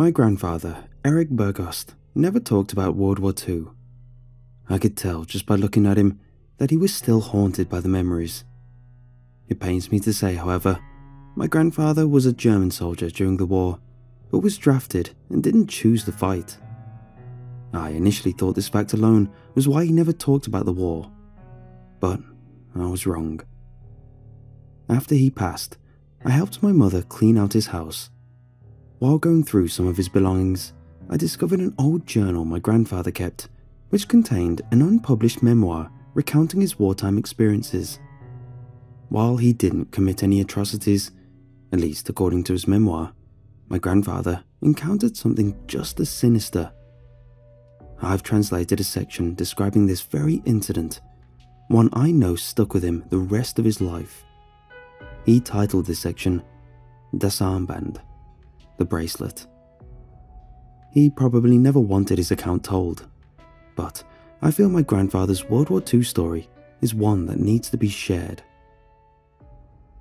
My grandfather, Eric Bergost, never talked about World War II. I could tell just by looking at him that he was still haunted by the memories. It pains me to say, however, my grandfather was a German soldier during the war, but was drafted and didn't choose to fight. I initially thought this fact alone was why he never talked about the war, but I was wrong. After he passed, I helped my mother clean out his house. While going through some of his belongings, I discovered an old journal my grandfather kept, which contained an unpublished memoir recounting his wartime experiences. While he didn't commit any atrocities, at least according to his memoir, my grandfather encountered something just as sinister. I've translated a section describing this very incident, one I know stuck with him the rest of his life. He titled this section Das Armband, the bracelet. He probably never wanted his account told, but I feel my grandfather's World War II story is one that needs to be shared.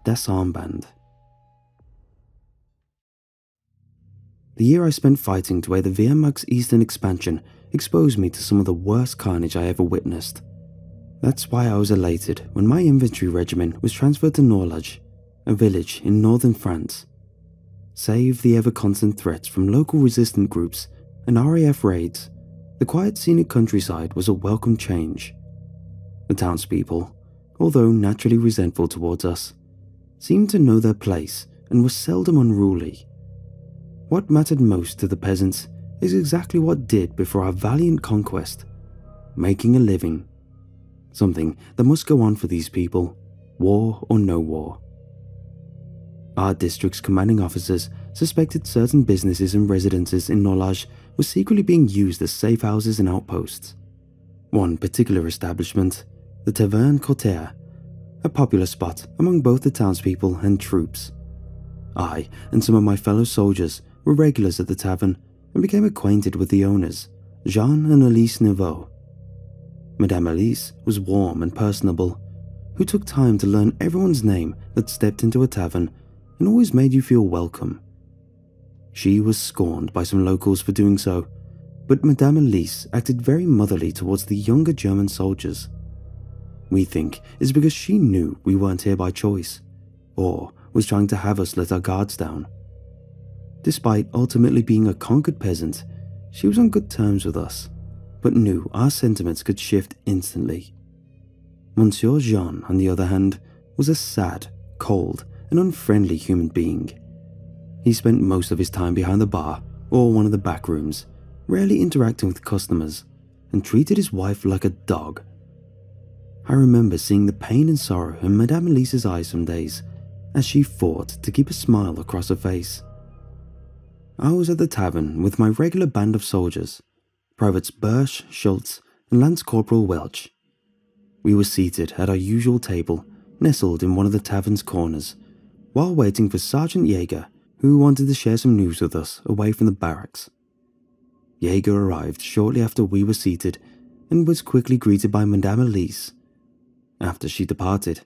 Das Armband. The year I spent fighting to aid the Wehrmacht's eastern expansion exposed me to some of the worst carnage I ever witnessed. That's why I was elated when my infantry regiment was transferred to Norlage, a village in northern France. Save the ever constant threats from local resistant groups and RAF raids, the quiet scenic countryside was a welcome change. The townspeople, although naturally resentful towards us, seemed to know their place and were seldom unruly. What mattered most to the peasants is exactly what did before our valiant conquest making a living. Something that must go on for these people, war or no war. Our district's commanding officers suspected certain businesses and residences in Norlage were secretly being used as safe houses and outposts. One particular establishment, the Taverne Cortaire, a popular spot among both the townspeople and troops. I and some of my fellow soldiers were regulars at the tavern and became acquainted with the owners, Jean and Elise Neveu. Madame Elise was warm and personable, who took time to learn everyone's name that stepped into a tavern and always made you feel welcome. She was scorned by some locals for doing so, but Madame Elise acted very motherly towards the younger German soldiers. We think is because she knew we weren't here by choice, or was trying to have us let our guards down. Despite ultimately being a conquered peasant, she was on good terms with us, but knew our sentiments could shift instantly. Monsieur Jean, on the other hand, was a sad, cold, and unfriendly human being. He spent most of his time behind the bar or one of the back rooms, rarely interacting with customers, and treated his wife like a dog. I remember seeing the pain and sorrow in Madame Elise's eyes some days as she fought to keep a smile across her face. I was at the tavern with my regular band of soldiers, Privates Birch, Schultz, and Lance Corporal Welch. We were seated at our usual table, nestled in one of the tavern's corners, while waiting for Sergeant Jaeger, who wanted to share some news with us away from the barracks. Jaeger arrived shortly after we were seated and was quickly greeted by Madame Elise. After she departed,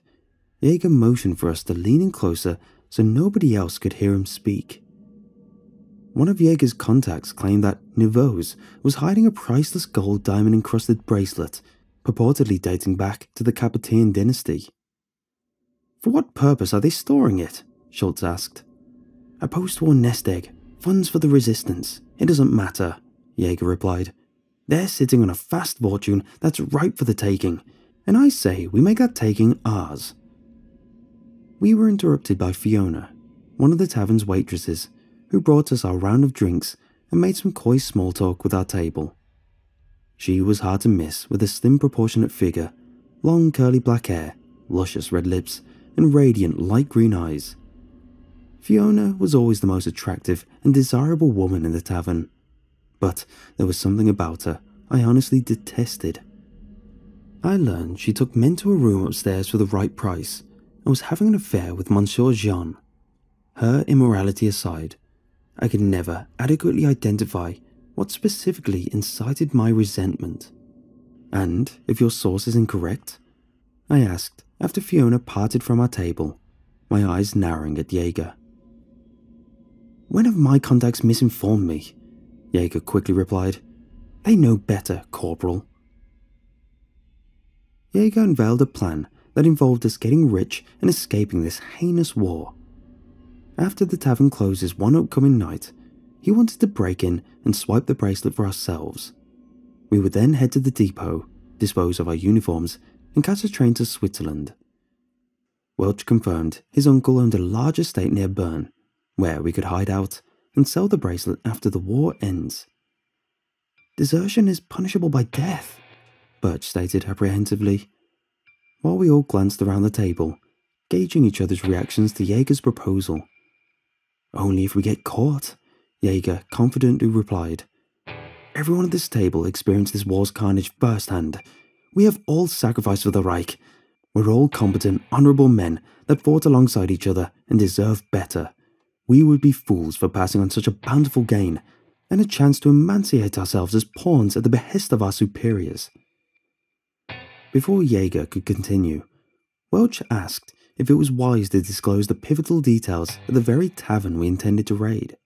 Jaeger motioned for us to lean in closer so nobody else could hear him speak. One of Jaeger's contacts claimed that Neveu's was hiding a priceless gold diamond encrusted bracelet, purportedly dating back to the Capetian dynasty. For what purpose are they storing it? Schultz asked. A post war nest egg, funds for the resistance. It doesn't matter, Jaeger replied. They're sitting on a fast fortune that's ripe for the taking, and I say we make that taking ours. We were interrupted by Fiona, one of the tavern's waitresses, who brought us our round of drinks and made some coy small talk with our table. She was hard to miss with a slim proportionate figure, long curly black hair, luscious red lips, and radiant light green eyes. Fiona was always the most attractive and desirable woman in the tavern, but there was something about her I honestly detested. I learned she took men to a room upstairs for the right price and was having an affair with Monsieur Jean. Her immorality aside, I could never adequately identify what specifically incited my resentment. And if your source is incorrect? I asked after Fiona parted from our table, my eyes narrowing at Jaeger. When have my contacts misinformed me? Jaeger quickly replied. They know better, Corporal. Jaeger unveiled a plan that involved us getting rich and escaping this heinous war. After the tavern closes one upcoming night, he wanted to break in and swipe the bracelet for ourselves. We would then head to the depot, dispose of our uniforms, and catch a train to Switzerland. Welch confirmed his uncle owned a large estate near Bern, where we could hide out and sell the bracelet after the war ends. Desertion is punishable by death, Birch stated apprehensively. While we all glanced around the table, gauging each other's reactions to Jaeger's proposal. Only if we get caught, Jaeger confidently replied. Everyone at this table experienced this war's carnage firsthand. We have all sacrificed for the Reich. We're all competent, honourable men that fought alongside each other and deserve better. We would be fools for passing on such a bountiful gain and a chance to emancipate ourselves as pawns at the behest of our superiors. Before Jaeger could continue, Welch asked if it was wise to disclose the pivotal details of the very tavern we intended to raid.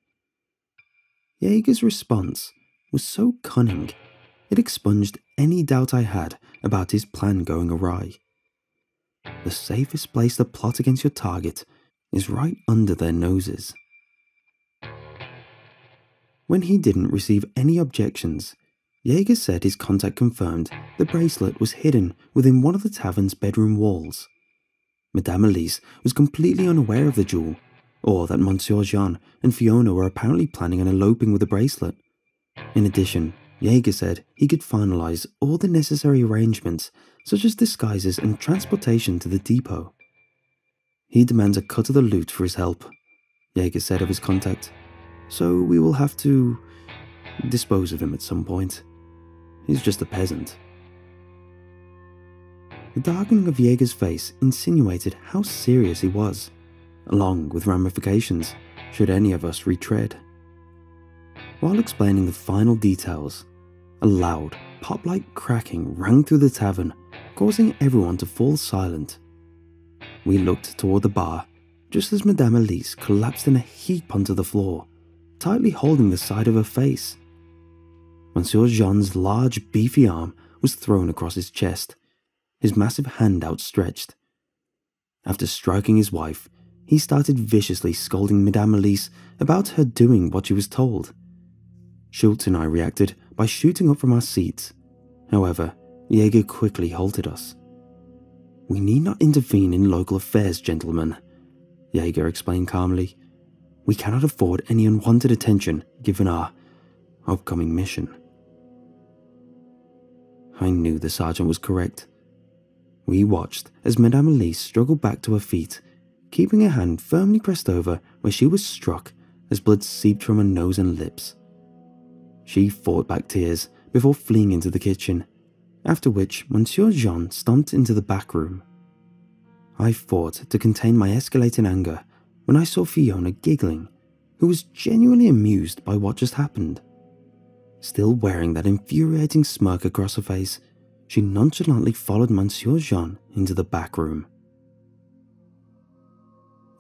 Jaeger's response was so cunning, it expunged any doubt I had about his plan going awry. The safest place to plot against your target is right under their noses. When he didn't receive any objections, Jaeger said his contact confirmed the bracelet was hidden within one of the tavern's bedroom walls. Madame Elise was completely unaware of the jewel, or that Monsieur Jean and Fiona were apparently planning on eloping with the bracelet. In addition, Jaeger said he could finalize all the necessary arrangements, such as disguises and transportation to the depot. He demands a cut of the loot for his help, Jaeger said of his contact so we will have to dispose of him at some point. He's just a peasant. The darkening of Jaeger's face insinuated how serious he was, along with ramifications should any of us retread. While explaining the final details, a loud, pop-like cracking rang through the tavern, causing everyone to fall silent. We looked toward the bar just as Madame Elise collapsed in a heap onto the floor, tightly holding the side of her face. Monsieur Jean's large, beefy arm was thrown across his chest, his massive hand outstretched. After striking his wife, he started viciously scolding Madame Elise about her doing what she was told. Schultz and I reacted by shooting up from our seats. However, Jaeger quickly halted us. We need not intervene in local affairs, gentlemen, Jaeger explained calmly. We cannot afford any unwanted attention given our upcoming mission. I knew the sergeant was correct. We watched as Madame Elise struggled back to her feet, keeping her hand firmly pressed over where she was struck as blood seeped from her nose and lips. She fought back tears before fleeing into the kitchen, after which Monsieur Jean stomped into the back room. I fought to contain my escalating anger when I saw Fiona giggling, who was genuinely amused by what just happened. Still wearing that infuriating smirk across her face, she nonchalantly followed Monsieur Jean into the back room.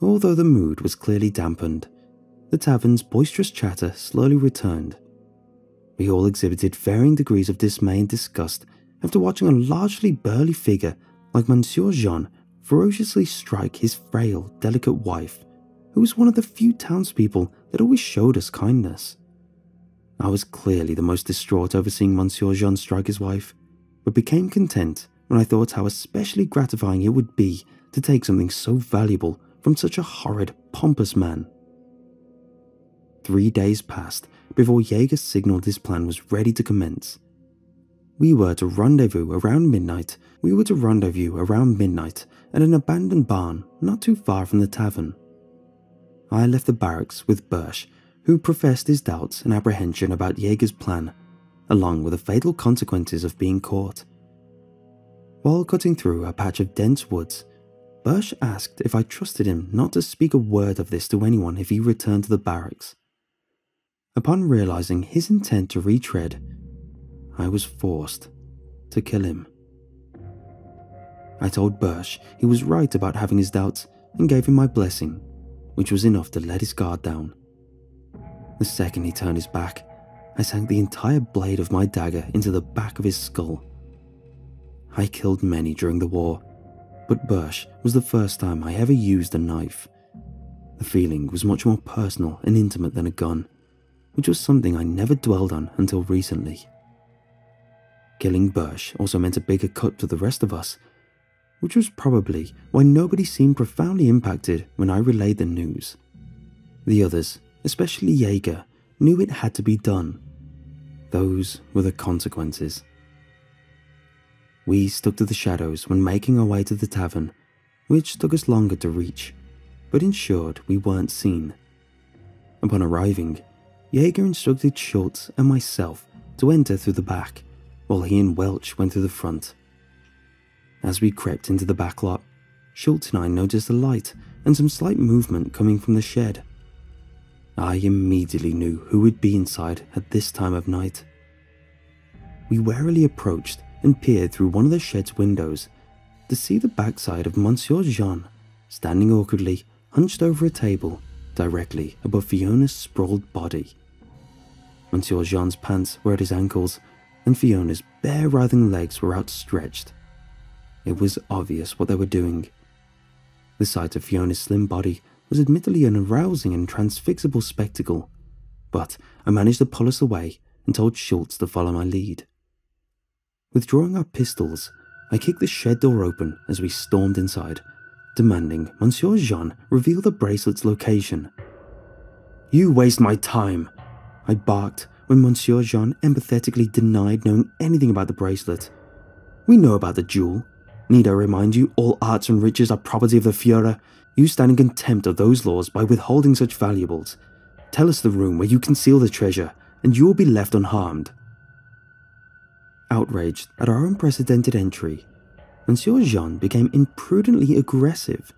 Although the mood was clearly dampened, the tavern's boisterous chatter slowly returned. We all exhibited varying degrees of dismay and disgust after watching a largely burly figure like Monsieur Jean ferociously strike his frail, delicate wife who was one of the few townspeople that always showed us kindness. I was clearly the most distraught over seeing Monsieur Jean strike his wife, but became content when I thought how especially gratifying it would be to take something so valuable from such a horrid, pompous man. Three days passed before Jaeger signaled his plan was ready to commence. We were to rendezvous around midnight. We were to rendezvous around midnight at an abandoned barn not too far from the tavern. I left the barracks with Birch, who professed his doubts and apprehension about Jaeger's plan, along with the fatal consequences of being caught. While cutting through a patch of dense woods, Birch asked if I trusted him not to speak a word of this to anyone if he returned to the barracks. Upon realizing his intent to retread, I was forced to kill him. I told Birch he was right about having his doubts and gave him my blessing which was enough to let his guard down. The second he turned his back, I sank the entire blade of my dagger into the back of his skull. I killed many during the war, but Birch was the first time I ever used a knife. The feeling was much more personal and intimate than a gun, which was something I never dwelled on until recently. Killing Birch also meant a bigger cut to the rest of us, which was probably why nobody seemed profoundly impacted when I relayed the news. The others, especially Jaeger, knew it had to be done. Those were the consequences. We stuck to the shadows when making our way to the tavern, which took us longer to reach, but ensured we weren't seen. Upon arriving, Jaeger instructed Schultz and myself to enter through the back, while he and Welch went through the front. As we crept into the back lot, Schultz and I noticed a light and some slight movement coming from the shed. I immediately knew who would be inside at this time of night. We warily approached and peered through one of the shed's windows to see the backside of Monsieur Jean standing awkwardly hunched over a table directly above Fiona's sprawled body. Monsieur Jean's pants were at his ankles and Fiona's bare writhing legs were outstretched. It was obvious what they were doing. The sight of Fiona's slim body was admittedly an arousing and transfixable spectacle, but I managed to pull us away and told Schultz to follow my lead. Withdrawing our pistols, I kicked the shed door open as we stormed inside, demanding Monsieur Jean reveal the bracelet's location. You waste my time, I barked when Monsieur Jean empathetically denied knowing anything about the bracelet. We know about the jewel. Need I remind you, all arts and riches are property of the Fuhrer, you stand in contempt of those laws by withholding such valuables. Tell us the room where you conceal the treasure, and you will be left unharmed. Outraged at our unprecedented entry, Monsieur Jean became imprudently aggressive.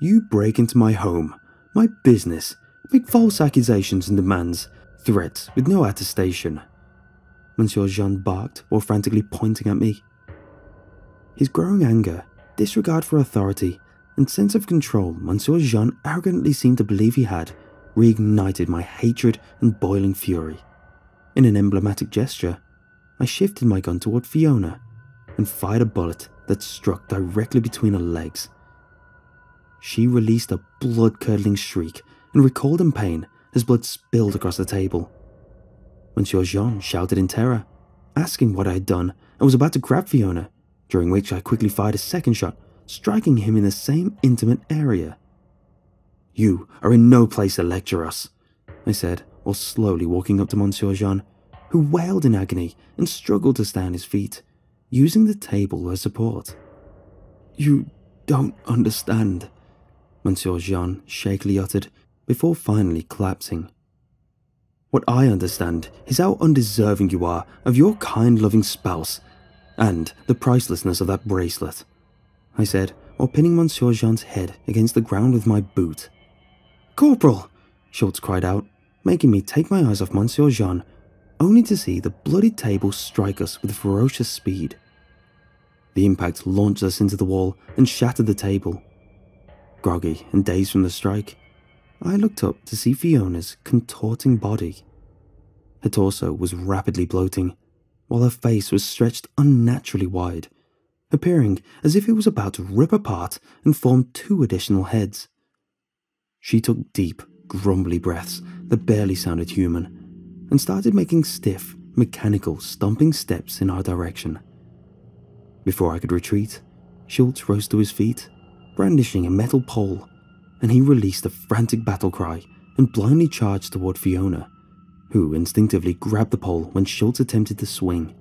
You break into my home, my business, make false accusations and demands, threats with no attestation. Monsieur Jean barked while frantically pointing at me. His growing anger, disregard for authority, and sense of control Monsieur Jean arrogantly seemed to believe he had reignited my hatred and boiling fury. In an emblematic gesture, I shifted my gun toward Fiona and fired a bullet that struck directly between her legs. She released a blood curdling shriek and recoiled in pain as blood spilled across the table. Monsieur Jean shouted in terror, asking what I had done, and was about to grab Fiona, during which I quickly fired a second shot striking him in the same intimate area. You are in no place to lecture us, I said, while slowly walking up to Monsieur Jean, who wailed in agony and struggled to stand his feet, using the table as support. You don't understand, Monsieur Jean shakily uttered before finally collapsing. What I understand is how undeserving you are of your kind loving spouse and the pricelessness of that bracelet. I said, while pinning Monsieur Jean's head against the ground with my boot. Corporal! Schultz cried out, making me take my eyes off Monsieur Jean, only to see the bloody table strike us with ferocious speed. The impact launched us into the wall and shattered the table. Groggy and dazed from the strike, I looked up to see Fiona's contorting body. Her torso was rapidly bloating, while her face was stretched unnaturally wide appearing as if it was about to rip apart and form two additional heads. She took deep, grumbly breaths that barely sounded human, and started making stiff, mechanical, stomping steps in our direction. Before I could retreat, Schultz rose to his feet, brandishing a metal pole, and he released a frantic battle cry and blindly charged toward Fiona, who instinctively grabbed the pole when Schultz attempted to swing.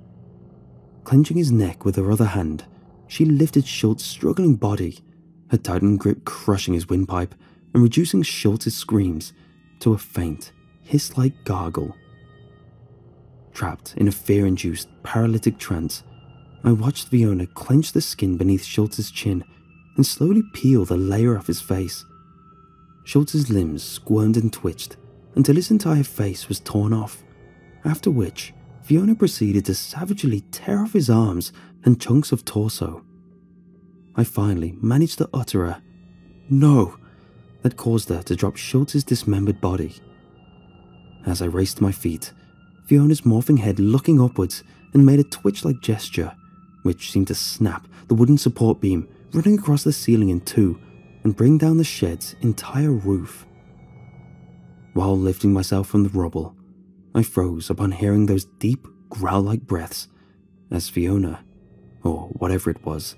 Clenching his neck with her other hand, she lifted Schultz's struggling body, her tightened grip crushing his windpipe and reducing Schultz's screams to a faint, hiss like gargle. Trapped in a fear induced paralytic trance, I watched Fiona clench the skin beneath Schultz's chin and slowly peel the layer off his face. Schultz's limbs squirmed and twitched until his entire face was torn off, after which Fiona proceeded to savagely tear off his arms and chunks of torso. I finally managed to utter a no that caused her to drop Schultz's dismembered body. As I raced my feet, Fiona's morphing head looking upwards and made a twitch like gesture, which seemed to snap the wooden support beam running across the ceiling in two and bring down the shed's entire roof. While lifting myself from the rubble, I froze upon hearing those deep, growl like breaths as Fiona, or whatever it was,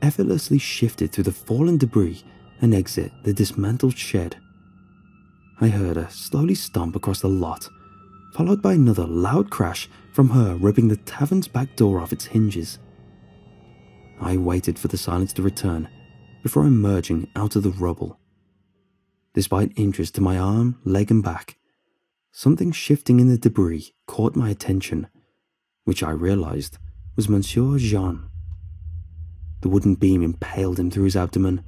effortlessly shifted through the fallen debris and exit the dismantled shed. I heard her slowly stomp across the lot, followed by another loud crash from her ripping the tavern's back door off its hinges. I waited for the silence to return before emerging out of the rubble. Despite injuries to my arm, leg, and back, something shifting in the debris caught my attention, which I realized was Monsieur Jean. The wooden beam impaled him through his abdomen.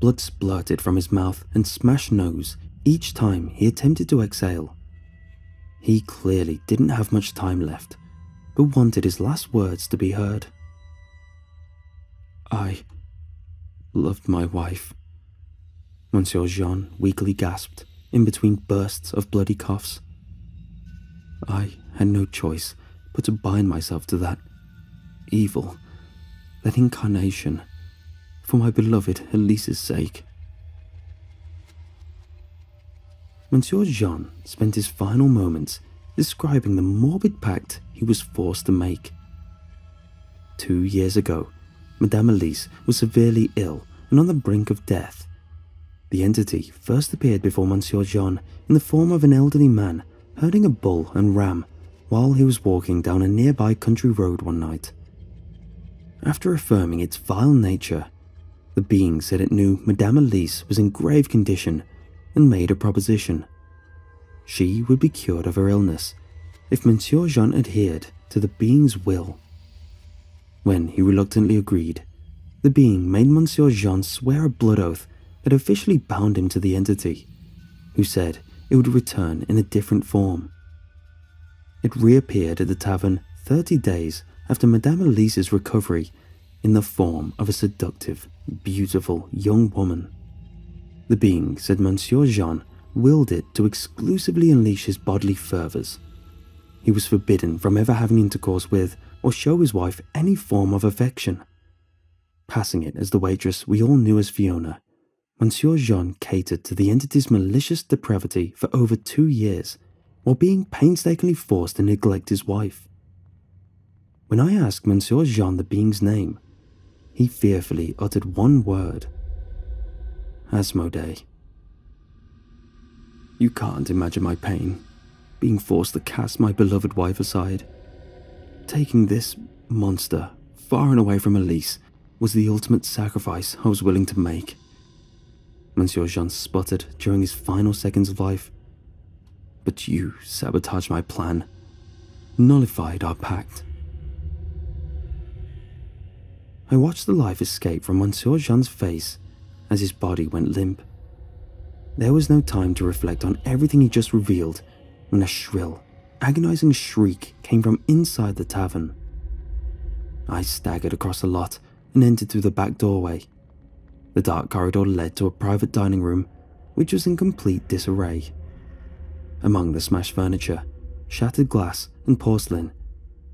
Blood splurted from his mouth and smashed nose each time he attempted to exhale. He clearly didn't have much time left, but wanted his last words to be heard. I loved my wife. Monsieur Jean weakly gasped in between bursts of bloody coughs. I had no choice but to bind myself to that evil, that incarnation, for my beloved Elise's sake. Monsieur Jean spent his final moments describing the morbid pact he was forced to make. Two years ago, Madame Elise was severely ill and on the brink of death. The entity first appeared before Monsieur Jean in the form of an elderly man herding a bull and ram while he was walking down a nearby country road one night. After affirming its vile nature, the being said it knew Madame Elise was in grave condition and made a proposition. She would be cured of her illness if Monsieur Jean adhered to the being's will. When he reluctantly agreed, the being made Monsieur Jean swear a blood oath that officially bound him to the entity, who said it would return in a different form. It reappeared at the tavern 30 days after Madame Elise's recovery in the form of a seductive, beautiful young woman. The being said Monsieur Jean willed it to exclusively unleash his bodily fervours. He was forbidden from ever having intercourse with or show his wife any form of affection. Passing it as the waitress we all knew as Fiona, Monsieur Jean catered to the entity's malicious depravity for over two years while being painstakingly forced to neglect his wife. When I asked Monsieur Jean the being's name, he fearfully uttered one word Asmodee. You can't imagine my pain, being forced to cast my beloved wife aside. Taking this monster far and away from Elise was the ultimate sacrifice I was willing to make. Monsieur Jean sputtered during his final seconds of life. But you sabotaged my plan, nullified our pact. I watched the life escape from Monsieur Jean's face as his body went limp. There was no time to reflect on everything he just revealed when a shrill, agonizing shriek came from inside the tavern. I staggered across the lot and entered through the back doorway. The dark corridor led to a private dining room, which was in complete disarray. Among the smashed furniture, shattered glass, and porcelain,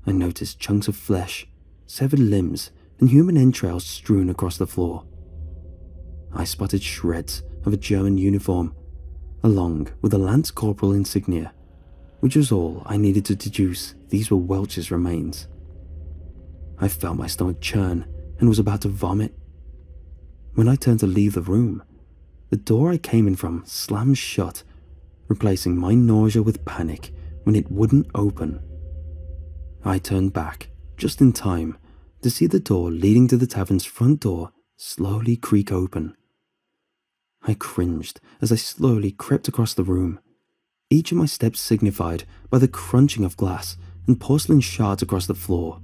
I noticed chunks of flesh, severed limbs, and human entrails strewn across the floor. I spotted shreds of a German uniform, along with a Lance Corporal insignia, which was all I needed to deduce these were Welch's remains. I felt my stomach churn and was about to vomit. When I turned to leave the room, the door I came in from slammed shut, replacing my nausea with panic when it wouldn't open. I turned back just in time to see the door leading to the tavern's front door slowly creak open. I cringed as I slowly crept across the room, each of my steps signified by the crunching of glass and porcelain shards across the floor.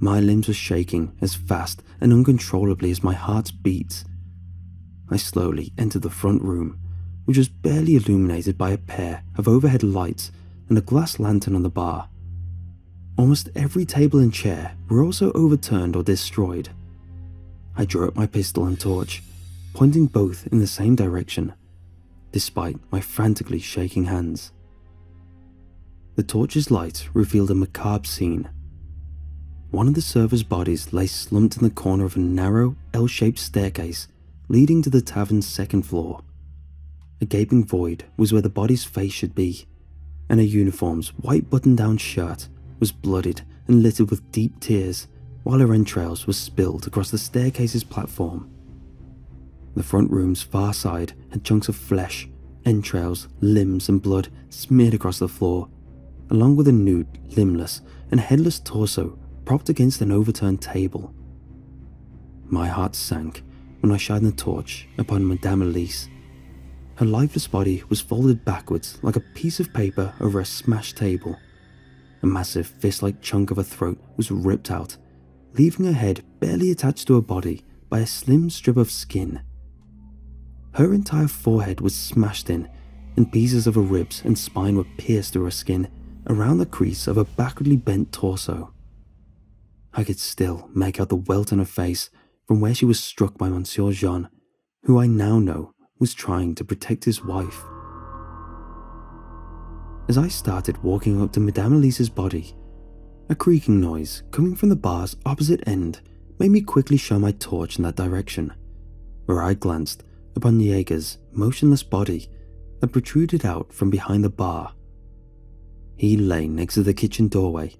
My limbs were shaking as fast and uncontrollably as my heart's beats. I slowly entered the front room, which was barely illuminated by a pair of overhead lights and a glass lantern on the bar. Almost every table and chair were also overturned or destroyed. I drew up my pistol and torch, pointing both in the same direction, despite my frantically shaking hands. The torch's light revealed a macabre scene. One of the servers' bodies lay slumped in the corner of a narrow, L shaped staircase leading to the tavern's second floor. A gaping void was where the body's face should be, and her uniform's white button down shirt was blooded and littered with deep tears while her entrails were spilled across the staircase's platform. The front room's far side had chunks of flesh, entrails, limbs, and blood smeared across the floor, along with a nude, limbless, and headless torso propped against an overturned table. My heart sank when I shined the torch upon Madame Elise. Her lifeless body was folded backwards like a piece of paper over a smashed table. A massive fist like chunk of her throat was ripped out, leaving her head barely attached to her body by a slim strip of skin. Her entire forehead was smashed in, and pieces of her ribs and spine were pierced through her skin around the crease of her backwardly bent torso. I could still make out the welt on her face from where she was struck by Monsieur Jean, who I now know was trying to protect his wife. As I started walking up to Madame Elise's body, a creaking noise coming from the bar's opposite end made me quickly show my torch in that direction, where I glanced upon Jaeger's motionless body that protruded out from behind the bar. He lay next to the kitchen doorway,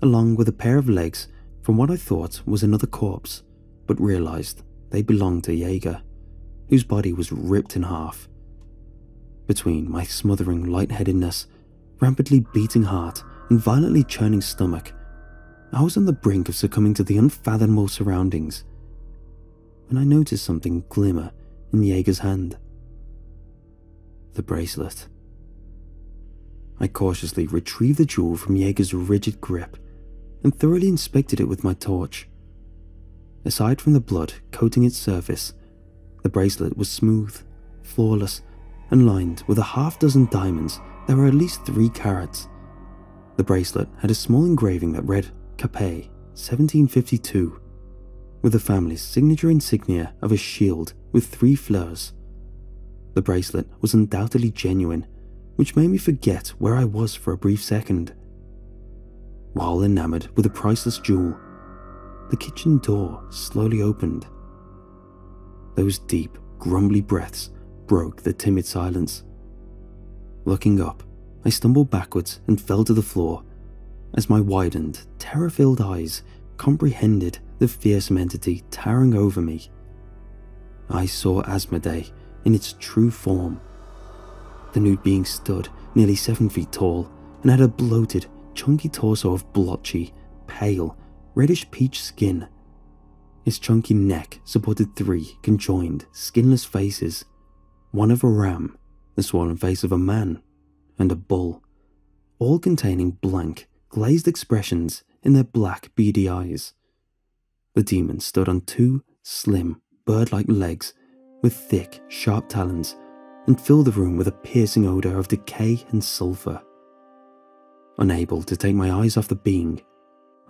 along with a pair of legs from what I thought was another corpse but realized they belonged to Jaeger, whose body was ripped in half. Between my smothering lightheadedness, rapidly beating heart, and violently churning stomach, I was on the brink of succumbing to the unfathomable surroundings when I noticed something glimmer in Jaeger's hand. The bracelet. I cautiously retrieved the jewel from Jaeger's rigid grip and thoroughly inspected it with my torch. Aside from the blood coating its surface, the bracelet was smooth, flawless, and lined with a half dozen diamonds that were at least three carats. The bracelet had a small engraving that read Capet, 1752, with the family's signature insignia of a shield with three fleurs. The bracelet was undoubtedly genuine, which made me forget where I was for a brief second. While enamored with the priceless jewel, the kitchen door slowly opened. Those deep, grumbly breaths broke the timid silence. Looking up, I stumbled backwards and fell to the floor as my widened, terror filled eyes comprehended the fearsome entity towering over me. I saw Asmodee in its true form. The nude being stood nearly seven feet tall and had a bloated, chunky torso of blotchy, pale, reddish peach skin. His chunky neck supported three conjoined, skinless faces one of a ram, the swollen face of a man, and a bull, all containing blank, glazed expressions in their black, beady eyes. The demon stood on two slim, bird like legs with thick, sharp talons and filled the room with a piercing odour of decay and sulphur. Unable to take my eyes off the being,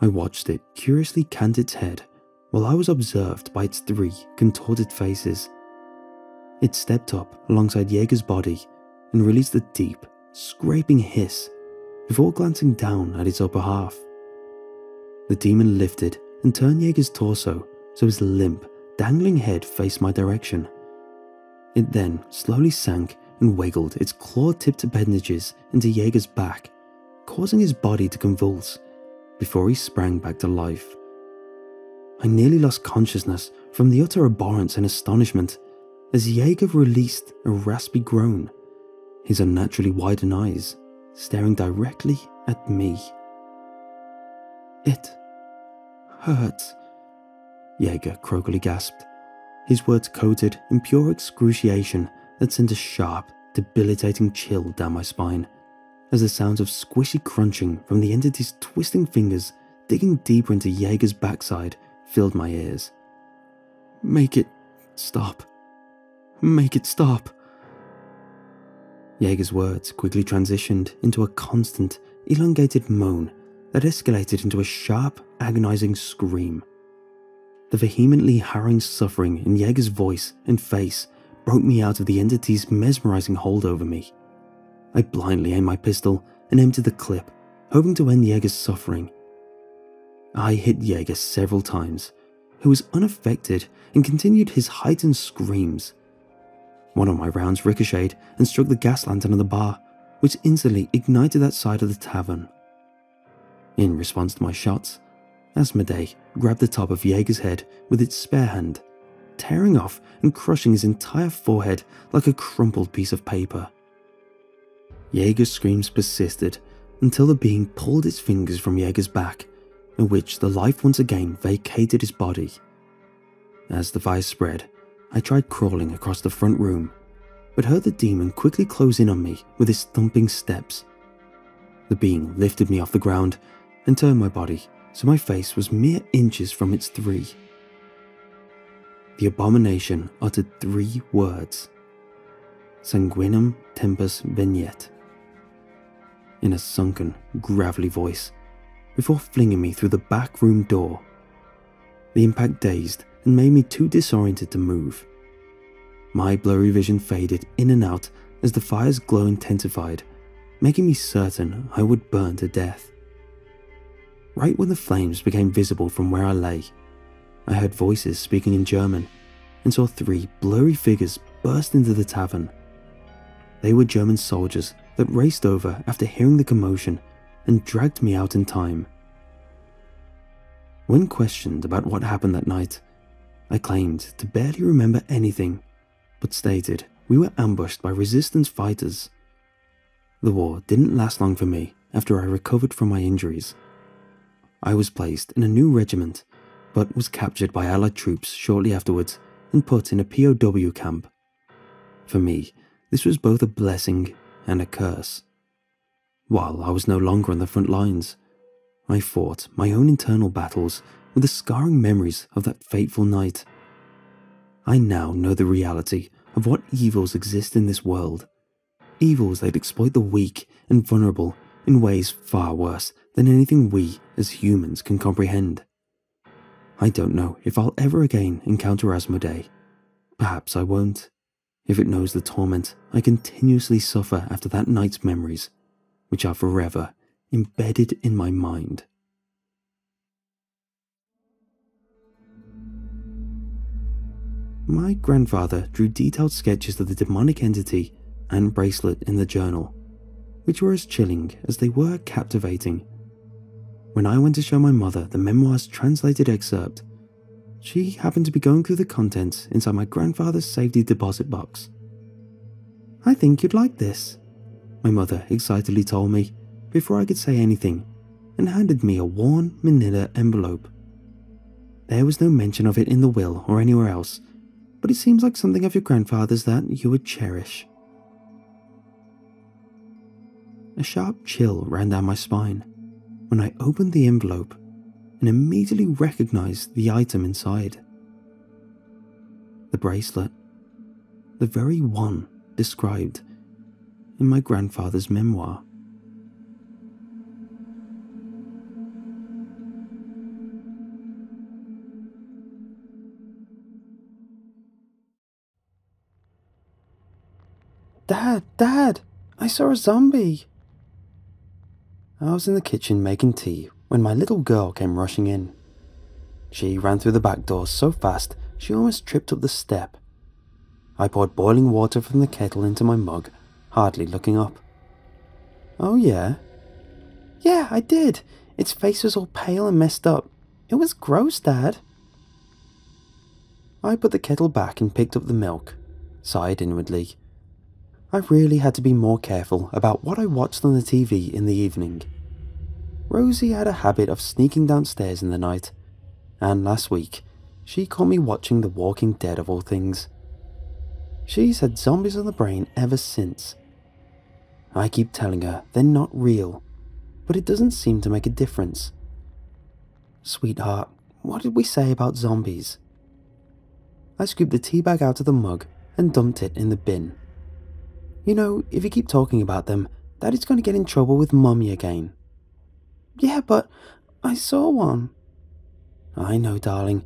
I watched it curiously cant its head while I was observed by its three contorted faces. It stepped up alongside Jaeger's body and released a deep, scraping hiss before glancing down at its upper half. The demon lifted and turned Jaeger's torso so his limp, dangling head faced my direction. It then slowly sank and wiggled its claw tipped appendages into Jaeger's back, causing his body to convulse before he sprang back to life. I nearly lost consciousness from the utter abhorrence and astonishment as Jaeger released a raspy groan, his unnaturally widened eyes staring directly at me. It hurts, Jaeger croakily gasped, his words coated in pure excruciation that sent a sharp, debilitating chill down my spine as the sounds of squishy crunching from the entity's twisting fingers digging deeper into Jaeger's backside filled my ears. Make it stop. Make it stop. Jaeger's words quickly transitioned into a constant, elongated moan that escalated into a sharp, agonizing scream. The vehemently harrowing suffering in Jaeger's voice and face broke me out of the entity's mesmerizing hold over me. I blindly aimed my pistol and emptied the clip, hoping to end Jaeger's suffering. I hit Jaeger several times, who was unaffected and continued his heightened screams. One of my rounds ricocheted and struck the gas lantern on the bar, which instantly ignited that side of the tavern. In response to my shots, Asmodee grabbed the top of Jaeger's head with its spare hand, tearing off and crushing his entire forehead like a crumpled piece of paper. Jaeger's screams persisted until the being pulled its fingers from Jaeger's back, in which the life once again vacated his body. As the fire spread, I tried crawling across the front room, but heard the demon quickly close in on me with his thumping steps. The being lifted me off the ground and turned my body so my face was mere inches from its three. The abomination uttered three words Sanguinum tempus veniet in a sunken, gravelly voice before flinging me through the back room door. The impact dazed and made me too disoriented to move. My blurry vision faded in and out as the fire's glow intensified, making me certain I would burn to death. Right when the flames became visible from where I lay, I heard voices speaking in German and saw three blurry figures burst into the tavern. They were German soldiers that raced over after hearing the commotion and dragged me out in time. When questioned about what happened that night, I claimed to barely remember anything, but stated we were ambushed by resistance fighters. The war didn't last long for me after I recovered from my injuries. I was placed in a new regiment, but was captured by Allied troops shortly afterwards and put in a POW camp. For me, this was both a blessing and a curse. While I was no longer on the front lines, I fought my own internal battles with the scarring memories of that fateful night. I now know the reality of what evils exist in this world. Evils that exploit the weak and vulnerable in ways far worse than anything we as humans can comprehend. I don't know if I'll ever again encounter Asmodee. Perhaps I won't, if it knows the torment I continuously suffer after that night's memories, which are forever embedded in my mind. My grandfather drew detailed sketches of the demonic entity and bracelet in the journal, which were as chilling as they were captivating. When I went to show my mother the memoir's translated excerpt, she happened to be going through the contents inside my grandfather's safety deposit box. I think you'd like this, my mother excitedly told me before I could say anything and handed me a worn manila envelope. There was no mention of it in the will or anywhere else, but it seems like something of your grandfather's that you would cherish. A sharp chill ran down my spine when I opened the envelope and immediately recognized the item inside. The bracelet, the very one described in my grandfather's memoir. Dad, Dad, I saw a zombie. I was in the kitchen making tea when my little girl came rushing in. She ran through the back door so fast she almost tripped up the step. I poured boiling water from the kettle into my mug, hardly looking up. Oh, yeah? Yeah, I did. Its face was all pale and messed up. It was gross, Dad. I put the kettle back and picked up the milk, sighed inwardly, I really had to be more careful about what I watched on the TV in the evening. Rosie had a habit of sneaking downstairs in the night, and last week, she caught me watching The Walking Dead of all things. She's had zombies on the brain ever since. I keep telling her they're not real, but it doesn't seem to make a difference. Sweetheart, what did we say about zombies? I scooped the tea bag out of the mug and dumped it in the bin. You know, if you keep talking about them, Daddy's going to get in trouble with Mummy again. Yeah, but I saw one. I know, darling,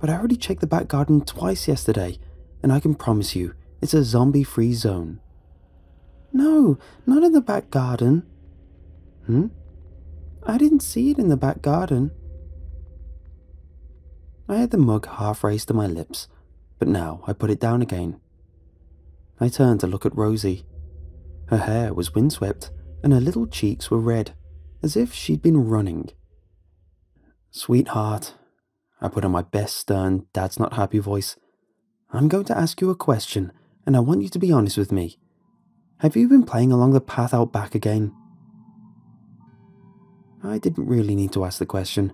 but I already checked the back garden twice yesterday, and I can promise you, it's a zombie free zone. No, not in the back garden. Hmm? I didn't see it in the back garden. I had the mug half raised to my lips, but now I put it down again. I turned to look at Rosie. Her hair was windswept, and her little cheeks were red, as if she'd been running. Sweetheart, I put on my best stern, dad's not happy voice. I'm going to ask you a question, and I want you to be honest with me. Have you been playing along the path out back again? I didn't really need to ask the question,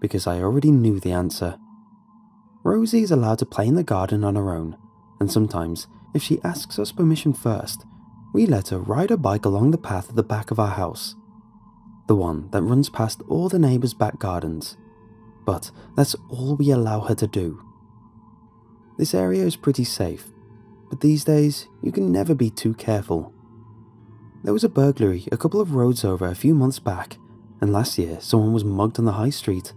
because I already knew the answer. Rosie is allowed to play in the garden on her own, and sometimes, if she asks us permission first, we let her ride her bike along the path at the back of our house. The one that runs past all the neighbours' back gardens but that's all we allow her to do. This area is pretty safe, but these days you can never be too careful. There was a burglary a couple of roads over a few months back, and last year someone was mugged on the high street.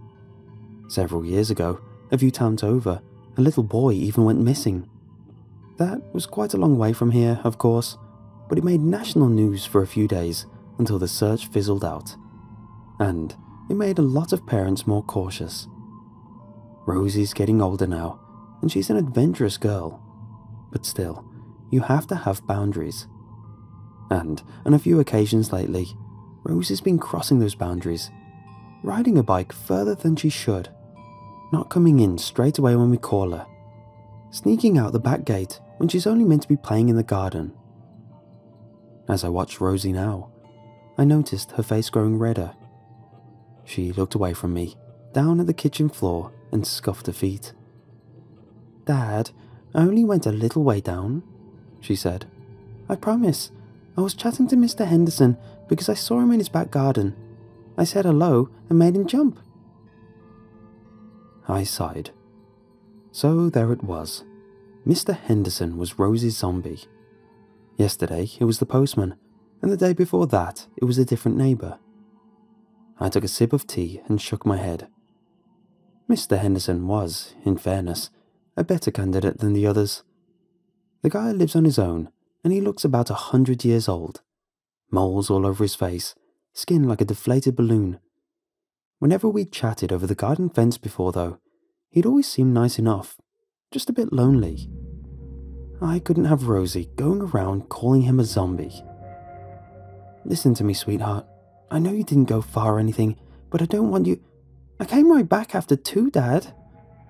Several years ago, a few towns over, a little boy even went missing. That was quite a long way from here, of course, but it made national news for a few days until the search fizzled out. And it made a lot of parents more cautious. Rosie's getting older now, and she's an adventurous girl. But still, you have to have boundaries. And on a few occasions lately, Rosie's been crossing those boundaries, riding a bike further than she should, not coming in straight away when we call her, sneaking out the back gate when she's only meant to be playing in the garden. As I watched Rosie now, I noticed her face growing redder she looked away from me, down at the kitchen floor, and scuffed her feet. Dad, I only went a little way down, she said. I promise. I was chatting to Mr. Henderson because I saw him in his back garden. I said hello and made him jump. I sighed. So there it was. Mr. Henderson was Rosie's zombie. Yesterday it was the postman, and the day before that it was a different neighbour. I took a sip of tea and shook my head. Mr. Henderson was, in fairness, a better candidate than the others. The guy lives on his own, and he looks about a hundred years old. Moles all over his face, skin like a deflated balloon. Whenever we chatted over the garden fence before, though, he'd always seemed nice enough, just a bit lonely. I couldn't have Rosie going around calling him a zombie. Listen to me, sweetheart. I know you didn't go far or anything, but I don't want you. I came right back after two, Dad,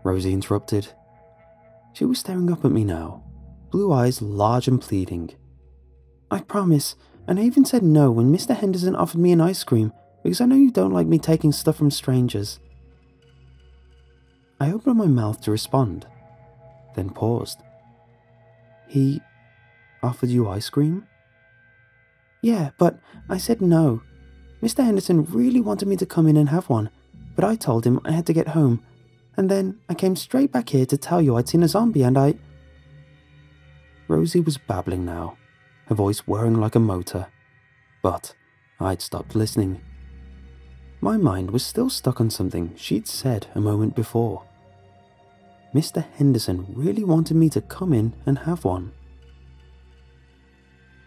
Rosie interrupted. She was staring up at me now, blue eyes large and pleading. I promise, and I even said no when Mr. Henderson offered me an ice cream because I know you don't like me taking stuff from strangers. I opened my mouth to respond, then paused. He offered you ice cream? Yeah, but I said no Mr. Henderson really wanted me to come in and have one, but I told him I had to get home. And then I came straight back here to tell you I'd seen a zombie and I. Rosie was babbling now, her voice whirring like a motor. But I'd stopped listening. My mind was still stuck on something she'd said a moment before. Mr. Henderson really wanted me to come in and have one.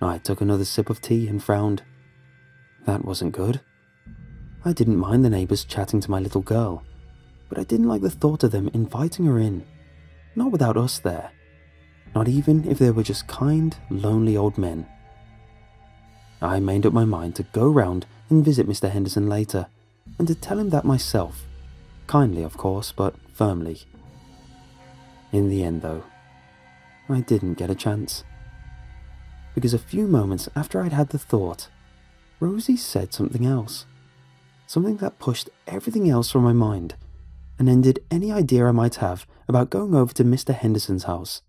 I took another sip of tea and frowned. That wasn't good. I didn't mind the neighbours chatting to my little girl, but I didn't like the thought of them inviting her in. Not without us there. Not even if they were just kind, lonely old men. I made up my mind to go round and visit Mr. Henderson later, and to tell him that myself. Kindly, of course, but firmly. In the end, though, I didn't get a chance. Because a few moments after I'd had the thought, Rosie said something else. Something that pushed everything else from my mind and ended any idea I might have about going over to Mr. Henderson's house.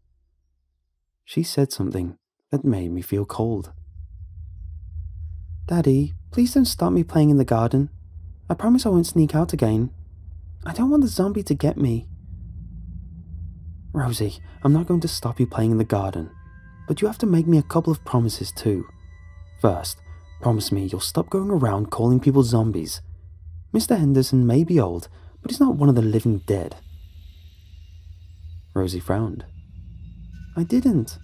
She said something that made me feel cold. Daddy, please don't stop me playing in the garden. I promise I won't sneak out again. I don't want the zombie to get me. Rosie, I'm not going to stop you playing in the garden, but you have to make me a couple of promises too. First, Promise me you'll stop going around calling people zombies. Mr. Henderson may be old, but he's not one of the living dead. Rosie frowned. I didn't.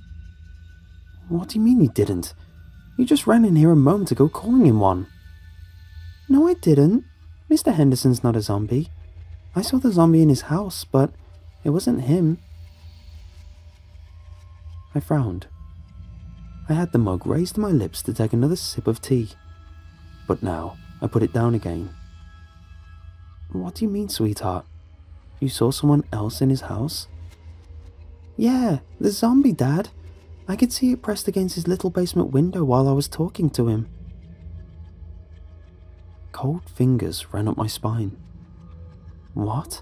What do you mean you didn't? You just ran in here a moment ago calling him one. No, I didn't. Mr. Henderson's not a zombie. I saw the zombie in his house, but it wasn't him. I frowned. I had the mug raised to my lips to take another sip of tea, but now I put it down again. What do you mean, sweetheart? You saw someone else in his house? Yeah, the zombie, Dad. I could see it pressed against his little basement window while I was talking to him. Cold fingers ran up my spine. What?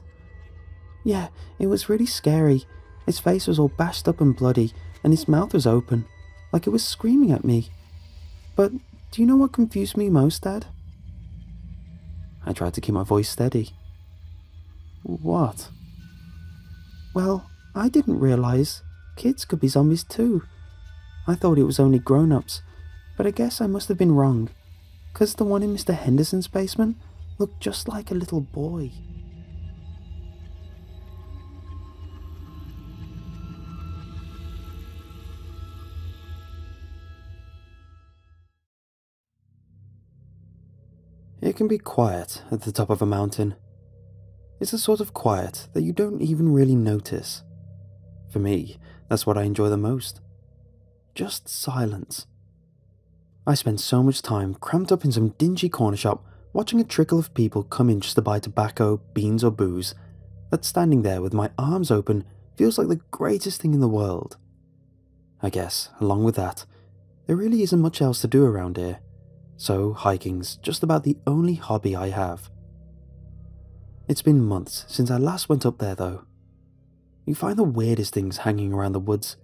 Yeah, it was really scary. His face was all bashed up and bloody, and his mouth was open, like it was screaming at me. But do you know what confused me most, Dad? I tried to keep my voice steady. What? Well, I didn't realize kids could be zombies too. I thought it was only grown ups, but I guess I must have been wrong, because the one in Mr. Henderson's basement looked just like a little boy. Can be quiet at the top of a mountain. It's a sort of quiet that you don't even really notice. For me, that's what I enjoy the most. Just silence. I spend so much time cramped up in some dingy corner shop watching a trickle of people come in just to buy tobacco, beans, or booze, that standing there with my arms open feels like the greatest thing in the world. I guess, along with that, there really isn't much else to do around here so hiking's just about the only hobby I have. It's been months since I last went up there though. You find the weirdest things hanging around the woods,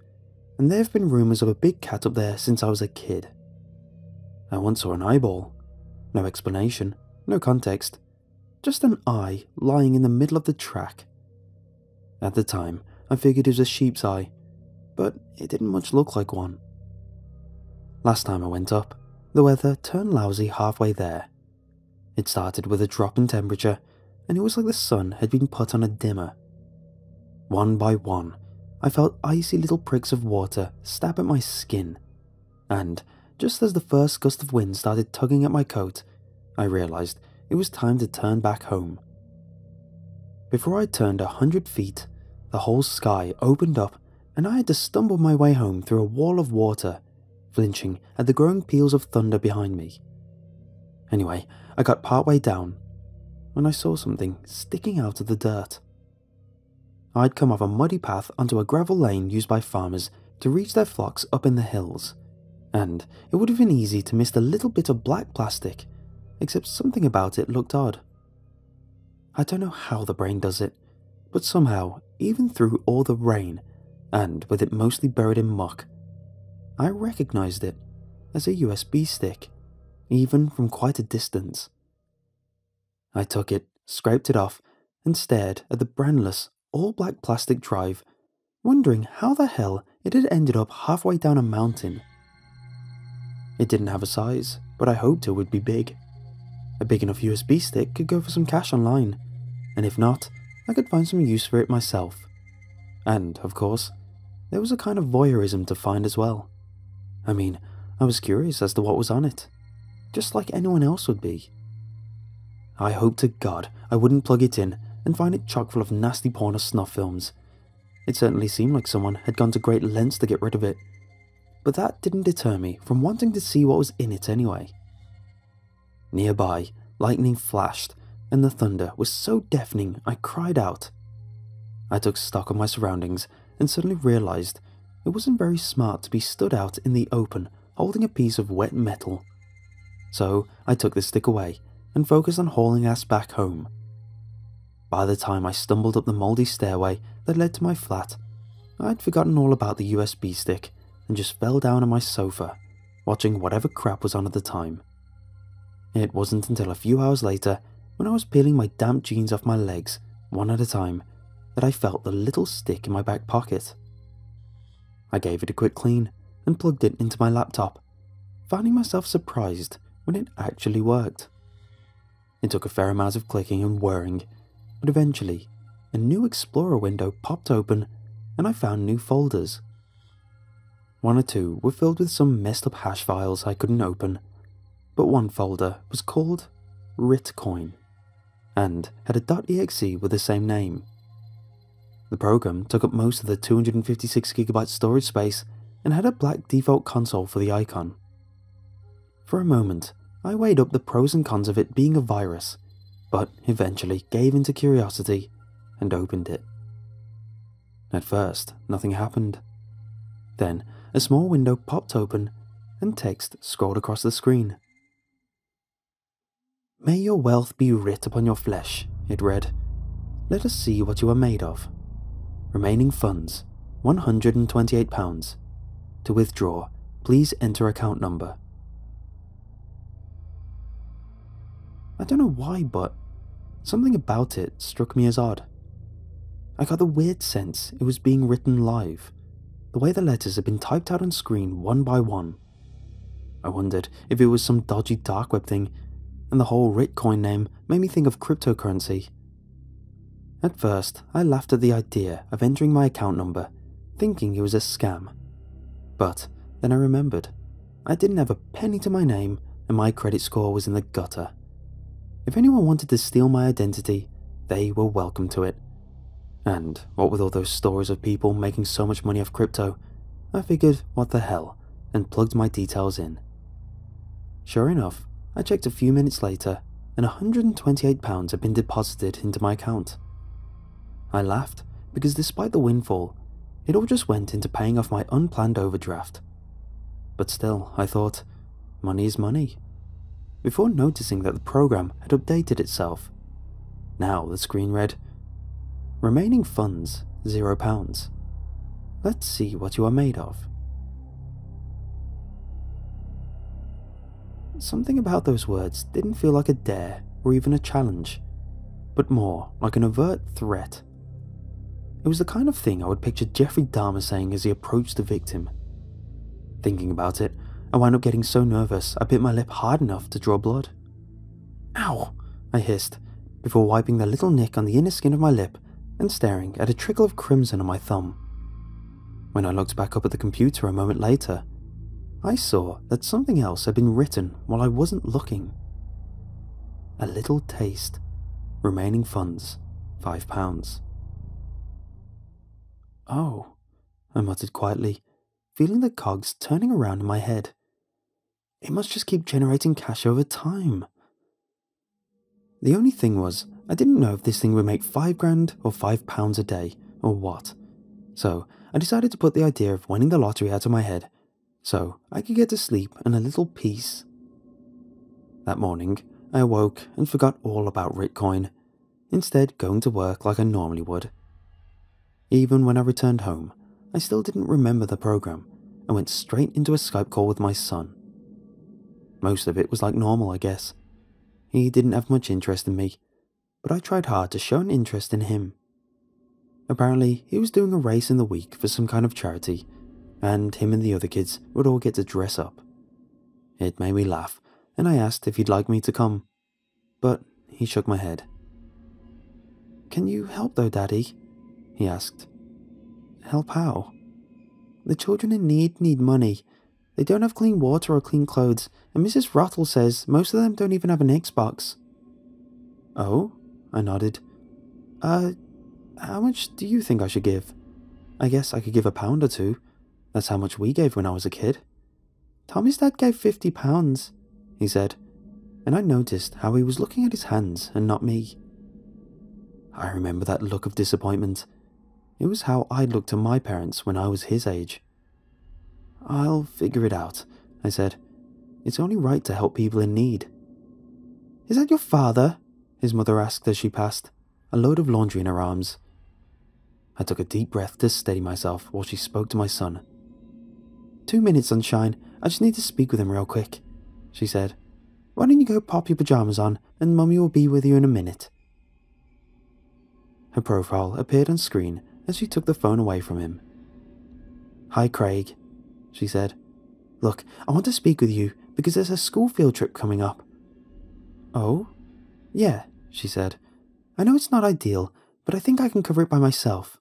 and there have been rumours of a big cat up there since I was a kid. I once saw an eyeball. No explanation, no context, just an eye lying in the middle of the track. At the time, I figured it was a sheep's eye, but it didn't much look like one. Last time I went up, the weather turned lousy halfway there. It started with a drop in temperature, and it was like the sun had been put on a dimmer. One by one, I felt icy little pricks of water stab at my skin, and just as the first gust of wind started tugging at my coat, I realized it was time to turn back home. Before I turned a hundred feet, the whole sky opened up and I had to stumble my way home through a wall of water flinching at the growing peals of thunder behind me. Anyway, I got partway down when I saw something sticking out of the dirt. I'd come off a muddy path onto a gravel lane used by farmers to reach their flocks up in the hills, and it would have been easy to miss the little bit of black plastic, except something about it looked odd. I don't know how the brain does it, but somehow, even through all the rain, and with it mostly buried in muck, I recognized it as a USB stick, even from quite a distance. I took it, scraped it off, and stared at the brandless, all black plastic drive, wondering how the hell it had ended up halfway down a mountain. It didn't have a size, but I hoped it would be big. A big enough USB stick could go for some cash online, and if not, I could find some use for it myself. And, of course, there was a kind of voyeurism to find as well. I mean, I was curious as to what was on it, just like anyone else would be. I hoped to God I wouldn't plug it in and find it chock full of nasty porn or snuff films. It certainly seemed like someone had gone to great lengths to get rid of it, but that didn't deter me from wanting to see what was in it anyway. Nearby, lightning flashed, and the thunder was so deafening I cried out. I took stock of my surroundings and suddenly realized it wasn't very smart to be stood out in the open holding a piece of wet metal. So I took the stick away and focused on hauling ass back home. By the time I stumbled up the mouldy stairway that led to my flat, I'd forgotten all about the USB stick and just fell down on my sofa, watching whatever crap was on at the time. It wasn't until a few hours later, when I was peeling my damp jeans off my legs, one at a time, that I felt the little stick in my back pocket. I gave it a quick clean and plugged it into my laptop, finding myself surprised when it actually worked. It took a fair amount of clicking and whirring, but eventually a new Explorer window popped open and I found new folders. One or two were filled with some messed up hash files I couldn't open, but one folder was called Ritcoin and had a .exe with the same name. The program took up most of the 256GB storage space and had a black default console for the icon. For a moment, I weighed up the pros and cons of it being a virus, but eventually gave into curiosity and opened it. At first, nothing happened. Then, a small window popped open and text scrolled across the screen. May your wealth be writ upon your flesh, it read. Let us see what you are made of. Remaining funds, £128. To withdraw, please enter account number. I don't know why, but something about it struck me as odd. I got the weird sense it was being written live, the way the letters had been typed out on screen one by one. I wondered if it was some dodgy dark web thing and the whole Ritcoin name made me think of cryptocurrency. At first, I laughed at the idea of entering my account number, thinking it was a scam. But then I remembered, I didn't have a penny to my name and my credit score was in the gutter. If anyone wanted to steal my identity, they were welcome to it. And what with all those stories of people making so much money off crypto, I figured, what the hell, and plugged my details in. Sure enough, I checked a few minutes later and £128 had been deposited into my account. I laughed because despite the windfall, it all just went into paying off my unplanned overdraft. But still, I thought, money is money. Before noticing that the program had updated itself. Now the screen read, Remaining funds, £0. Let's see what you are made of. Something about those words didn't feel like a dare or even a challenge, but more like an overt threat. It was the kind of thing I would picture Jeffrey Dahmer saying as he approached the victim. Thinking about it, I wound up getting so nervous I bit my lip hard enough to draw blood. Ow! I hissed, before wiping the little nick on the inner skin of my lip and staring at a trickle of crimson on my thumb. When I looked back up at the computer a moment later, I saw that something else had been written while I wasn't looking. A little taste. Remaining funds, five pounds. Oh, I muttered quietly, feeling the cogs turning around in my head. It must just keep generating cash over time. The only thing was, I didn't know if this thing would make five grand or five pounds a day, or what. So I decided to put the idea of winning the lottery out of my head so I could get to sleep and a little peace. That morning, I awoke and forgot all about Ritcoin, instead going to work like I normally would. Even when I returned home, I still didn't remember the program and went straight into a Skype call with my son. Most of it was like normal, I guess. He didn't have much interest in me, but I tried hard to show an interest in him. Apparently, he was doing a race in the week for some kind of charity and him and the other kids would all get to dress up. It made me laugh, and I asked if he'd like me to come, but he shook my head. Can you help though, Daddy? He asked. Help how? The children in need need money. They don't have clean water or clean clothes, and Mrs. Rattle says most of them don't even have an Xbox. Oh? I nodded. Uh, how much do you think I should give? I guess I could give a pound or two. That's how much we gave when I was a kid. Tommy's dad gave fifty pounds, he said, and I noticed how he was looking at his hands and not me. I remember that look of disappointment. It was how I'd looked to my parents when I was his age. I'll figure it out, I said. It's only right to help people in need. Is that your father? His mother asked as she passed, a load of laundry in her arms. I took a deep breath to steady myself while she spoke to my son. Two minutes, Sunshine. I just need to speak with him real quick, she said. Why don't you go pop your pajamas on, and Mummy will be with you in a minute. Her profile appeared on screen as she took the phone away from him. Hi, Craig, she said. Look, I want to speak with you because there's a school field trip coming up. Oh? Yeah, she said. I know it's not ideal, but I think I can cover it by myself.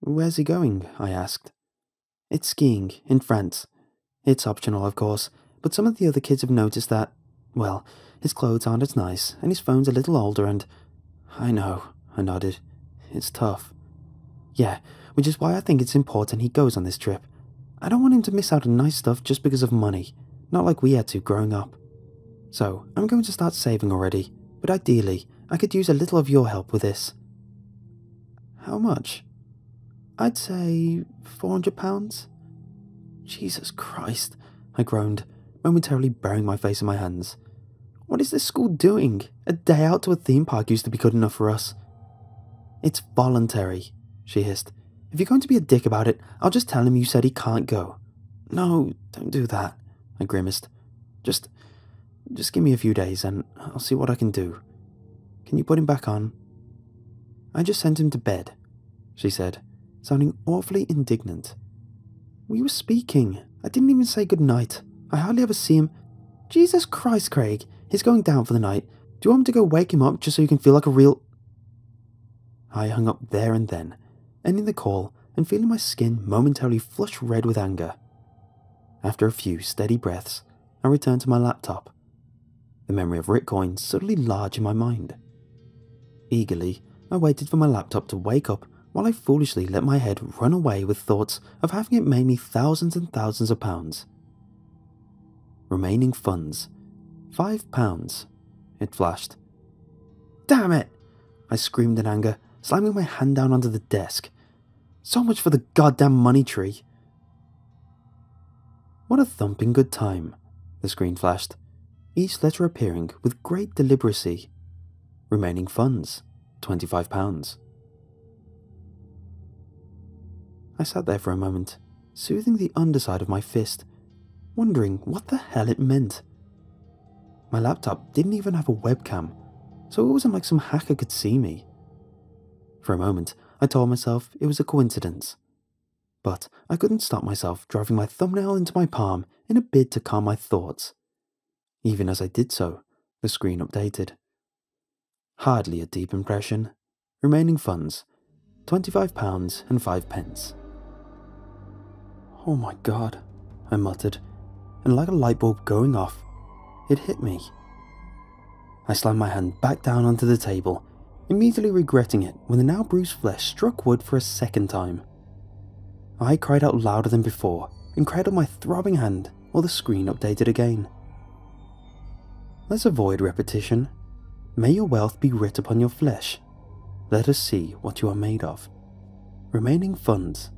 Where's he going? I asked. It's skiing in France. It's optional, of course, but some of the other kids have noticed that. Well, his clothes aren't as nice, and his phone's a little older, and. I know, I nodded. It's tough. Yeah, which is why I think it's important he goes on this trip. I don't want him to miss out on nice stuff just because of money, not like we had to growing up. So, I'm going to start saving already, but ideally, I could use a little of your help with this. How much? I'd say £400. Jesus Christ, I groaned, momentarily burying my face in my hands. What is this school doing? A day out to a theme park used to be good enough for us. It's voluntary, she hissed. If you're going to be a dick about it, I'll just tell him you said he can't go. No, don't do that, I grimaced. Just, just give me a few days and I'll see what I can do. Can you put him back on? I just sent him to bed, she said, sounding awfully indignant. We were speaking. I didn't even say good night. I hardly ever see him. Jesus Christ, Craig. He's going down for the night. Do you want me to go wake him up just so you can feel like a real. I hung up there and then, ending the call and feeling my skin momentarily flush red with anger. After a few steady breaths, I returned to my laptop, the memory of Ritcoin suddenly large in my mind. Eagerly, I waited for my laptop to wake up while I foolishly let my head run away with thoughts of having it made me thousands and thousands of pounds. Remaining funds Five pounds, it flashed. Damn it! I screamed in anger, slamming my hand down onto the desk. So much for the goddamn money tree. What a thumping good time, the screen flashed, each letter appearing with great deliberacy. Remaining funds, £25. I sat there for a moment, soothing the underside of my fist, wondering what the hell it meant. My laptop didn't even have a webcam, so it wasn't like some hacker could see me. For a moment, I told myself it was a coincidence. But I couldn't stop myself driving my thumbnail into my palm in a bid to calm my thoughts. Even as I did so, the screen updated. Hardly a deep impression. Remaining funds £25 and 5 pence. Oh my god, I muttered, and like a light bulb going off, it hit me. I slammed my hand back down onto the table, immediately regretting it when the now bruised flesh struck wood for a second time. I cried out louder than before and cradled my throbbing hand while the screen updated again. Let's avoid repetition. May your wealth be writ upon your flesh. Let us see what you are made of. Remaining funds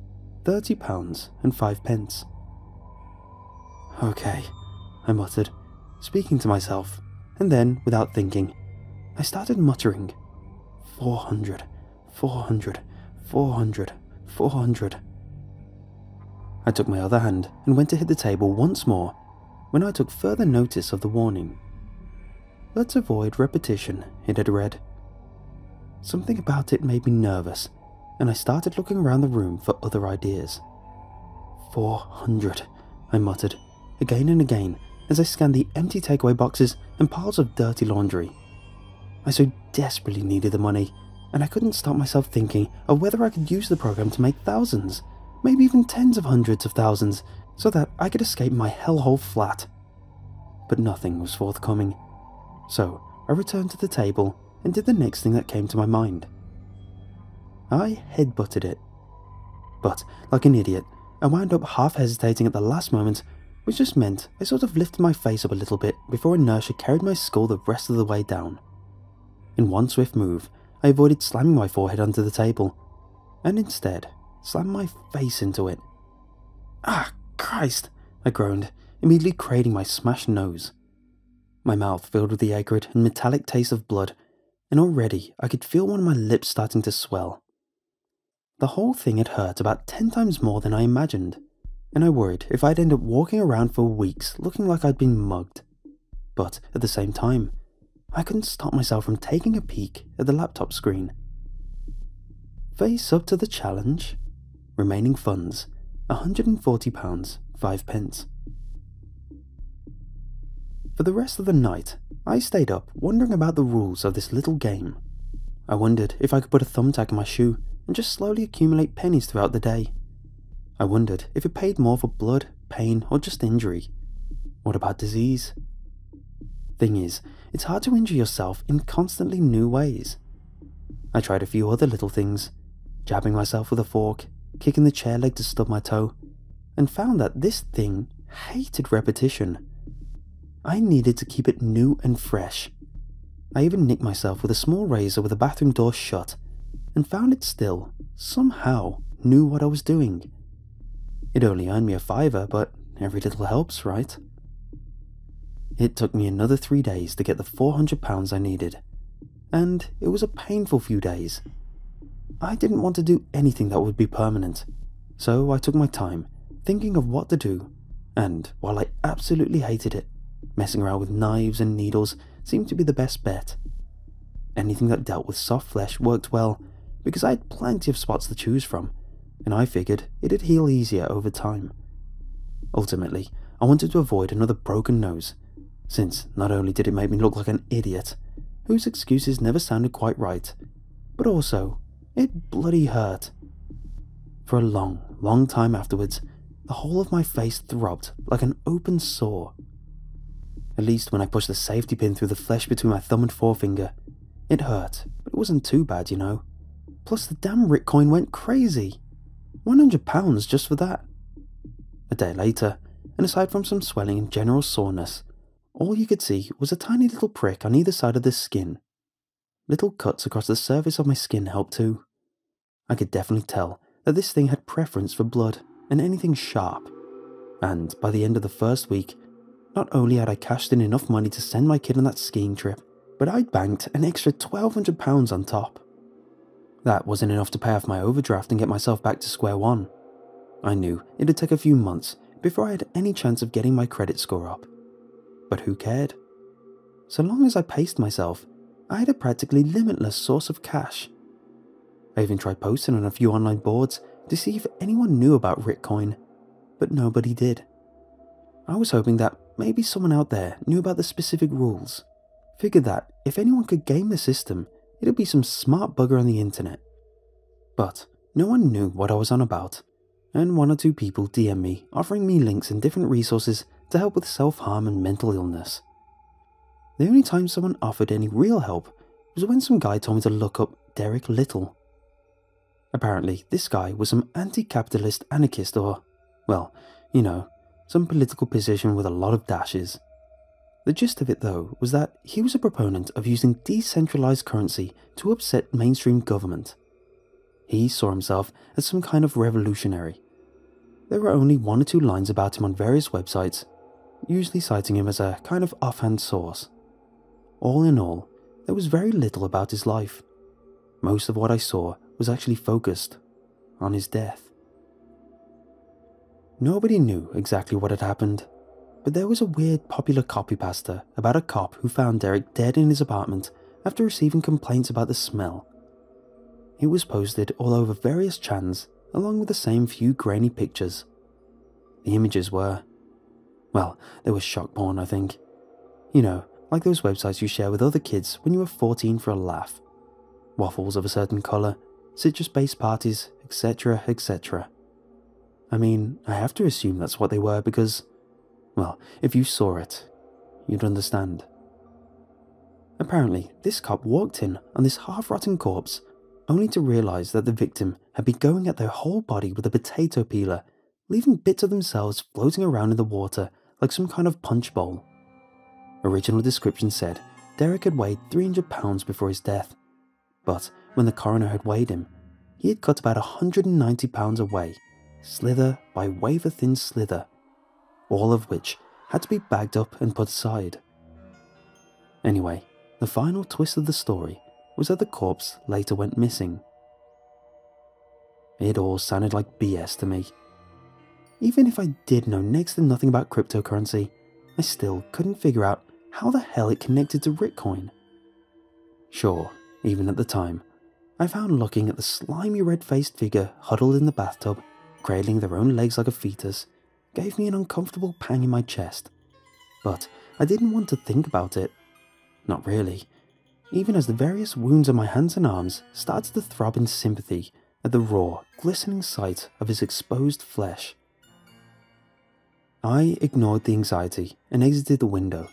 £30 and 5 pence. Okay, I muttered, speaking to myself, and then, without thinking, I started muttering, 400, 400, 400, 400. I took my other hand and went to hit the table once more when I took further notice of the warning. Let's avoid repetition, it had read. Something about it made me nervous, and I started looking around the room for other ideas. 400, I muttered, again and again as I scanned the empty takeaway boxes and piles of dirty laundry. I so desperately needed the money, and I couldn't stop myself thinking of whether I could use the program to make thousands, maybe even tens of hundreds of thousands, so that I could escape my hellhole flat. But nothing was forthcoming. So I returned to the table and did the next thing that came to my mind. I headbutted it. But, like an idiot, I wound up half hesitating at the last moment which just meant I sort of lifted my face up a little bit before inertia carried my skull the rest of the way down. In one swift move, I avoided slamming my forehead onto the table, and instead slammed my face into it. Ah, Christ! I groaned, immediately craning my smashed nose. My mouth filled with the acrid and metallic taste of blood, and already I could feel one of my lips starting to swell. The whole thing had hurt about ten times more than I imagined and I worried if I'd end up walking around for weeks looking like I'd been mugged. But at the same time, I couldn't stop myself from taking a peek at the laptop screen. Face up to the challenge. Remaining funds £140, 5 pence. For the rest of the night, I stayed up wondering about the rules of this little game. I wondered if I could put a thumbtack in my shoe and just slowly accumulate pennies throughout the day. I wondered if it paid more for blood, pain, or just injury. What about disease? Thing is, it's hard to injure yourself in constantly new ways. I tried a few other little things, jabbing myself with a fork, kicking the chair leg to stub my toe, and found that this thing hated repetition. I needed to keep it new and fresh. I even nicked myself with a small razor with the bathroom door shut, and found it still, somehow, knew what I was doing. It only earned me a fiver, but every little helps, right? It took me another three days to get the £400 I needed, and it was a painful few days. I didn't want to do anything that would be permanent, so I took my time, thinking of what to do, and while I absolutely hated it, messing around with knives and needles seemed to be the best bet. Anything that dealt with soft flesh worked well, because I had plenty of spots to choose from, and I figured it'd heal easier over time. Ultimately, I wanted to avoid another broken nose, since not only did it make me look like an idiot, whose excuses never sounded quite right, but also, it bloody hurt. For a long, long time afterwards, the whole of my face throbbed like an open sore. At least when I pushed the safety pin through the flesh between my thumb and forefinger, it hurt, but it wasn't too bad, you know. Plus, the damn Ritcoin went crazy. £100 just for that. A day later, and aside from some swelling and general soreness, all you could see was a tiny little prick on either side of the skin. Little cuts across the surface of my skin helped too. I could definitely tell that this thing had preference for blood and anything sharp. And by the end of the first week, not only had I cashed in enough money to send my kid on that skiing trip, but I'd banked an extra £1,200 on top. That wasn't enough to pay off my overdraft and get myself back to square one. I knew it'd take a few months before I had any chance of getting my credit score up. But who cared? So long as I paced myself, I had a practically limitless source of cash. I even tried posting on a few online boards to see if anyone knew about Ritcoin, but nobody did. I was hoping that maybe someone out there knew about the specific rules. Figured that if anyone could game the system, it'd be some smart bugger on the internet. But no one knew what I was on about, and one or two people DM'd me offering me links and different resources to help with self harm and mental illness. The only time someone offered any real help was when some guy told me to look up Derek Little. Apparently, this guy was some anti capitalist anarchist or, well, you know, some political position with a lot of dashes. The gist of it, though, was that he was a proponent of using decentralized currency to upset mainstream government. He saw himself as some kind of revolutionary. There were only one or two lines about him on various websites, usually citing him as a kind of offhand source. All in all, there was very little about his life. Most of what I saw was actually focused on his death. Nobody knew exactly what had happened, but there was a weird popular copypasta about a cop who found Derek dead in his apartment after receiving complaints about the smell. It was posted all over various chans along with the same few grainy pictures. The images were, well, they were shock porn, I think. You know, like those websites you share with other kids when you were 14 for a laugh. Waffles of a certain colour, citrus based parties, etc., etc. I mean, I have to assume that's what they were because well, if you saw it, you'd understand. Apparently, this cop walked in on this half rotten corpse only to realise that the victim had been going at their whole body with a potato peeler, leaving bits of themselves floating around in the water like some kind of punch bowl. Original description said Derek had weighed 300 pounds before his death, but when the coroner had weighed him, he had cut about 190 pounds away, slither by wafer thin slither, all of which had to be bagged up and put aside. Anyway, the final twist of the story was that the corpse later went missing. It all sounded like BS to me. Even if I did know next to nothing about cryptocurrency, I still couldn't figure out how the hell it connected to Ritcoin. Sure, even at the time, I found looking at the slimy red faced figure huddled in the bathtub, cradling their own legs like a fetus, gave me an uncomfortable pang in my chest. But I didn't want to think about it. Not really. Even as the various wounds on my hands and arms started to throb in sympathy at the raw, glistening sight of his exposed flesh. I ignored the anxiety and exited the window,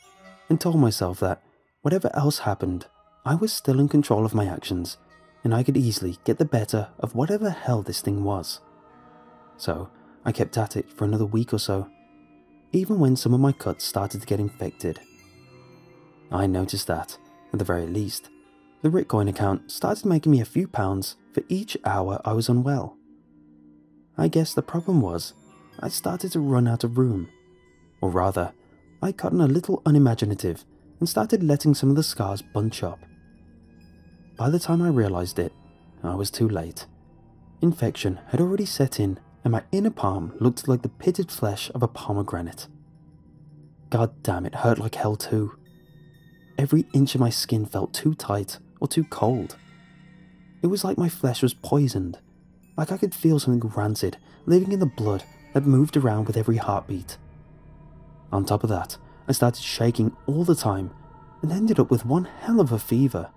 and told myself that whatever else happened, I was still in control of my actions and I could easily get the better of whatever hell this thing was. So I kept at it for another week or so, even when some of my cuts started to get infected. I noticed that, at the very least, the Ritcoin account started making me a few pounds for each hour I was unwell. I guess the problem was I started to run out of room, or rather, I got a little unimaginative and started letting some of the scars bunch up. By the time I realised it, I was too late. Infection had already set in and my inner palm looked like the pitted flesh of a pomegranate. God damn, it hurt like hell too. Every inch of my skin felt too tight or too cold. It was like my flesh was poisoned, like I could feel something rancid living in the blood that moved around with every heartbeat. On top of that, I started shaking all the time and ended up with one hell of a fever.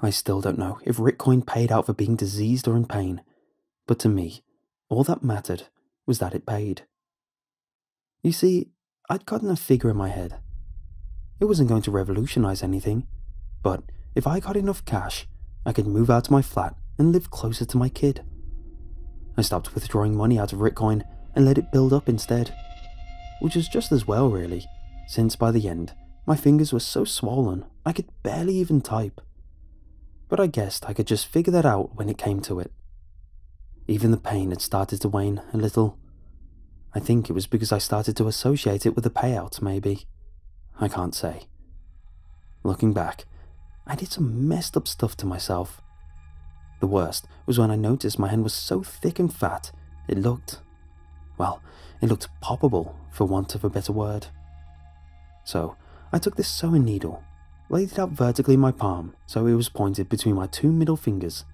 I still don't know if Ritcoin paid out for being diseased or in pain, but to me, all that mattered was that it paid. You see, I'd gotten a figure in my head. It wasn't going to revolutionize anything, but if I got enough cash, I could move out to my flat and live closer to my kid. I stopped withdrawing money out of Ritcoin and let it build up instead, which was just as well, really, since by the end, my fingers were so swollen I could barely even type but I guessed I could just figure that out when it came to it. Even the pain had started to wane a little. I think it was because I started to associate it with the payout, maybe. I can't say. Looking back, I did some messed up stuff to myself. The worst was when I noticed my hand was so thick and fat, it looked, well, it looked poppable, for want of a better word. So, I took this sewing needle laid it out vertically in my palm so it was pointed between my two middle fingers.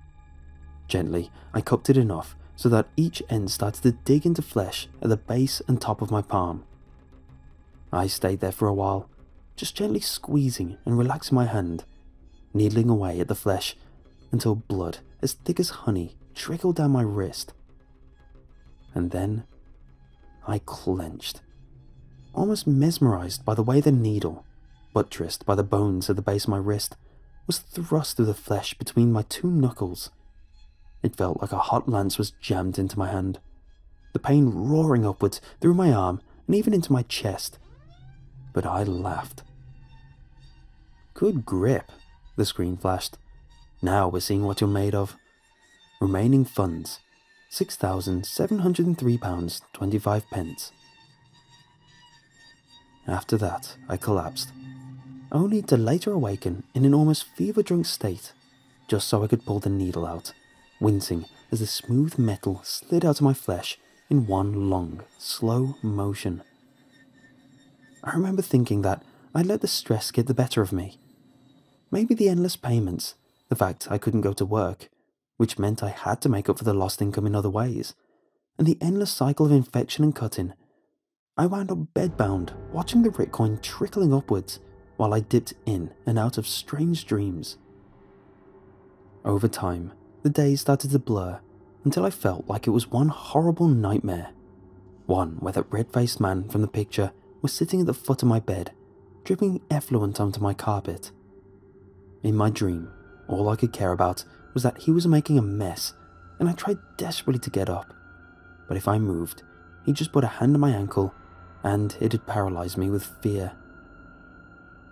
Gently, I cupped it enough so that each end started to dig into flesh at the base and top of my palm. I stayed there for a while, just gently squeezing and relaxing my hand, needling away at the flesh until blood as thick as honey trickled down my wrist. And then I clenched, almost mesmerized by the way the needle buttressed by the bones at the base of my wrist, was thrust through the flesh between my two knuckles. It felt like a hot lance was jammed into my hand, the pain roaring upwards through my arm and even into my chest. But I laughed. Good grip, the screen flashed. Now we're seeing what you're made of. Remaining funds £6,703.25. pence. After that, I collapsed only to later awaken in an almost fever drunk state, just so I could pull the needle out, wincing as the smooth metal slid out of my flesh in one long, slow motion. I remember thinking that I'd let the stress get the better of me. Maybe the endless payments, the fact I couldn't go to work, which meant I had to make up for the lost income in other ways, and the endless cycle of infection and cutting. I wound up bedbound, watching the Ritcoin trickling upwards while I dipped in and out of strange dreams. Over time, the days started to blur until I felt like it was one horrible nightmare. One where that red faced man from the picture was sitting at the foot of my bed, dripping effluent onto my carpet. In my dream, all I could care about was that he was making a mess, and I tried desperately to get up. But if I moved, he just put a hand on my ankle, and it had paralyzed me with fear.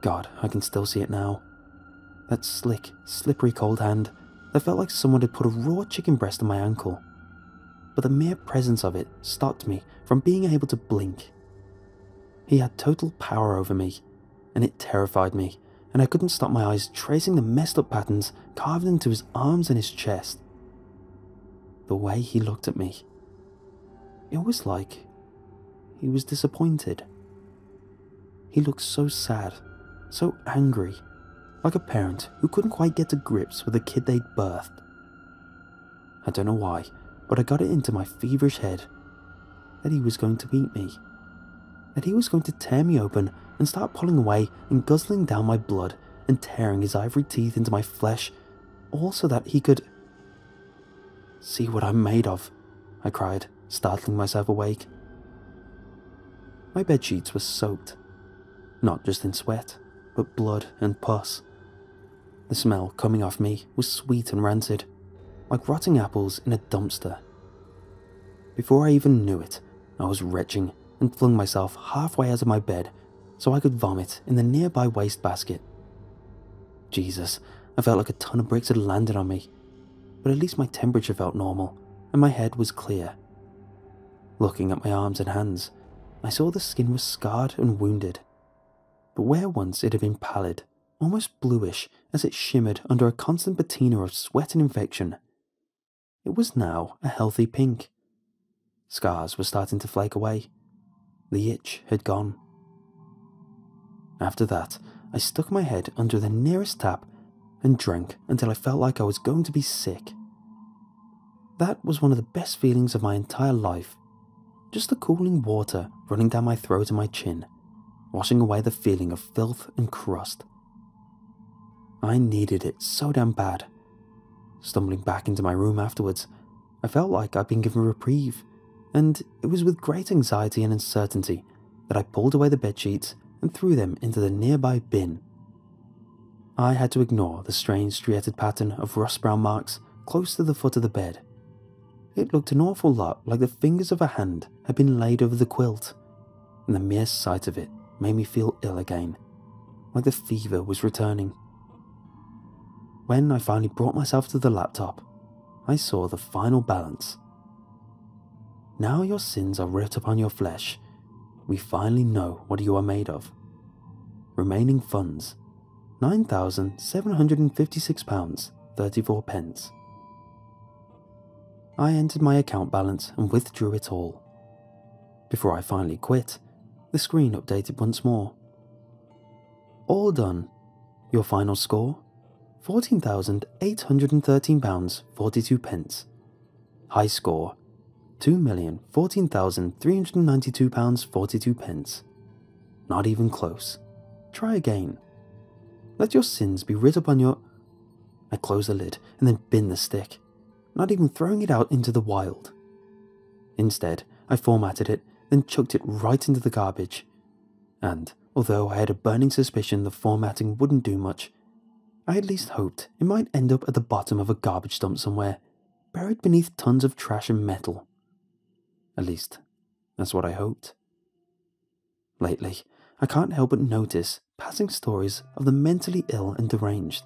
God, I can still see it now. That slick, slippery cold hand that felt like someone had put a raw chicken breast on my ankle. But the mere presence of it stopped me from being able to blink. He had total power over me, and it terrified me, and I couldn't stop my eyes tracing the messed up patterns carved into his arms and his chest. The way he looked at me, it was like he was disappointed. He looked so sad so angry, like a parent who couldn't quite get to grips with the kid they'd birthed. I don't know why, but I got it into my feverish head that he was going to eat me. That he was going to tear me open and start pulling away and guzzling down my blood and tearing his ivory teeth into my flesh, all so that he could. See what I'm made of, I cried, startling myself awake. My bed sheets were soaked not just in sweat, but blood and pus. The smell coming off me was sweet and rancid, like rotting apples in a dumpster. Before I even knew it, I was retching and flung myself halfway out of my bed so I could vomit in the nearby wastebasket. Jesus, I felt like a ton of bricks had landed on me, but at least my temperature felt normal and my head was clear. Looking at my arms and hands, I saw the skin was scarred and wounded, but where once it had been pallid, almost bluish as it shimmered under a constant patina of sweat and infection, it was now a healthy pink. Scars were starting to flake away. The itch had gone. After that, I stuck my head under the nearest tap and drank until I felt like I was going to be sick. That was one of the best feelings of my entire life. Just the cooling water running down my throat and my chin, washing away the feeling of filth and crust. I needed it so damn bad. Stumbling back into my room afterwards, I felt like I'd been given reprieve, and it was with great anxiety and uncertainty that I pulled away the bedsheets and threw them into the nearby bin. I had to ignore the strange striated pattern of rust brown marks close to the foot of the bed. It looked an awful lot like the fingers of a hand had been laid over the quilt, and the mere sight of it made me feel ill again, like the fever was returning. When I finally brought myself to the laptop, I saw the final balance. Now your sins are writ upon your flesh, we finally know what you are made of. Remaining funds £9,756, 34 pence. I entered my account balance and withdrew it all. Before I finally quit, the screen updated once more. All done. Your final score £14,813, 42 pence. High score £2,014,392, 42 pence. Not even close. Try again. Let your sins be writ upon your. I close the lid and then bin the stick, not even throwing it out into the wild. Instead, I formatted it, then chucked it right into the garbage. And, although I had a burning suspicion the formatting wouldn't do much, I at least hoped it might end up at the bottom of a garbage dump somewhere, buried beneath tons of trash and metal. At least, that's what I hoped. Lately, I can't help but notice passing stories of the mentally ill and deranged.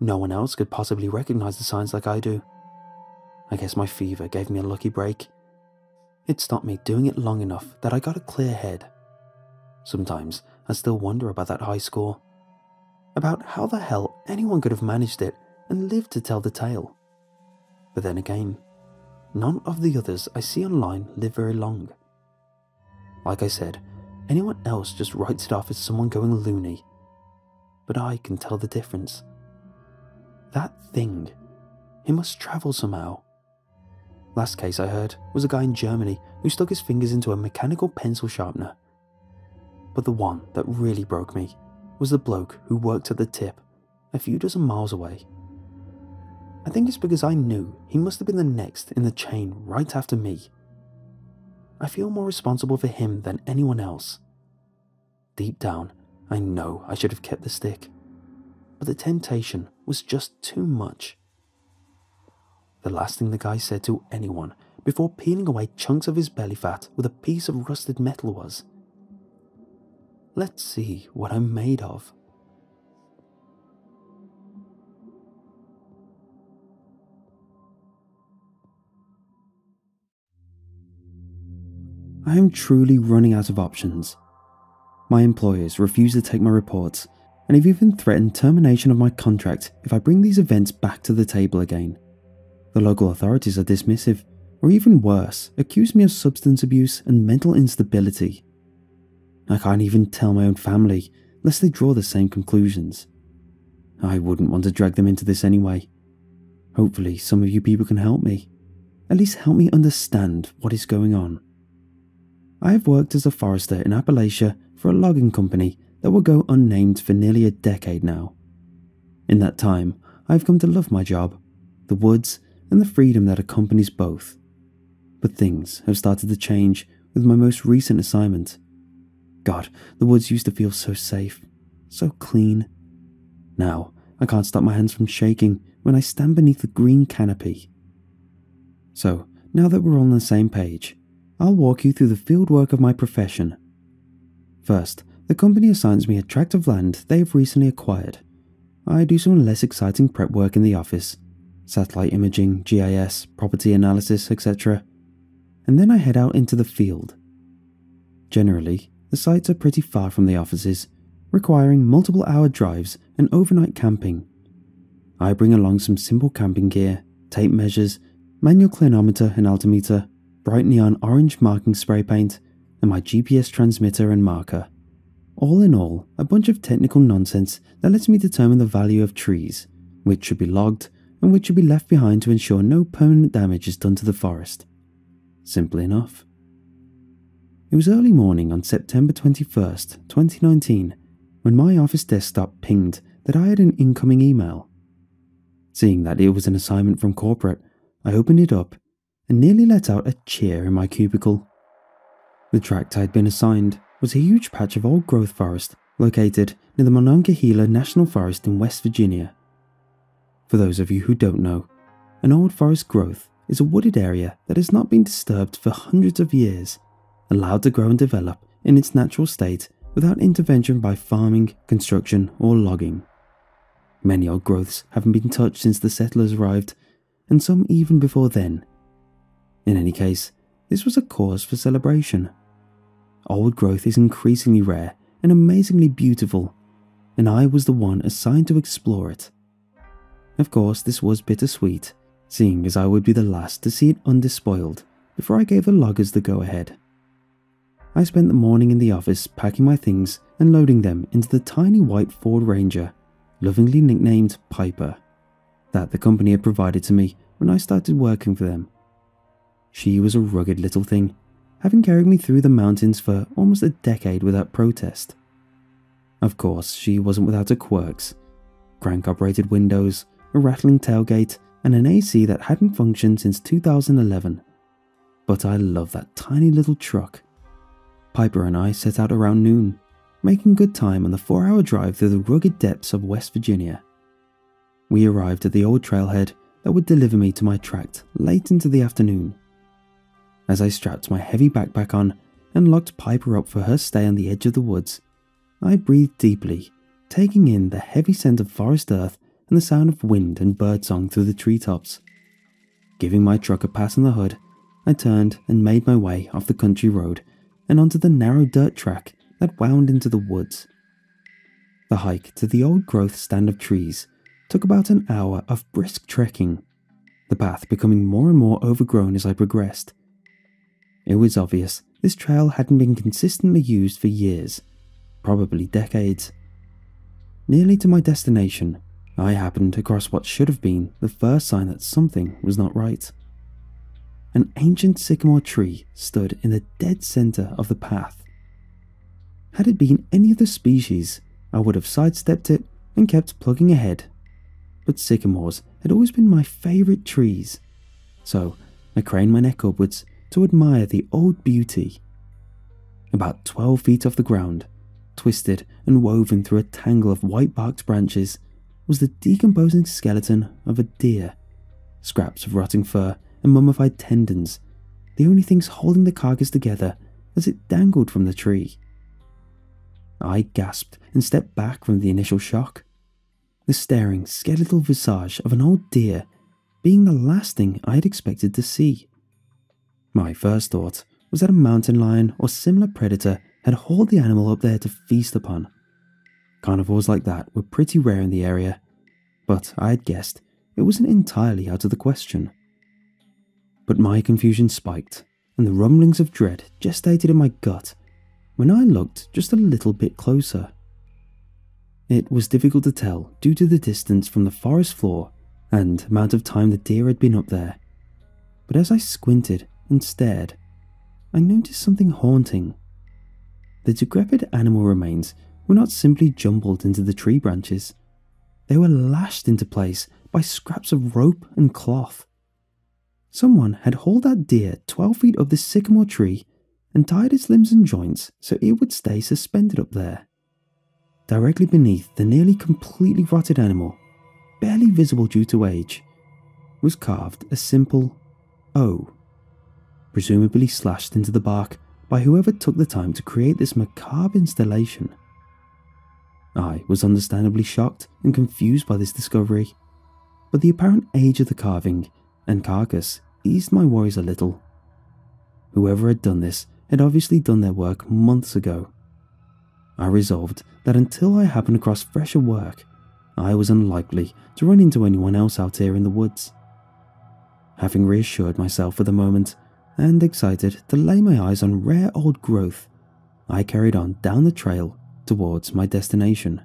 No one else could possibly recognize the signs like I do. I guess my fever gave me a lucky break. It stopped me doing it long enough that I got a clear head. Sometimes I still wonder about that high score. About how the hell anyone could have managed it and lived to tell the tale. But then again, none of the others I see online live very long. Like I said, Anyone else just writes it off as someone going loony. But I can tell the difference. That thing, it must travel somehow. Last case I heard was a guy in Germany who stuck his fingers into a mechanical pencil sharpener. But the one that really broke me was the bloke who worked at the tip, a few dozen miles away. I think it's because I knew he must have been the next in the chain right after me. I feel more responsible for him than anyone else. Deep down, I know I should have kept the stick, but the temptation was just too much. The last thing the guy said to anyone before peeling away chunks of his belly fat with a piece of rusted metal was, Let's see what I'm made of. I am truly running out of options. My employers refuse to take my reports and have even threatened termination of my contract if I bring these events back to the table again. The local authorities are dismissive, or even worse, accuse me of substance abuse and mental instability. I can't even tell my own family, lest they draw the same conclusions. I wouldn't want to drag them into this anyway. Hopefully, some of you people can help me. At least help me understand what is going on. I have worked as a forester in Appalachia for a logging company that will go unnamed for nearly a decade now. In that time, I have come to love my job, the woods, and the freedom that accompanies both. But things have started to change with my most recent assignment. God, the woods used to feel so safe, so clean. Now, I can't stop my hands from shaking when I stand beneath the green canopy. So, now that we're on the same page, I'll walk you through the fieldwork of my profession. First, the company assigns me a tract of land they have recently acquired. I do some less exciting prep work in the office satellite imaging, GIS, property analysis, etc. And then I head out into the field. Generally, the sites are pretty far from the offices, requiring multiple hour drives and overnight camping. I bring along some simple camping gear, tape measures, manual clinometer and altimeter, bright neon orange marking spray paint, and my GPS transmitter and marker. All in all, a bunch of technical nonsense that lets me determine the value of trees, which should be logged and which should be left behind to ensure no permanent damage is done to the forest. Simply enough. It was early morning on September 21st, 2019, when my office desktop pinged that I had an incoming email. Seeing that it was an assignment from corporate, I opened it up and nearly let out a cheer in my cubicle. The tract I had been assigned was a huge patch of old growth forest located near the Monongahela National Forest in West Virginia. For those of you who don't know, an old forest growth is a wooded area that has not been disturbed for hundreds of years, allowed to grow and develop in its natural state without intervention by farming, construction, or logging. Many old growths haven't been touched since the settlers arrived, and some even before then. In any case, this was a cause for celebration. Old growth is increasingly rare and amazingly beautiful, and I was the one assigned to explore it. Of course, this was bittersweet, seeing as I would be the last to see it undespoiled before I gave the loggers the go ahead. I spent the morning in the office packing my things and loading them into the tiny white Ford Ranger, lovingly nicknamed Piper, that the company had provided to me when I started working for them. She was a rugged little thing, having carried me through the mountains for almost a decade without protest. Of course, she wasn't without her quirks crank operated windows, a rattling tailgate, and an AC that hadn't functioned since 2011. But I love that tiny little truck. Piper and I set out around noon, making good time on the four hour drive through the rugged depths of West Virginia. We arrived at the old trailhead that would deliver me to my tract late into the afternoon. As I strapped my heavy backpack on and locked Piper up for her stay on the edge of the woods, I breathed deeply, taking in the heavy scent of forest earth and the sound of wind and birdsong through the treetops. Giving my truck a pass on the hood, I turned and made my way off the country road and onto the narrow dirt track that wound into the woods. The hike to the old growth stand of trees took about an hour of brisk trekking, the path becoming more and more overgrown as I progressed. It was obvious this trail hadn't been consistently used for years, probably decades. Nearly to my destination, I happened across what should have been the first sign that something was not right. An ancient sycamore tree stood in the dead center of the path. Had it been any other species, I would have sidestepped it and kept plugging ahead. But sycamores had always been my favorite trees, so I craned my neck upwards to admire the old beauty. About 12 feet off the ground, twisted and woven through a tangle of white barked branches, was the decomposing skeleton of a deer. Scraps of rotting fur and mummified tendons, the only things holding the carcass together as it dangled from the tree. I gasped and stepped back from the initial shock. The staring, skeletal visage of an old deer being the last thing I had expected to see. My first thought was that a mountain lion or similar predator had hauled the animal up there to feast upon. Carnivores like that were pretty rare in the area, but I had guessed it wasn't entirely out of the question. But my confusion spiked, and the rumblings of dread gestated in my gut when I looked just a little bit closer. It was difficult to tell due to the distance from the forest floor and amount of time the deer had been up there. But as I squinted and stared, I noticed something haunting. The decrepit animal remains were not simply jumbled into the tree branches, they were lashed into place by scraps of rope and cloth. Someone had hauled that deer 12 feet up the sycamore tree and tied its limbs and joints so it would stay suspended up there. Directly beneath the nearly completely rotted animal, barely visible due to age, was carved a simple O, presumably slashed into the bark by whoever took the time to create this macabre installation. I was understandably shocked and confused by this discovery, but the apparent age of the carving and carcass eased my worries a little. Whoever had done this had obviously done their work months ago. I resolved that until I happened across fresher work, I was unlikely to run into anyone else out here in the woods. Having reassured myself for the moment, and excited to lay my eyes on rare old growth, I carried on down the trail towards my destination.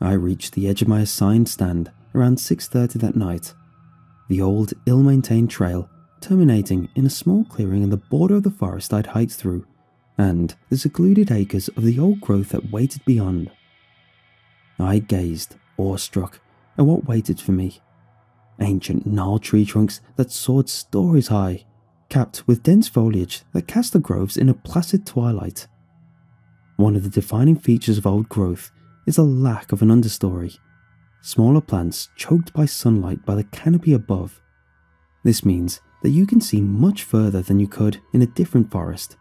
I reached the edge of my assigned stand around 6:30 that night. The old, ill-maintained trail terminating in a small clearing in the border of the forest I'd hiked through, and the secluded acres of the old growth that waited beyond. I gazed, awestruck, at what waited for me. Ancient gnarled tree trunks that soared stories high, capped with dense foliage that cast the groves in a placid twilight. One of the defining features of old growth is a lack of an understory. Smaller plants choked by sunlight by the canopy above. This means that you can see much further than you could in a different forest,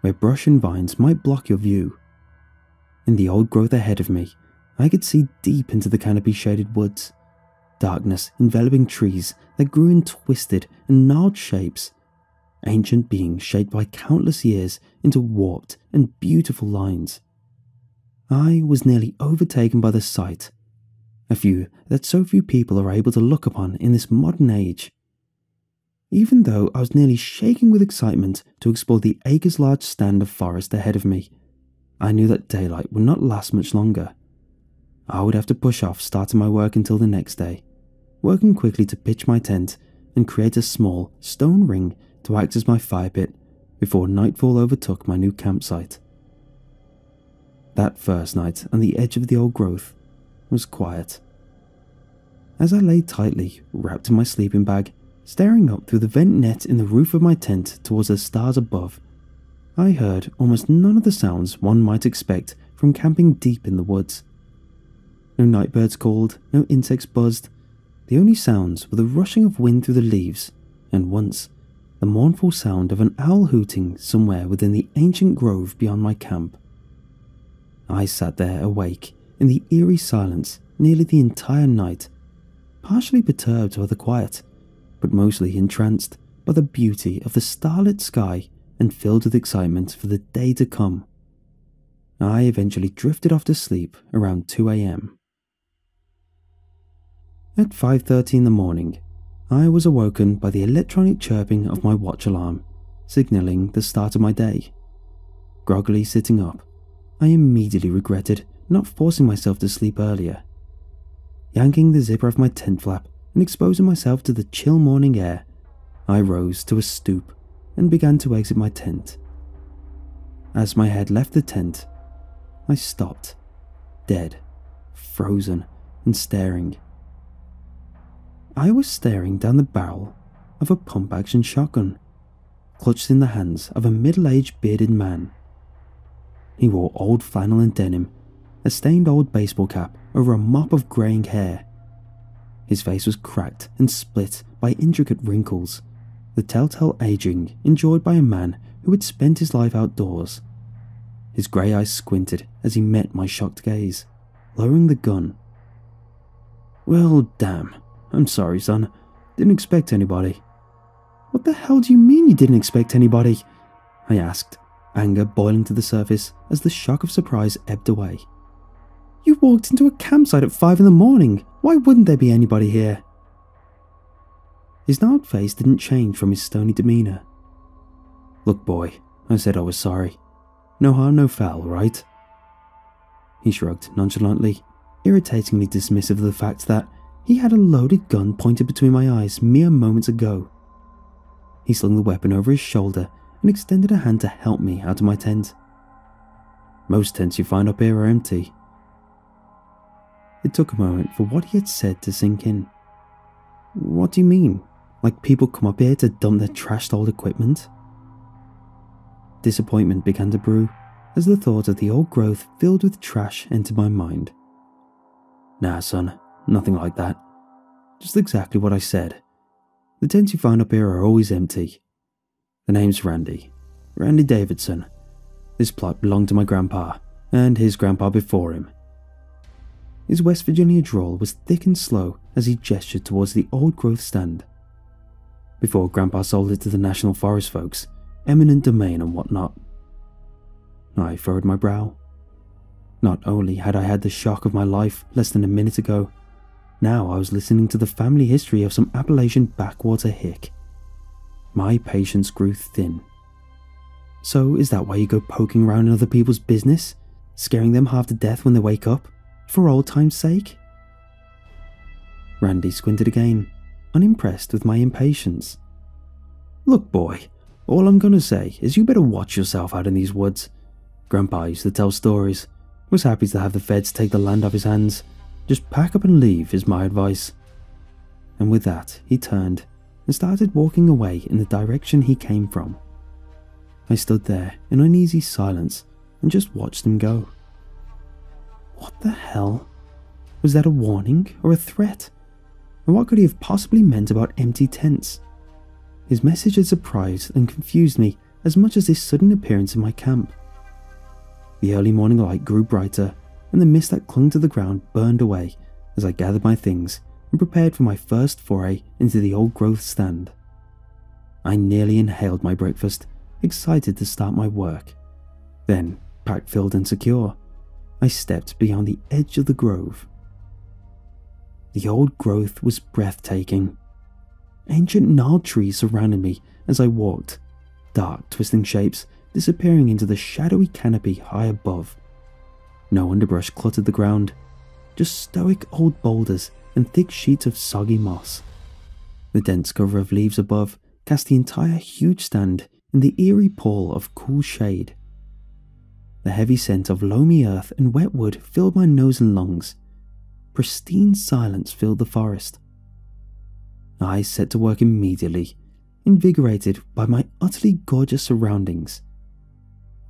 where brush and vines might block your view. In the old growth ahead of me, I could see deep into the canopy shaded woods, darkness enveloping trees that grew in twisted and gnarled shapes, ancient beings shaped by countless years into warped and beautiful lines. I was nearly overtaken by the sight, a view that so few people are able to look upon in this modern age. Even though I was nearly shaking with excitement to explore the acres large stand of forest ahead of me, I knew that daylight would not last much longer. I would have to push off starting my work until the next day, working quickly to pitch my tent and create a small stone ring to act as my fire pit before nightfall overtook my new campsite. That first night on the edge of the old growth was quiet. As I lay tightly wrapped in my sleeping bag, Staring up through the vent net in the roof of my tent towards the stars above, I heard almost none of the sounds one might expect from camping deep in the woods. No night birds called, no insects buzzed. The only sounds were the rushing of wind through the leaves, and once, the mournful sound of an owl hooting somewhere within the ancient grove beyond my camp. I sat there awake in the eerie silence nearly the entire night, partially perturbed by the quiet but mostly entranced by the beauty of the starlit sky and filled with excitement for the day to come. I eventually drifted off to sleep around 2 a.m. At 5:30 in the morning, I was awoken by the electronic chirping of my watch alarm, signaling the start of my day. Groggily sitting up, I immediately regretted not forcing myself to sleep earlier. Yanking the zipper of my tent flap and exposing myself to the chill morning air, I rose to a stoop and began to exit my tent. As my head left the tent, I stopped, dead, frozen, and staring. I was staring down the barrel of a pump action shotgun, clutched in the hands of a middle aged bearded man. He wore old flannel and denim, a stained old baseball cap over a mop of greying hair, his face was cracked and split by intricate wrinkles, the telltale aging enjoyed by a man who had spent his life outdoors. His grey eyes squinted as he met my shocked gaze, lowering the gun. Well, damn. I'm sorry, son. Didn't expect anybody. What the hell do you mean you didn't expect anybody? I asked, anger boiling to the surface as the shock of surprise ebbed away. You walked into a campsite at five in the morning. Why wouldn't there be anybody here? His gnarled face didn't change from his stony demeanour. Look, boy, I said I was sorry. No harm, no foul, right? He shrugged nonchalantly, irritatingly dismissive of the fact that he had a loaded gun pointed between my eyes mere moments ago. He slung the weapon over his shoulder and extended a hand to help me out of my tent. Most tents you find up here are empty, it took a moment for what he had said to sink in. What do you mean? Like people come up here to dump their trashed old equipment? disappointment began to brew as the thought of the old growth filled with trash entered my mind. Nah, son, nothing like that. Just exactly what I said. The tents you find up here are always empty. The name's Randy. Randy Davidson. This plot belonged to my grandpa, and his grandpa before him. His West Virginia drawl was thick and slow as he gestured towards the old growth stand. Before Grandpa sold it to the National Forest folks, eminent domain and whatnot. I furrowed my brow. Not only had I had the shock of my life less than a minute ago, now I was listening to the family history of some Appalachian backwater hick. My patience grew thin. So, is that why you go poking around in other people's business, scaring them half to death when they wake up, for old time's sake? Randy squinted again, unimpressed with my impatience. Look, boy, all I'm gonna say is you better watch yourself out in these woods. Grandpa used to tell stories, was happy to have the feds take the land off his hands. Just pack up and leave is my advice. And with that, he turned and started walking away in the direction he came from. I stood there in uneasy silence and just watched him go. What the hell? Was that a warning or a threat? And what could he have possibly meant about empty tents? His message had surprised and confused me as much as his sudden appearance in my camp. The early morning light grew brighter, and the mist that clung to the ground burned away as I gathered my things and prepared for my first foray into the old growth stand. I nearly inhaled my breakfast, excited to start my work. Then, pack filled and secure, I stepped beyond the edge of the grove. The old growth was breathtaking. Ancient gnarled trees surrounded me as I walked, dark, twisting shapes disappearing into the shadowy canopy high above. No underbrush cluttered the ground, just stoic old boulders and thick sheets of soggy moss. The dense cover of leaves above cast the entire huge stand in the eerie pall of cool shade. The heavy scent of loamy earth and wet wood filled my nose and lungs. Pristine silence filled the forest. I set to work immediately, invigorated by my utterly gorgeous surroundings.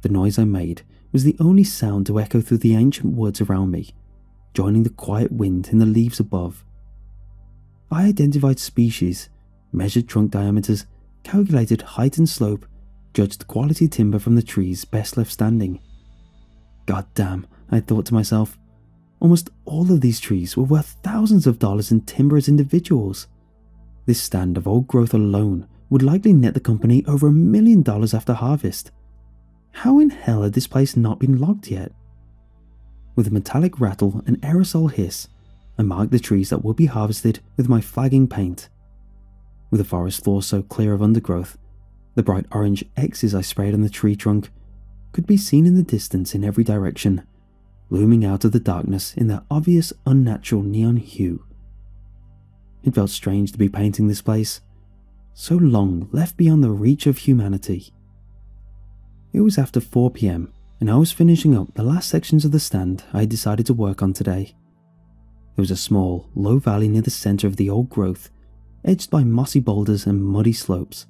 The noise I made was the only sound to echo through the ancient woods around me, joining the quiet wind in the leaves above. I identified species, measured trunk diameters, calculated height and slope, judged quality timber from the trees best left standing. God damn, I thought to myself, almost all of these trees were worth thousands of dollars in timber as individuals. This stand of old growth alone would likely net the company over a million dollars after harvest. How in hell had this place not been logged yet? With a metallic rattle and aerosol hiss, I marked the trees that would be harvested with my flagging paint. With the forest floor so clear of undergrowth, the bright orange X's I sprayed on the tree trunk could be seen in the distance in every direction, looming out of the darkness in their obvious unnatural neon hue. It felt strange to be painting this place, so long left beyond the reach of humanity. It was after 4 pm, and I was finishing up the last sections of the stand I had decided to work on today. It was a small, low valley near the centre of the old growth, edged by mossy boulders and muddy slopes.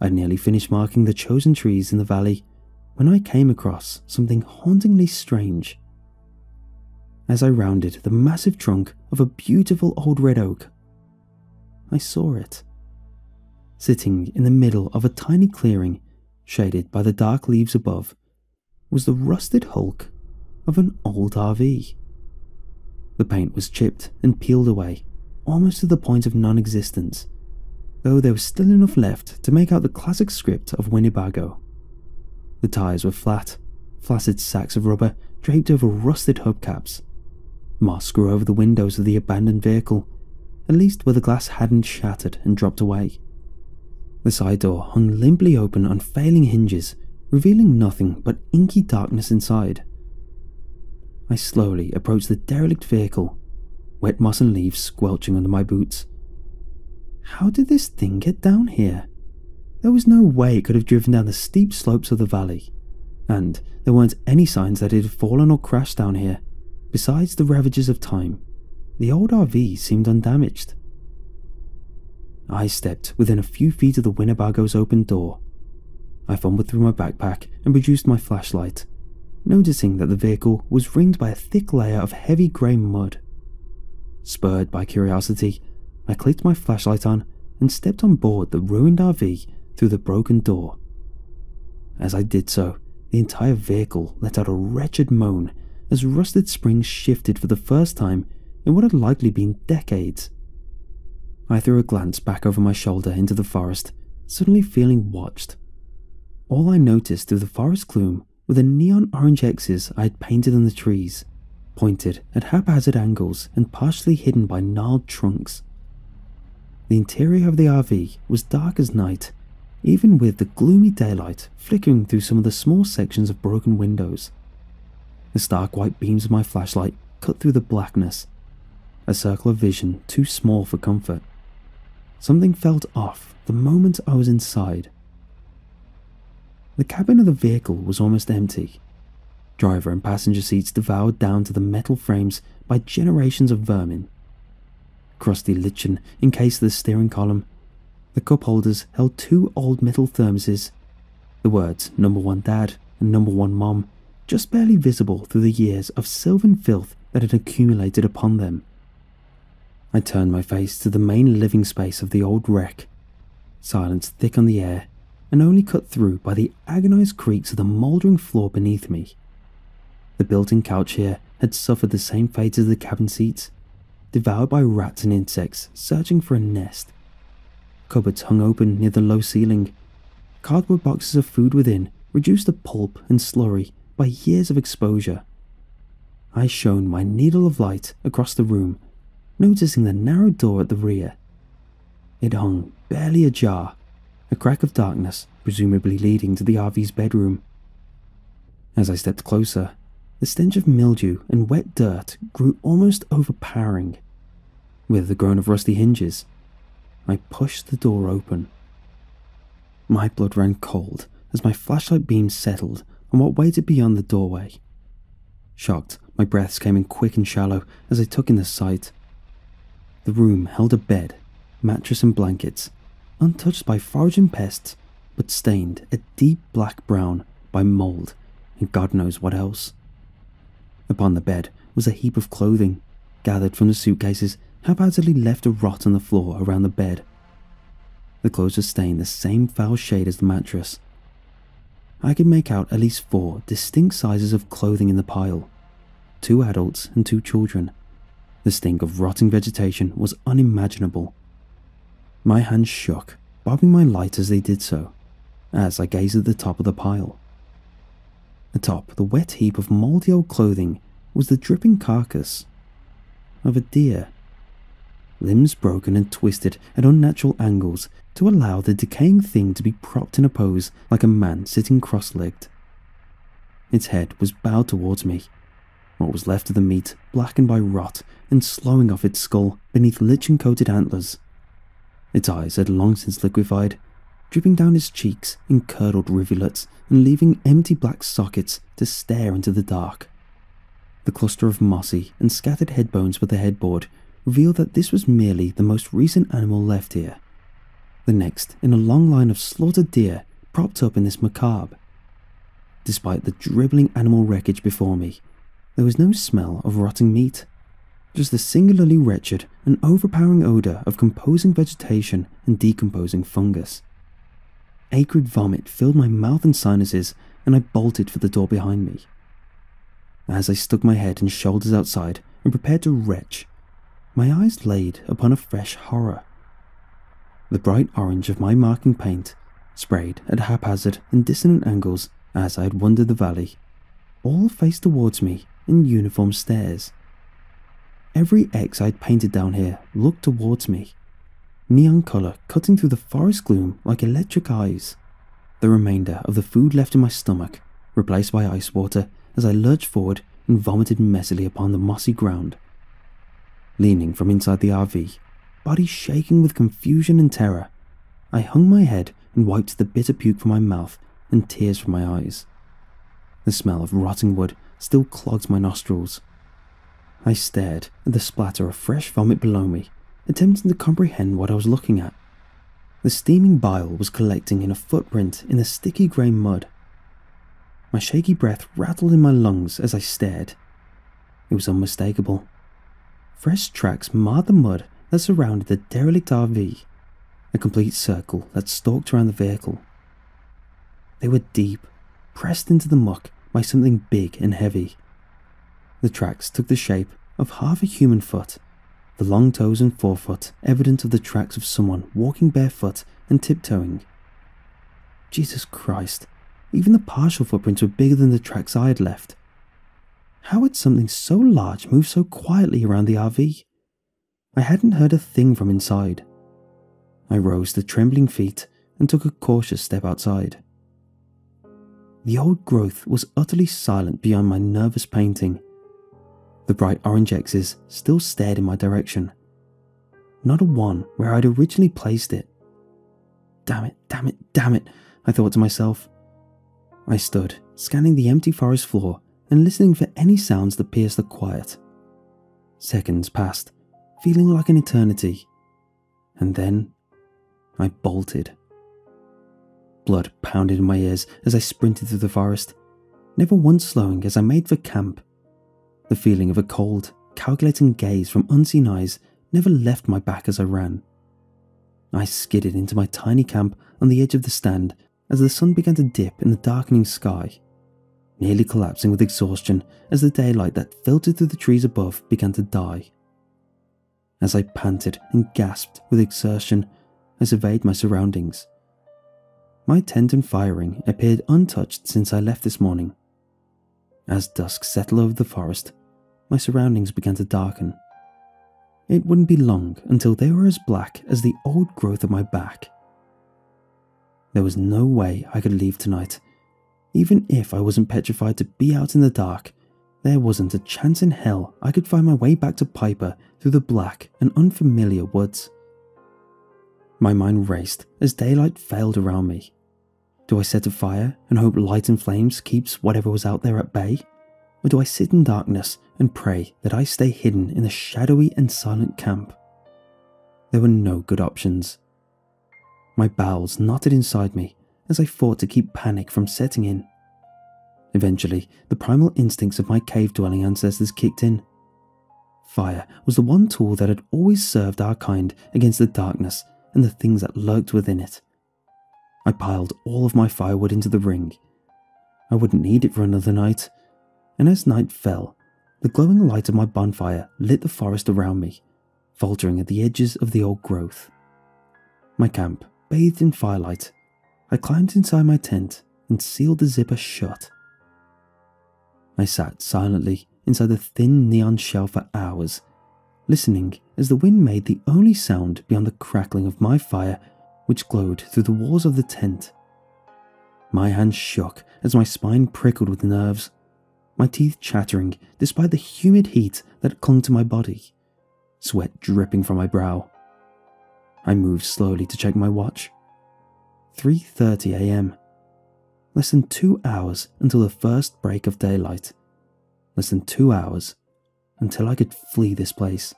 I'd nearly finished marking the chosen trees in the valley when I came across something hauntingly strange. As I rounded the massive trunk of a beautiful old red oak, I saw it. Sitting in the middle of a tiny clearing shaded by the dark leaves above, was the rusted hulk of an old RV. The paint was chipped and peeled away, almost to the point of non existence, though there was still enough left to make out the classic script of Winnebago. The tyres were flat, flaccid sacks of rubber draped over rusted hubcaps. Moss grew over the windows of the abandoned vehicle, at least where the glass hadn't shattered and dropped away. The side door hung limply open on failing hinges, revealing nothing but inky darkness inside. I slowly approached the derelict vehicle, wet moss and leaves squelching under my boots. How did this thing get down here? There was no way it could have driven down the steep slopes of the valley, and there weren't any signs that it had fallen or crashed down here. Besides the ravages of time, the old RV seemed undamaged. I stepped within a few feet of the Winnebago's open door. I fumbled through my backpack and produced my flashlight, noticing that the vehicle was ringed by a thick layer of heavy grey mud. Spurred by curiosity, I clicked my flashlight on and stepped on board the ruined RV through the broken door. As I did so, the entire vehicle let out a wretched moan as rusted springs shifted for the first time in what had likely been decades. I threw a glance back over my shoulder into the forest, suddenly feeling watched. All I noticed through the forest gloom were the neon orange X's I had painted on the trees, pointed at haphazard angles and partially hidden by gnarled trunks. The interior of the RV was dark as night, even with the gloomy daylight flickering through some of the small sections of broken windows. The stark white beams of my flashlight cut through the blackness, a circle of vision too small for comfort. Something felt off the moment I was inside. The cabin of the vehicle was almost empty. Driver and passenger seats devoured down to the metal frames by generations of vermin. Crusty lichen encased the steering column. The cup holders held two old metal thermoses. The words number one dad and number one mom just barely visible through the years of sylvan filth that had accumulated upon them. I turned my face to the main living space of the old wreck. Silence thick on the air, and only cut through by the agonized creaks of the mouldering floor beneath me. The built in couch here had suffered the same fate as the cabin seats, devoured by rats and insects searching for a nest. Cupboards hung open near the low ceiling. Cardboard boxes of food within reduced to pulp and slurry by years of exposure. I shone my needle of light across the room noticing the narrow door at the rear. It hung barely ajar, a crack of darkness presumably leading to the RV's bedroom. As I stepped closer, the stench of mildew and wet dirt grew almost overpowering. With the groan of rusty hinges, I pushed the door open. My blood ran cold as my flashlight beam settled on what waited beyond the doorway. Shocked, my breaths came in quick and shallow as I took in the sight. The room held a bed, mattress, and blankets, untouched by foraging pests, but stained a deep black brown by mold and God knows what else. Upon the bed was a heap of clothing, gathered from the suitcases haphazardly left to rot on the floor around the bed. The clothes were stained the same foul shade as the mattress. I could make out at least four distinct sizes of clothing in the pile two adults and two children. The stink of rotting vegetation was unimaginable. My hands shook, bobbing my light as they did so, as I gazed at the top of the pile. Atop the wet heap of mouldy old clothing was the dripping carcass of a deer. Limbs broken and twisted at unnatural angles to allow the decaying thing to be propped in a pose like a man sitting cross legged. Its head was bowed towards me, what was left of the meat blackened by rot and slowing off its skull beneath lichen coated antlers. Its eyes had long since liquefied, dripping down its cheeks in curdled rivulets and leaving empty black sockets to stare into the dark. The cluster of mossy and scattered head bones with the headboard revealed that this was merely the most recent animal left here. The next in a long line of slaughtered deer propped up in this macabre. Despite the dribbling animal wreckage before me, there was no smell of rotting meat, just the singularly wretched and overpowering odour of composing vegetation and decomposing fungus. Acrid vomit filled my mouth and sinuses, and I bolted for the door behind me. As I stuck my head and shoulders outside and prepared to retch, my eyes laid upon a fresh horror. The bright orange of my marking paint, sprayed at haphazard and dissonant angles as I had wandered the valley, all faced towards me in uniform stares. Every X I'd painted down here looked towards me, neon colour cutting through the forest gloom like electric eyes. The remainder of the food left in my stomach, replaced by ice water as I lurched forward and vomited messily upon the mossy ground. Leaning from inside the RV, body shaking with confusion and terror, I hung my head and wiped the bitter puke from my mouth and tears from my eyes. The smell of rotting wood still clogged my nostrils. I stared at the splatter of fresh vomit below me, attempting to comprehend what I was looking at. The steaming bile was collecting in a footprint in the sticky grey mud. My shaky breath rattled in my lungs as I stared. It was unmistakable. Fresh tracks marred the mud that surrounded the derelict RV, a complete circle that stalked around the vehicle. They were deep, pressed into the muck by something big and heavy. The tracks took the shape of half a human foot, the long toes and forefoot evident of the tracks of someone walking barefoot and tiptoeing. Jesus Christ, even the partial footprints were bigger than the tracks I had left. How had something so large moved so quietly around the RV? I hadn't heard a thing from inside. I rose to trembling feet and took a cautious step outside. The old growth was utterly silent beyond my nervous painting. The bright orange X's still stared in my direction. Not a one where I'd originally placed it. Damn it, damn it, damn it, I thought to myself. I stood, scanning the empty forest floor and listening for any sounds that pierced the quiet. Seconds passed, feeling like an eternity. And then I bolted. Blood pounded in my ears as I sprinted through the forest, never once slowing as I made for camp. The feeling of a cold, calculating gaze from unseen eyes never left my back as I ran. I skidded into my tiny camp on the edge of the stand as the sun began to dip in the darkening sky, nearly collapsing with exhaustion as the daylight that filtered through the trees above began to die. As I panted and gasped with exertion, I surveyed my surroundings. My tent and firing appeared untouched since I left this morning. As dusk settled over the forest, my surroundings began to darken. It wouldn't be long until they were as black as the old growth of my back. There was no way I could leave tonight. Even if I wasn't petrified to be out in the dark, there wasn't a chance in hell I could find my way back to Piper through the black and unfamiliar woods. My mind raced as daylight failed around me. Do I set a fire and hope light and flames keeps whatever was out there at bay? Or do I sit in darkness and pray that I stay hidden in the shadowy and silent camp? There were no good options. My bowels knotted inside me as I fought to keep panic from setting in. Eventually, the primal instincts of my cave dwelling ancestors kicked in. Fire was the one tool that had always served our kind against the darkness and the things that lurked within it. I piled all of my firewood into the ring. I wouldn't need it for another night, and as night fell, the glowing light of my bonfire lit the forest around me, faltering at the edges of the old growth. My camp bathed in firelight. I climbed inside my tent and sealed the zipper shut. I sat silently inside the thin neon shell for hours, listening as the wind made the only sound beyond the crackling of my fire which glowed through the walls of the tent. My hands shook as my spine prickled with nerves, my teeth chattering despite the humid heat that clung to my body, sweat dripping from my brow. I moved slowly to check my watch. 3:30 a.m. Less than 2 hours until the first break of daylight. Less than 2 hours until I could flee this place.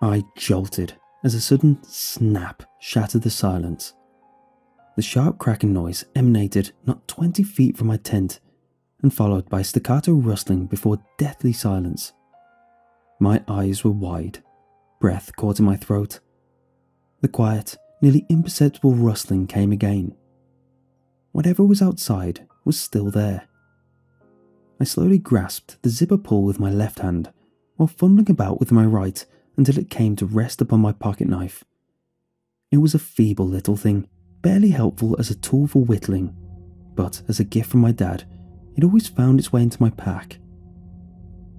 I jolted as a sudden snap shattered the silence. The sharp cracking noise emanated not 20 feet from my tent and followed by staccato rustling before deathly silence. My eyes were wide, breath caught in my throat. The quiet, nearly imperceptible rustling came again. Whatever was outside was still there. I slowly grasped the zipper pull with my left hand while fumbling about with my right until it came to rest upon my pocket knife. It was a feeble little thing, barely helpful as a tool for whittling, but as a gift from my dad, it always found its way into my pack.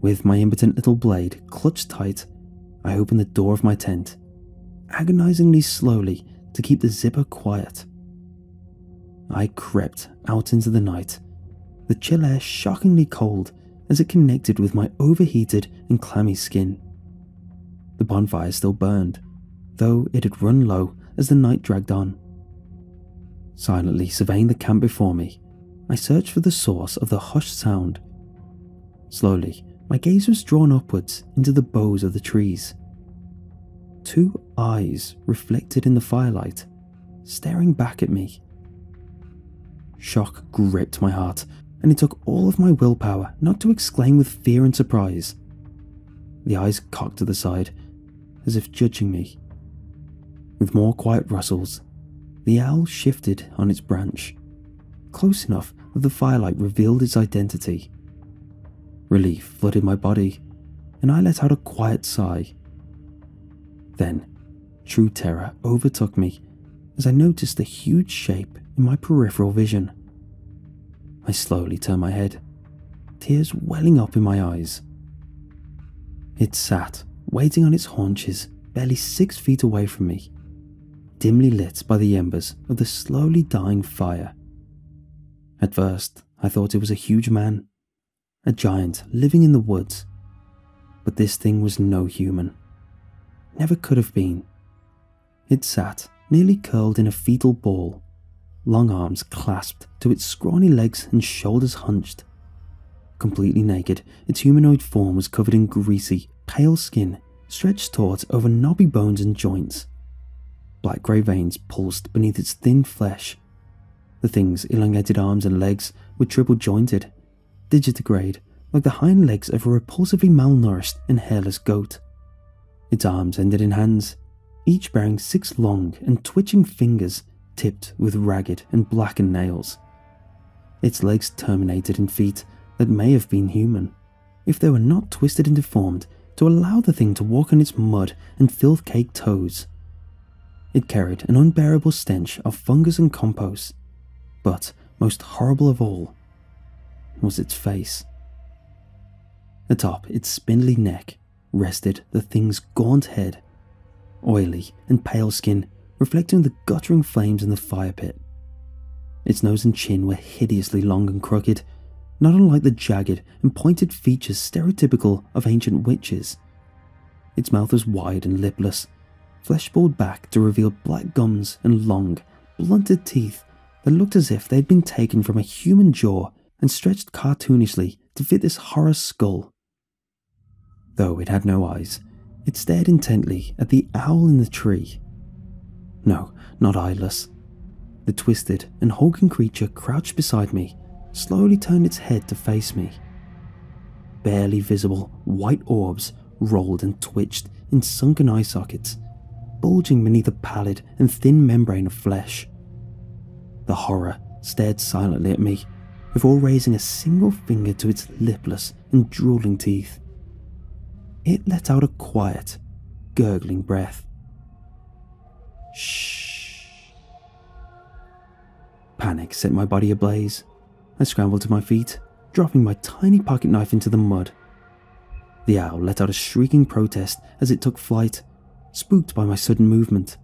With my impotent little blade clutched tight, I opened the door of my tent, agonizingly slowly to keep the zipper quiet. I crept out into the night, the chill air shockingly cold as it connected with my overheated and clammy skin. The bonfire still burned, though it had run low as the night dragged on. Silently surveying the camp before me, I searched for the source of the hushed sound. Slowly, my gaze was drawn upwards into the boughs of the trees. Two eyes reflected in the firelight, staring back at me. Shock gripped my heart, and it took all of my willpower not to exclaim with fear and surprise. The eyes cocked to the side, as if judging me. With more quiet rustles, the owl shifted on its branch, close enough that the firelight revealed its identity. Relief flooded my body, and I let out a quiet sigh. Then, true terror overtook me as I noticed a huge shape in my peripheral vision. I slowly turned my head, tears welling up in my eyes. It sat, waiting on its haunches, barely six feet away from me, dimly lit by the embers of the slowly dying fire. At first, I thought it was a huge man, a giant living in the woods. But this thing was no human. Never could have been. It sat, nearly curled in a fetal ball, long arms clasped to its scrawny legs and shoulders hunched. Completely naked, its humanoid form was covered in greasy, pale skin stretched taut over knobby bones and joints. Black grey veins pulsed beneath its thin flesh. The thing's elongated arms and legs were triple jointed, digitigrade, like the hind legs of a repulsively malnourished and hairless goat. Its arms ended in hands, each bearing six long and twitching fingers tipped with ragged and blackened nails. Its legs terminated in feet that may have been human, if they were not twisted and deformed to allow the thing to walk on its mud and filth caked toes. It carried an unbearable stench of fungus and compost, but most horrible of all was its face. Atop its spindly neck rested the thing's gaunt head, oily and pale skin reflecting the guttering flames in the fire pit. Its nose and chin were hideously long and crooked, not unlike the jagged and pointed features stereotypical of ancient witches. Its mouth was wide and lipless, flesh balled back to reveal black gums and long, blunted teeth that looked as if they had been taken from a human jaw and stretched cartoonishly to fit this horror skull. Though it had no eyes, it stared intently at the owl in the tree. No, not eyeless. The twisted and hulking creature crouched beside me slowly turned its head to face me. Barely visible white orbs rolled and twitched in sunken eye sockets, bulging beneath a pallid and thin membrane of flesh. The horror stared silently at me before raising a single finger to its lipless and drooling teeth. It let out a quiet, gurgling breath. Shh. Panic set my body ablaze. I scrambled to my feet, dropping my tiny pocket knife into the mud. The owl let out a shrieking protest as it took flight, spooked by my sudden movement.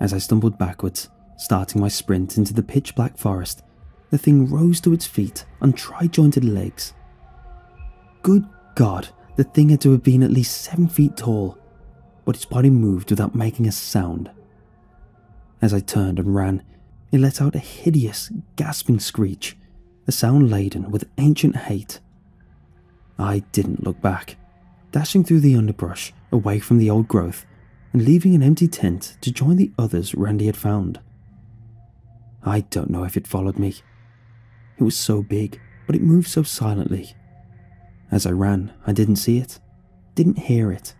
As I stumbled backwards, starting my sprint into the pitch black forest, the thing rose to its feet on tri jointed legs. Good God, the thing had to have been at least seven feet tall, but its body moved without making a sound. As I turned and ran, it let out a hideous, gasping screech a sound laden with ancient hate. I didn't look back, dashing through the underbrush away from the old growth and leaving an empty tent to join the others Randy had found. I don't know if it followed me. It was so big, but it moved so silently. As I ran, I didn't see it, didn't hear it,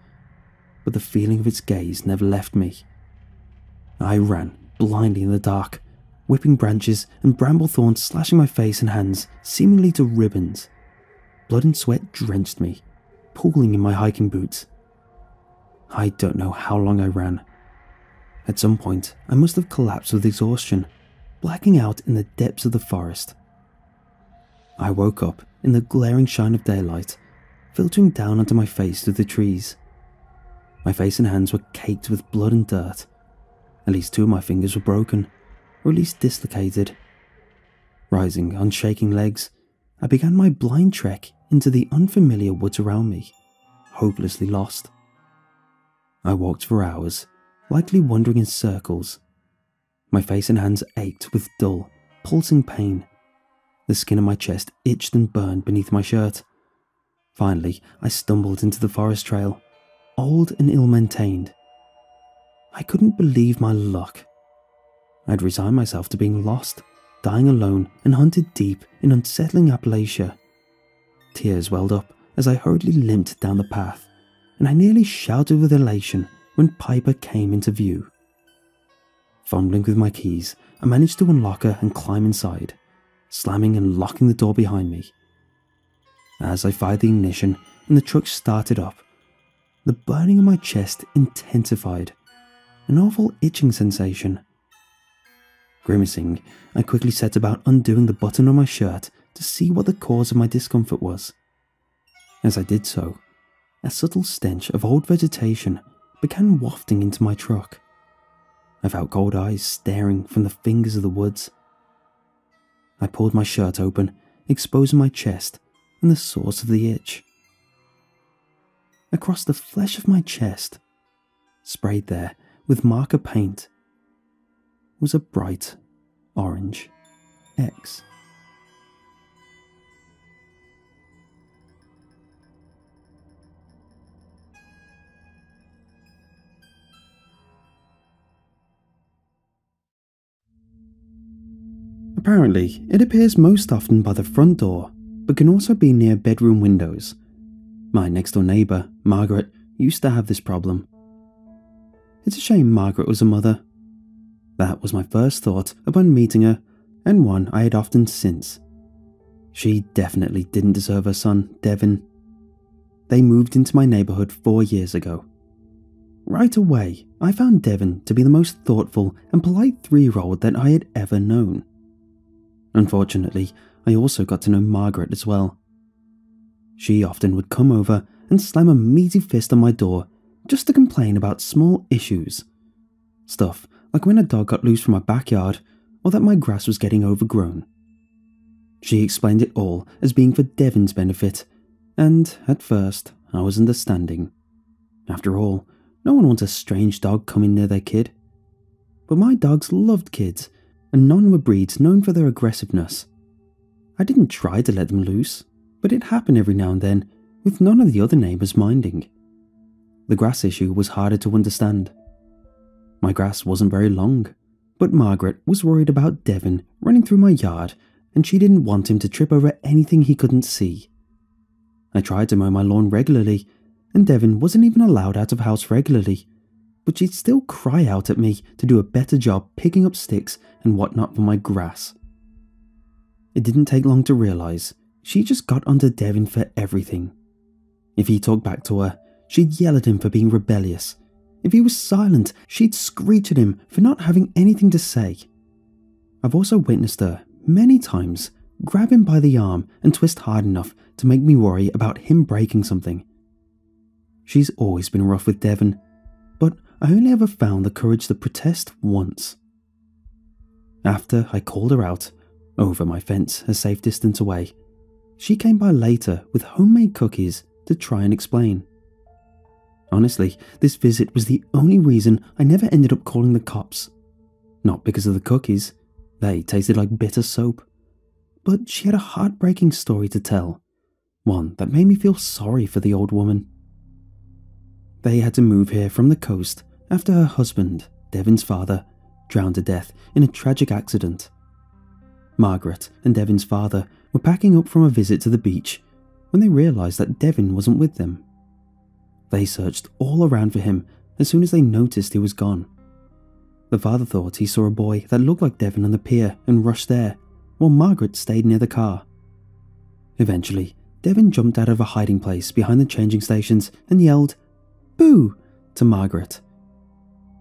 but the feeling of its gaze never left me. I ran blindly in the dark, whipping branches and bramble thorns slashing my face and hands, seemingly to ribbons. Blood and sweat drenched me, pooling in my hiking boots. I don't know how long I ran. At some point, I must have collapsed with exhaustion, blacking out in the depths of the forest. I woke up in the glaring shine of daylight, filtering down onto my face through the trees. My face and hands were caked with blood and dirt. At least two of my fingers were broken or at least dislocated. Rising on shaking legs, I began my blind trek into the unfamiliar woods around me, hopelessly lost. I walked for hours, likely wandering in circles. My face and hands ached with dull, pulsing pain. The skin on my chest itched and burned beneath my shirt. Finally, I stumbled into the forest trail, old and ill maintained. I couldn't believe my luck. I'd resigned myself to being lost, dying alone, and hunted deep in unsettling Appalachia. Tears welled up as I hurriedly limped down the path, and I nearly shouted with elation when Piper came into view. Fumbling with my keys, I managed to unlock her and climb inside, slamming and locking the door behind me. As I fired the ignition and the truck started up, the burning in my chest intensified, an awful itching sensation. Grimacing, I quickly set about undoing the button on my shirt to see what the cause of my discomfort was. As I did so, a subtle stench of old vegetation began wafting into my truck. I felt cold eyes staring from the fingers of the woods. I pulled my shirt open, exposing my chest and the source of the itch. Across the flesh of my chest, sprayed there with marker paint, was a bright orange X. Apparently, it appears most often by the front door, but can also be near bedroom windows. My next door neighbour, Margaret, used to have this problem. It's a shame Margaret was a mother. That was my first thought upon meeting her, and one I had often since. She definitely didn't deserve her son, Devin. They moved into my neighbourhood four years ago. Right away, I found Devin to be the most thoughtful and polite three year old that I had ever known. Unfortunately, I also got to know Margaret as well. She often would come over and slam a meaty fist on my door just to complain about small issues. Stuff like when a dog got loose from my backyard or that my grass was getting overgrown. She explained it all as being for Devin's benefit, and at first I was understanding. After all, no one wants a strange dog coming near their kid. But my dogs loved kids and none were breeds known for their aggressiveness. I didn't try to let them loose, but it happened every now and then, with none of the other neighbours minding. The grass issue was harder to understand. My grass wasn't very long, but Margaret was worried about Devin running through my yard, and she didn't want him to trip over anything he couldn't see. I tried to mow my lawn regularly, and Devin wasn't even allowed out of house regularly, but she'd still cry out at me to do a better job picking up sticks and whatnot for my grass. It didn't take long to realise she just got under Devin for everything. If he talked back to her, she'd yell at him for being rebellious. If he was silent, she'd screech at him for not having anything to say. I've also witnessed her, many times, grab him by the arm and twist hard enough to make me worry about him breaking something. She's always been rough with Devin, but I only ever found the courage to protest once. After I called her out, over my fence a safe distance away, she came by later with homemade cookies to try and explain. Honestly, this visit was the only reason I never ended up calling the cops. Not because of the cookies, they tasted like bitter soap, but she had a heartbreaking story to tell, one that made me feel sorry for the old woman. They had to move here from the coast after her husband, Devin's father, drowned to death in a tragic accident. Margaret and Devin's father were packing up from a visit to the beach when they realised that Devin wasn't with them. They searched all around for him as soon as they noticed he was gone. The father thought he saw a boy that looked like Devin on the pier and rushed there, while Margaret stayed near the car. Eventually, Devin jumped out of a hiding place behind the changing stations and yelled, Boo! to Margaret,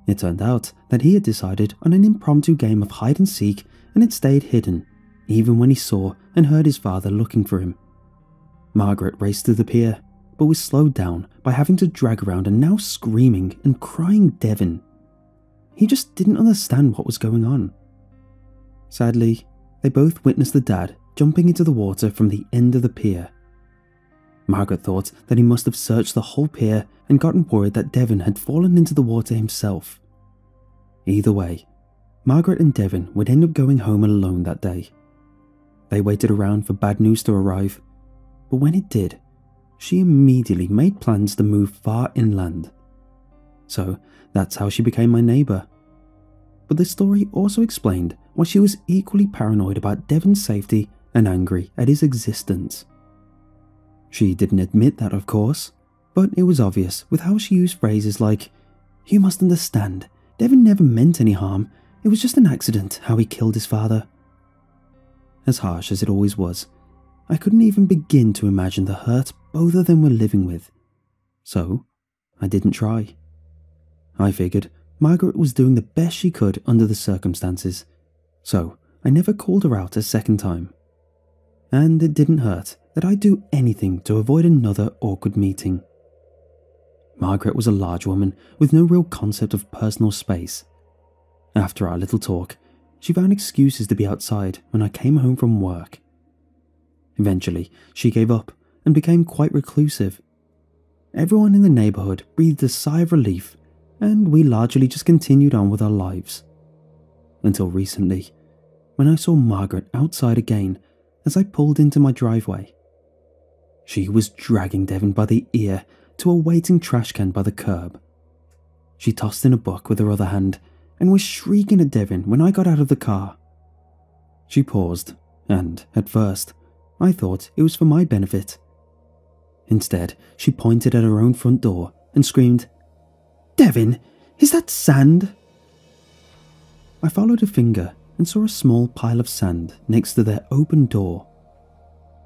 it turned out that he had decided on an impromptu game of hide and seek and had stayed hidden, even when he saw and heard his father looking for him. Margaret raced to the pier, but was slowed down by having to drag around a now screaming and crying Devin. He just didn't understand what was going on. Sadly, they both witnessed the dad jumping into the water from the end of the pier. Margaret thought that he must have searched the whole pier and gotten worried that Devin had fallen into the water himself. Either way, Margaret and Devin would end up going home alone that day. They waited around for bad news to arrive, but when it did, she immediately made plans to move far inland. So that's how she became my neighbour. But this story also explained why she was equally paranoid about Devin's safety and angry at his existence. She didn't admit that, of course, but it was obvious with how she used phrases like, You must understand, Devin never meant any harm, it was just an accident how he killed his father. As harsh as it always was, I couldn't even begin to imagine the hurt both of them were living with. So, I didn't try. I figured Margaret was doing the best she could under the circumstances, so I never called her out a second time. And it didn't hurt that I'd do anything to avoid another awkward meeting. Margaret was a large woman with no real concept of personal space. After our little talk, she found excuses to be outside when I came home from work. Eventually, she gave up and became quite reclusive. Everyone in the neighbourhood breathed a sigh of relief, and we largely just continued on with our lives. Until recently, when I saw Margaret outside again as I pulled into my driveway. She was dragging Devin by the ear to a waiting trash can by the curb. She tossed in a book with her other hand and was shrieking at Devin when I got out of the car. She paused, and, at first, I thought it was for my benefit. Instead, she pointed at her own front door and screamed, Devin, is that sand? I followed a finger and saw a small pile of sand next to their open door.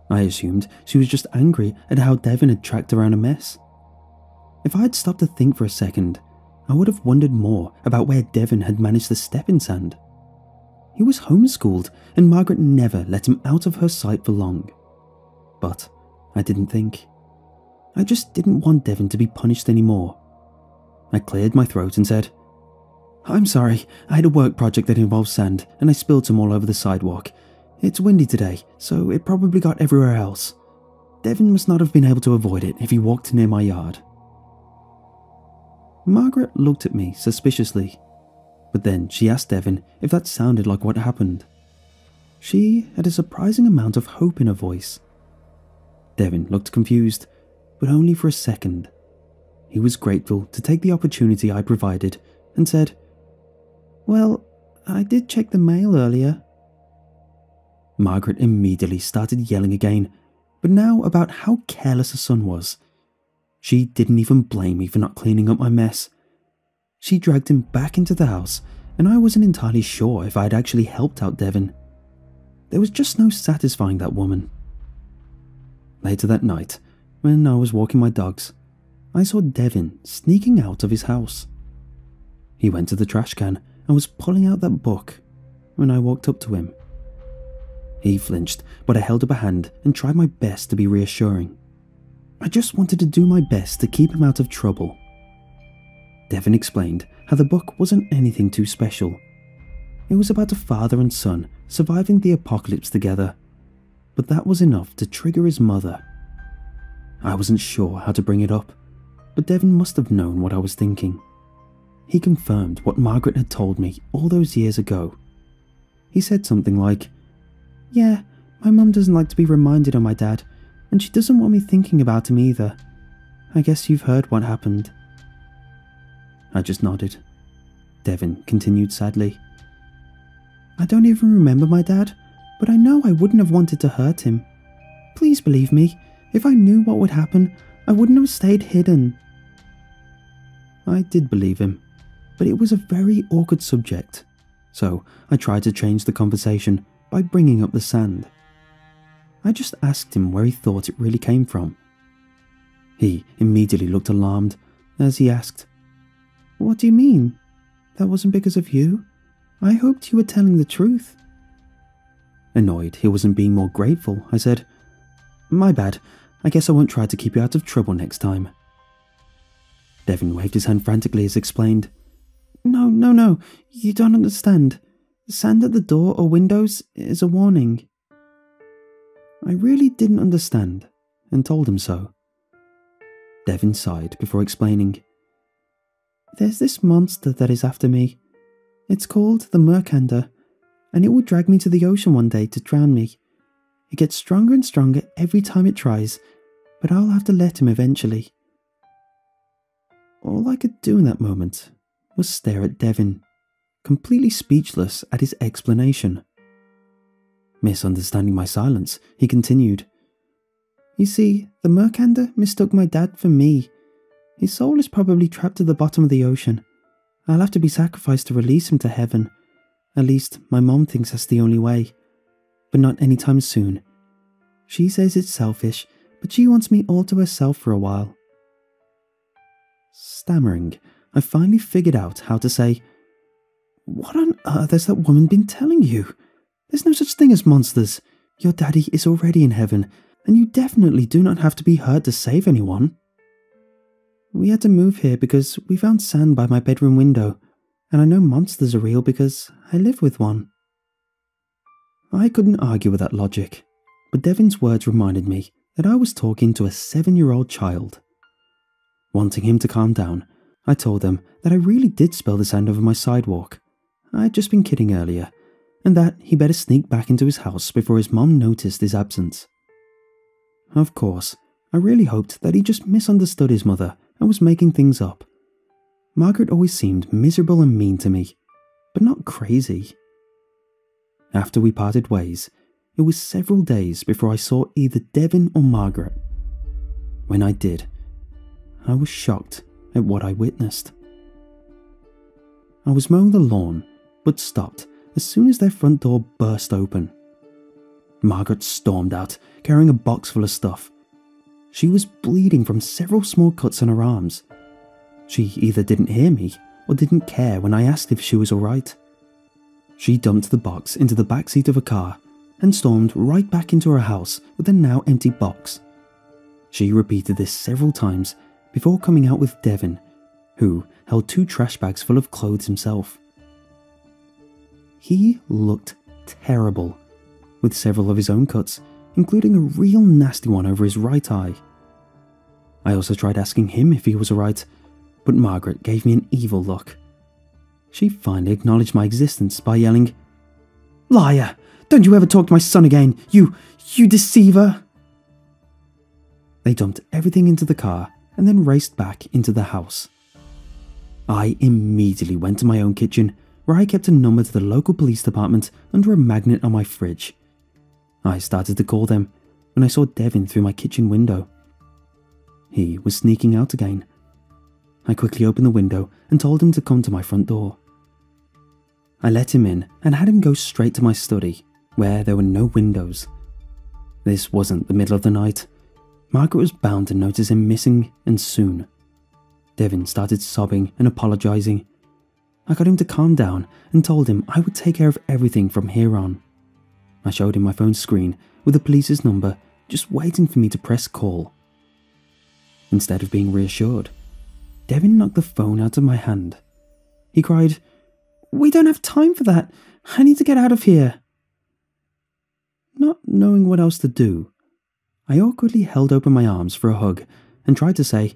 I assumed she was just angry at how Devin had tracked around a mess. If I had stopped to think for a second, I would have wondered more about where Devin had managed to step in sand. He was homeschooled, and Margaret never let him out of her sight for long. But I didn't think. I just didn't want Devin to be punished anymore. I cleared my throat and said, I'm sorry, I had a work project that involved sand, and I spilled some all over the sidewalk. It's windy today, so it probably got everywhere else. Devin must not have been able to avoid it if he walked near my yard. Margaret looked at me suspiciously, but then she asked Devin if that sounded like what happened. She had a surprising amount of hope in her voice. Devin looked confused, but only for a second. He was grateful to take the opportunity I provided and said, Well, I did check the mail earlier. Margaret immediately started yelling again, but now about how careless her son was she didn't even blame me for not cleaning up my mess. She dragged him back into the house, and I wasn't entirely sure if I'd actually helped out Devin. There was just no satisfying that woman. Later that night, when I was walking my dogs, I saw Devin sneaking out of his house. He went to the trash can and was pulling out that book when I walked up to him. He flinched, but I held up a hand and tried my best to be reassuring. I just wanted to do my best to keep him out of trouble. Devin explained how the book wasn't anything too special. It was about a father and son surviving the apocalypse together, but that was enough to trigger his mother. I wasn't sure how to bring it up, but Devin must have known what I was thinking. He confirmed what Margaret had told me all those years ago. He said something like, Yeah, my mum doesn't like to be reminded of my dad, and she doesn't want me thinking about him either. I guess you've heard what happened. I just nodded. Devin continued sadly. I don't even remember my dad, but I know I wouldn't have wanted to hurt him. Please believe me, if I knew what would happen, I wouldn't have stayed hidden. I did believe him, but it was a very awkward subject, so I tried to change the conversation by bringing up the sand. I just asked him where he thought it really came from. He immediately looked alarmed as he asked, What do you mean? That wasn't because of you? I hoped you were telling the truth. Annoyed he wasn't being more grateful, I said, My bad. I guess I won't try to keep you out of trouble next time. Devin waved his hand frantically as explained, No, no, no, you don't understand. Sand at the door or windows is a warning. I really didn't understand and told him so. Devin sighed before explaining. There's this monster that is after me. It's called the Mercander, and it will drag me to the ocean one day to drown me. It gets stronger and stronger every time it tries, but I'll have to let him eventually. all I could do in that moment was stare at Devin, completely speechless at his explanation. Misunderstanding my silence, he continued. You see, the Mercander mistook my dad for me. His soul is probably trapped at the bottom of the ocean. I'll have to be sacrificed to release him to heaven. At least, my mom thinks that's the only way. But not anytime soon. She says it's selfish, but she wants me all to herself for a while. Stammering, I finally figured out how to say, What on earth has that woman been telling you? There's no such thing as monsters. Your daddy is already in heaven, and you definitely do not have to be hurt to save anyone. We had to move here because we found sand by my bedroom window, and I know monsters are real because I live with one. I couldn't argue with that logic, but Devin's words reminded me that I was talking to a seven year old child. Wanting him to calm down, I told him that I really did spill the sand over my sidewalk. I had just been kidding earlier, and that he better sneak back into his house before his mom noticed his absence. Of course, I really hoped that he just misunderstood his mother and was making things up. Margaret always seemed miserable and mean to me, but not crazy. After we parted ways, it was several days before I saw either Devin or Margaret. When I did, I was shocked at what I witnessed. I was mowing the lawn, but stopped as soon as their front door burst open. Margaret stormed out, carrying a box full of stuff. She was bleeding from several small cuts on her arms. She either didn't hear me or didn't care when I asked if she was alright. She dumped the box into the back seat of a car and stormed right back into her house with the now empty box. She repeated this several times before coming out with Devin, who held two trash bags full of clothes himself. He looked terrible, with several of his own cuts, including a real nasty one over his right eye. I also tried asking him if he was alright, but Margaret gave me an evil look. She finally acknowledged my existence by yelling, Liar! Don't you ever talk to my son again, you, you deceiver! They dumped everything into the car and then raced back into the house. I immediately went to my own kitchen where I kept a number to the local police department under a magnet on my fridge. I started to call them when I saw Devin through my kitchen window. He was sneaking out again. I quickly opened the window and told him to come to my front door. I let him in and had him go straight to my study, where there were no windows. This wasn't the middle of the night. Margaret was bound to notice him missing, and soon. Devin started sobbing and apologizing, I got him to calm down and told him I would take care of everything from here on. I showed him my phone screen with the police's number, just waiting for me to press call. Instead of being reassured, Devin knocked the phone out of my hand. He cried, We don't have time for that. I need to get out of here. Not knowing what else to do, I awkwardly held open my arms for a hug and tried to say,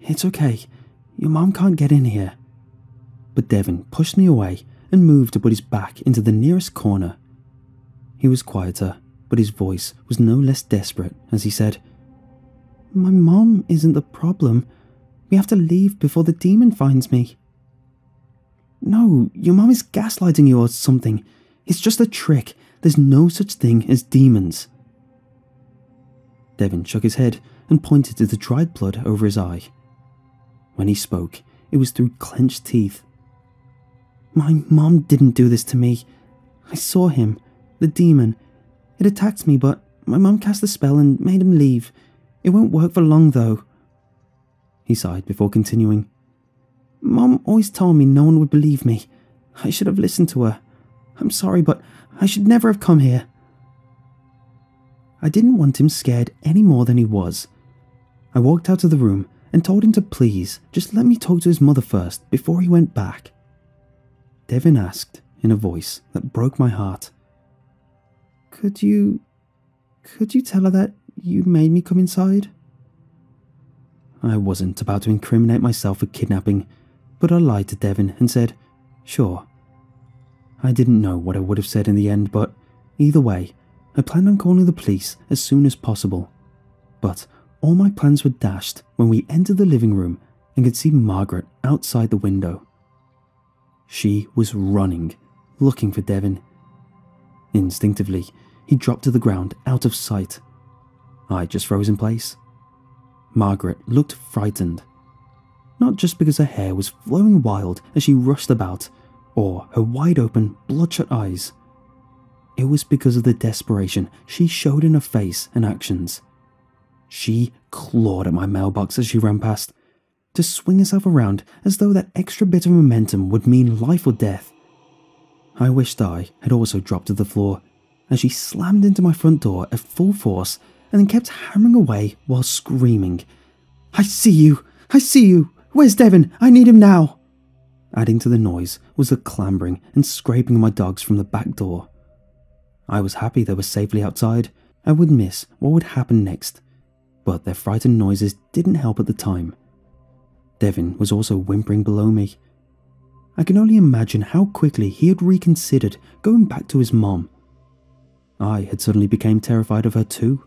It's okay. Your mom can't get in here but Devin pushed me away and moved to put his back into the nearest corner. He was quieter, but his voice was no less desperate as he said, My mom isn't the problem. We have to leave before the demon finds me. No, your mom is gaslighting you or something. It's just a trick. There's no such thing as demons. Devin shook his head and pointed to the dried blood over his eye. When he spoke, it was through clenched teeth my mom didn't do this to me. I saw him, the demon. It attacked me, but my mom cast a spell and made him leave. It won't work for long, though. He sighed before continuing. Mom always told me no one would believe me. I should have listened to her. I'm sorry, but I should never have come here. I didn't want him scared any more than he was. I walked out of the room and told him to please just let me talk to his mother first before he went back. Devin asked in a voice that broke my heart. Could you. could you tell her that you made me come inside? I wasn't about to incriminate myself for kidnapping, but I lied to Devin and said, sure. I didn't know what I would have said in the end, but either way, I planned on calling the police as soon as possible. But all my plans were dashed when we entered the living room and could see Margaret outside the window. She was running, looking for Devin. Instinctively, he dropped to the ground out of sight. I just froze in place. Margaret looked frightened. Not just because her hair was flowing wild as she rushed about, or her wide open, bloodshot eyes. It was because of the desperation she showed in her face and actions. She clawed at my mailbox as she ran past, to swing herself around as though that extra bit of momentum would mean life or death. I wished I had also dropped to the floor as she slammed into my front door at full force and then kept hammering away while screaming, I see you! I see you! Where's Devin? I need him now! Adding to the noise was the clambering and scraping of my dogs from the back door. I was happy they were safely outside. I would miss what would happen next, but their frightened noises didn't help at the time. Devin was also whimpering below me. I can only imagine how quickly he had reconsidered going back to his mom. I had suddenly become terrified of her too.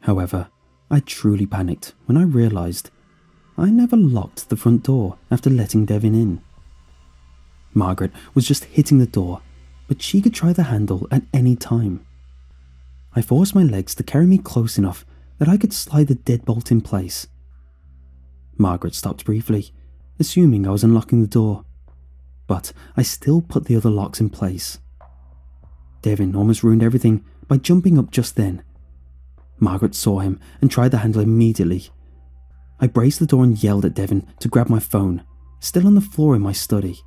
However, I truly panicked when I realized I never locked the front door after letting Devin in. Margaret was just hitting the door, but she could try the handle at any time. I forced my legs to carry me close enough that I could slide the deadbolt in place. Margaret stopped briefly, assuming I was unlocking the door, but I still put the other locks in place. Devin almost ruined everything by jumping up just then. Margaret saw him and tried the handle immediately. I braced the door and yelled at Devin to grab my phone, still on the floor in my study.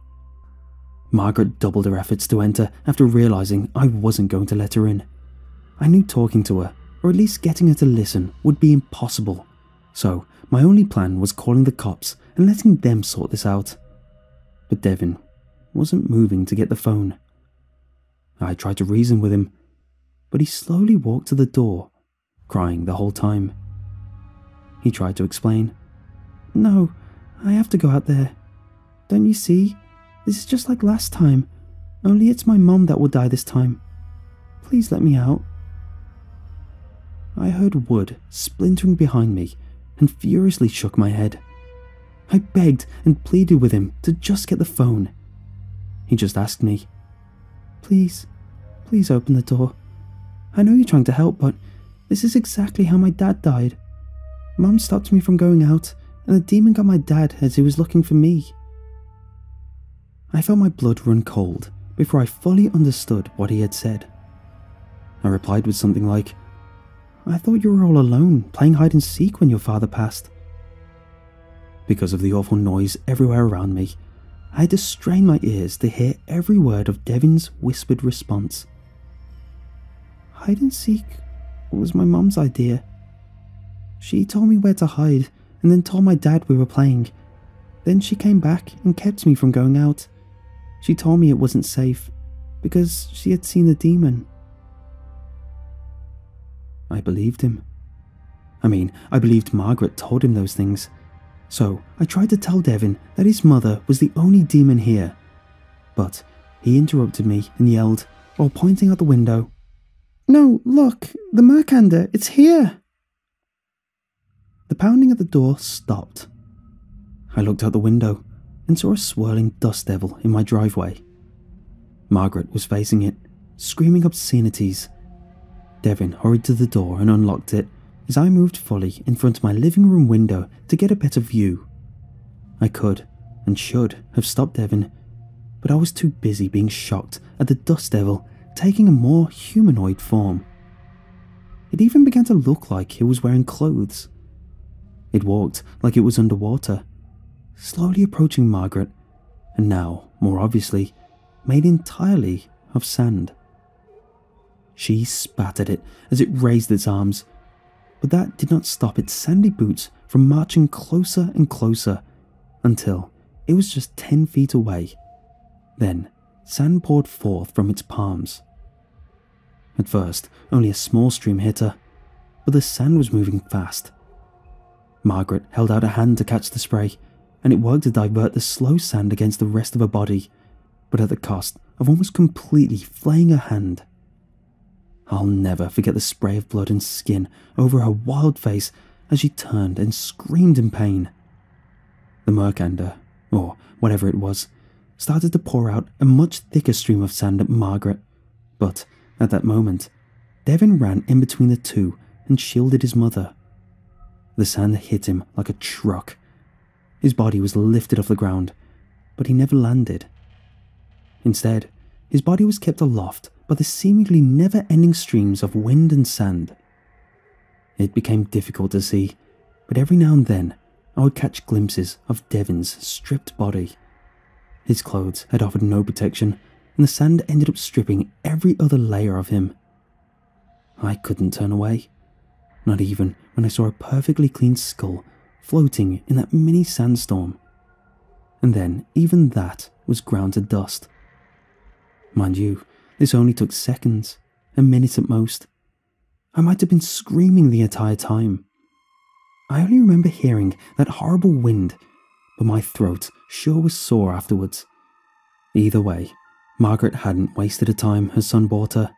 Margaret doubled her efforts to enter after realizing I wasn't going to let her in. I knew talking to her, or at least getting her to listen, would be impossible, so my only plan was calling the cops and letting them sort this out. But Devin wasn't moving to get the phone. I tried to reason with him, but he slowly walked to the door, crying the whole time. He tried to explain. No, I have to go out there. Don't you see? This is just like last time, only it's my mom that will die this time. Please let me out. I heard wood splintering behind me and furiously shook my head. I begged and pleaded with him to just get the phone. He just asked me, Please, please open the door. I know you're trying to help, but this is exactly how my dad died. Mom stopped me from going out, and the demon got my dad as he was looking for me. I felt my blood run cold before I fully understood what he had said. I replied with something like, I thought you were all alone, playing hide and seek when your father passed. Because of the awful noise everywhere around me, I had to strain my ears to hear every word of Devin's whispered response. Hide and seek was my mum's idea. She told me where to hide and then told my dad we were playing. Then she came back and kept me from going out. She told me it wasn't safe because she had seen a demon. I believed him. I mean, I believed Margaret told him those things. So I tried to tell Devin that his mother was the only demon here. But he interrupted me and yelled, while pointing out the window, No, look, the Mercander, it's here! The pounding at the door stopped. I looked out the window and saw a swirling dust devil in my driveway. Margaret was facing it, screaming obscenities Devin hurried to the door and unlocked it as I moved fully in front of my living room window to get a better view. I could and should have stopped Devin, but I was too busy being shocked at the dust devil taking a more humanoid form. It even began to look like it was wearing clothes. It walked like it was underwater, slowly approaching Margaret, and now, more obviously, made entirely of sand. She spat at it as it raised its arms, but that did not stop its sandy boots from marching closer and closer until it was just 10 feet away. Then, sand poured forth from its palms. At first, only a small stream hit her, but the sand was moving fast. Margaret held out a hand to catch the spray, and it worked to divert the slow sand against the rest of her body, but at the cost of almost completely flaying her hand. I'll never forget the spray of blood and skin over her wild face as she turned and screamed in pain. The Mercander, or whatever it was, started to pour out a much thicker stream of sand at Margaret, but at that moment, Devin ran in between the two and shielded his mother. The sand hit him like a truck. His body was lifted off the ground, but he never landed. Instead, his body was kept aloft by the seemingly never ending streams of wind and sand. It became difficult to see, but every now and then I would catch glimpses of Devin's stripped body. His clothes had offered no protection, and the sand ended up stripping every other layer of him. I couldn't turn away, not even when I saw a perfectly clean skull floating in that mini sandstorm. And then even that was ground to dust. Mind you, this only took seconds, a minute at most. I might have been screaming the entire time. I only remember hearing that horrible wind, but my throat sure was sore afterwards. Either way, Margaret hadn't wasted a time her son bought her.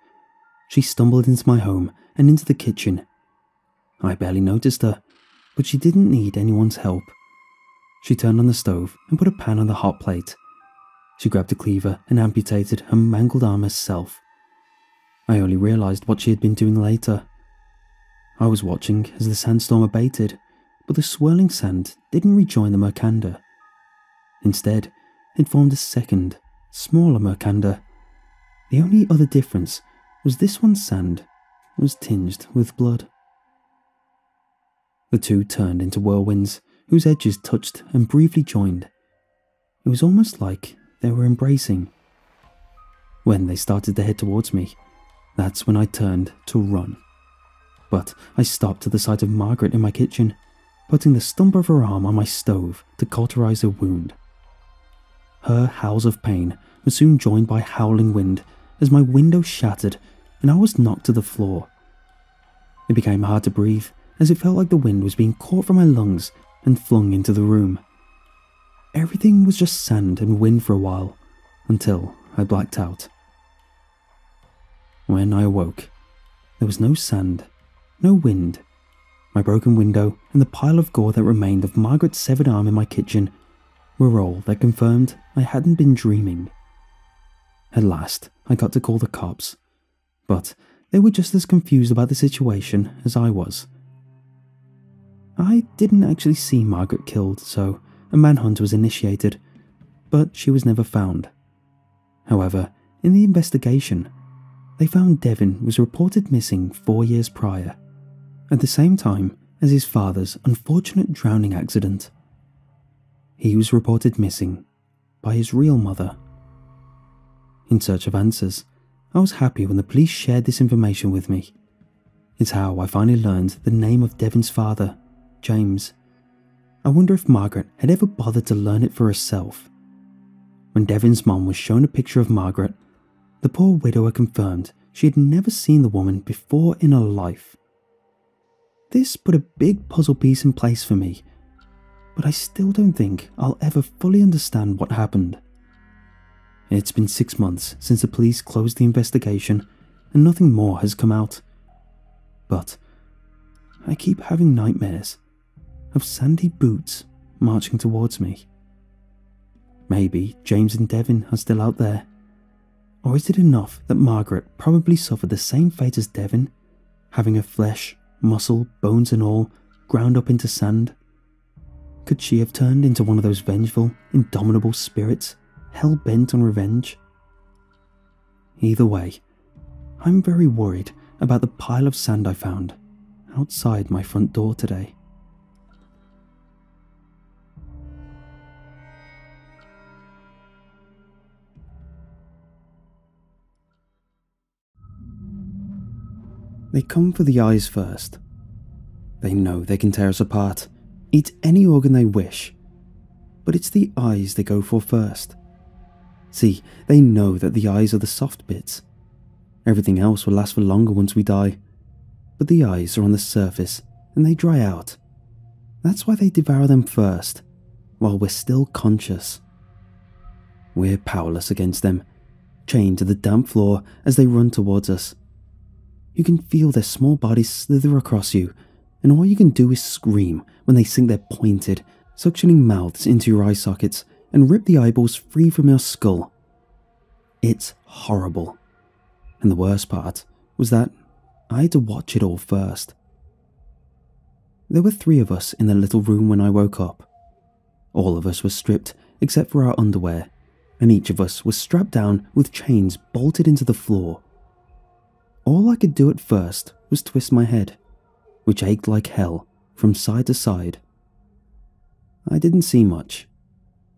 She stumbled into my home and into the kitchen. I barely noticed her, but she didn't need anyone's help. She turned on the stove and put a pan on the hot plate. She grabbed a cleaver and amputated her mangled arm herself. I only realized what she had been doing later. I was watching as the sandstorm abated, but the swirling sand didn't rejoin the Mercander. Instead, it formed a second, smaller Mercander. The only other difference was this one's sand was tinged with blood. The two turned into whirlwinds whose edges touched and briefly joined. It was almost like they were embracing. When they started to head towards me, that's when I turned to run. But I stopped at the sight of Margaret in my kitchen, putting the stump of her arm on my stove to cauterize her wound. Her howls of pain were soon joined by howling wind as my window shattered and I was knocked to the floor. It became hard to breathe as it felt like the wind was being caught from my lungs and flung into the room. Everything was just sand and wind for a while until I blacked out. When I awoke, there was no sand, no wind. My broken window and the pile of gore that remained of Margaret's severed arm in my kitchen were all that confirmed I hadn't been dreaming. At last, I got to call the cops, but they were just as confused about the situation as I was. I didn't actually see Margaret killed, so a manhunt was initiated, but she was never found. However, in the investigation, they found Devin was reported missing four years prior, at the same time as his father's unfortunate drowning accident. He was reported missing by his real mother. In search of answers, I was happy when the police shared this information with me. It's how I finally learned the name of Devin's father, James. I wonder if Margaret had ever bothered to learn it for herself. When Devin's mom was shown a picture of Margaret, the poor widower confirmed she had never seen the woman before in her life. This put a big puzzle piece in place for me, but I still don't think I'll ever fully understand what happened. It's been six months since the police closed the investigation, and nothing more has come out. But I keep having nightmares of sandy boots marching towards me. Maybe James and Devin are still out there. Or is it enough that Margaret probably suffered the same fate as Devin, having her flesh, muscle, bones, and all ground up into sand? Could she have turned into one of those vengeful, indomitable spirits, hell bent on revenge? Either way, I'm very worried about the pile of sand I found outside my front door today. They come for the eyes first. They know they can tear us apart, eat any organ they wish, but it's the eyes they go for first. See, they know that the eyes are the soft bits. Everything else will last for longer once we die, but the eyes are on the surface and they dry out. That's why they devour them first, while we're still conscious. We're powerless against them, chained to the damp floor as they run towards us. You can feel their small bodies slither across you, and all you can do is scream when they sink their pointed, suctioning mouths into your eye sockets and rip the eyeballs free from your skull. It's horrible. And the worst part was that I had to watch it all first. There were three of us in the little room when I woke up. All of us were stripped except for our underwear, and each of us was strapped down with chains bolted into the floor. All I could do at first was twist my head, which ached like hell from side to side. I didn't see much.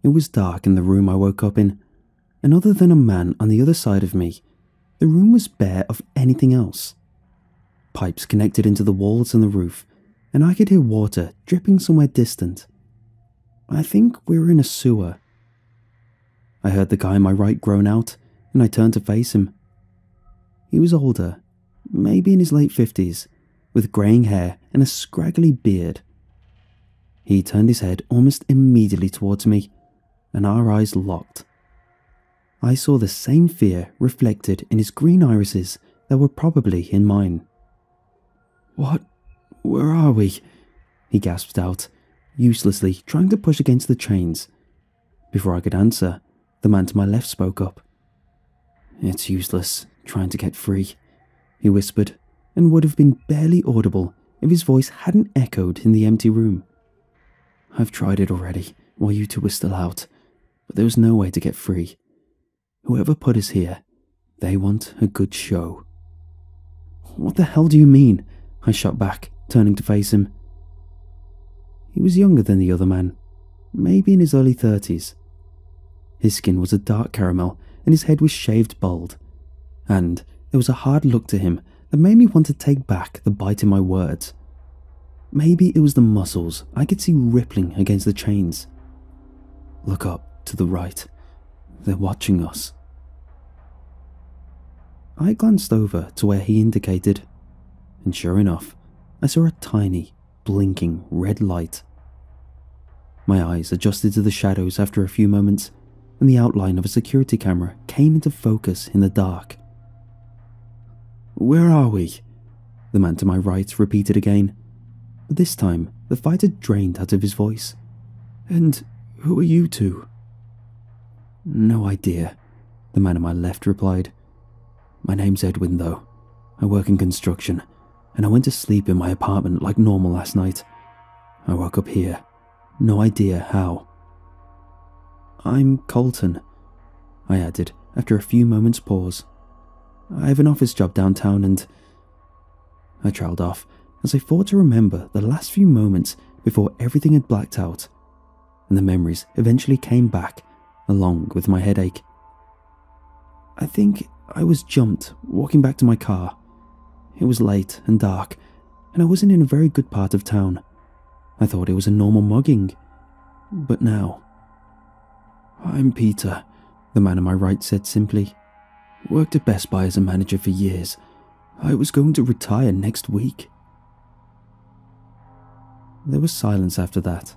It was dark in the room I woke up in, and other than a man on the other side of me, the room was bare of anything else. Pipes connected into the walls and the roof, and I could hear water dripping somewhere distant. I think we were in a sewer. I heard the guy on my right groan out, and I turned to face him. He was older, maybe in his late fifties, with greying hair and a scraggly beard. He turned his head almost immediately towards me, and our eyes locked. I saw the same fear reflected in his green irises that were probably in mine. What? Where are we? He gasped out, uselessly trying to push against the chains. Before I could answer, the man to my left spoke up. It's useless trying to get free, he whispered, and would have been barely audible if his voice hadn't echoed in the empty room. I've tried it already while you two were still out, but there was no way to get free. Whoever put us here, they want a good show. What the hell do you mean? I shot back, turning to face him. He was younger than the other man, maybe in his early 30s. His skin was a dark caramel and his head was shaved bald. And it was a hard look to him that made me want to take back the bite in my words. Maybe it was the muscles I could see rippling against the chains. Look up to the right. They're watching us. I glanced over to where he indicated, and sure enough, I saw a tiny, blinking red light. My eyes adjusted to the shadows after a few moments, and the outline of a security camera came into focus in the dark. Where are we? The man to my right repeated again, but this time the fight had drained out of his voice. And who are you two? No idea, the man on my left replied. My name's Edwin, though. I work in construction, and I went to sleep in my apartment like normal last night. I woke up here. No idea how. I'm Colton, I added after a few moments' pause. I have an office job downtown and. I trailed off as I fought to remember the last few moments before everything had blacked out, and the memories eventually came back along with my headache. I think I was jumped walking back to my car. It was late and dark, and I wasn't in a very good part of town. I thought it was a normal mugging. But now. I'm Peter, the man on my right said simply. Worked at Best Buy as a manager for years. I was going to retire next week. There was silence after that.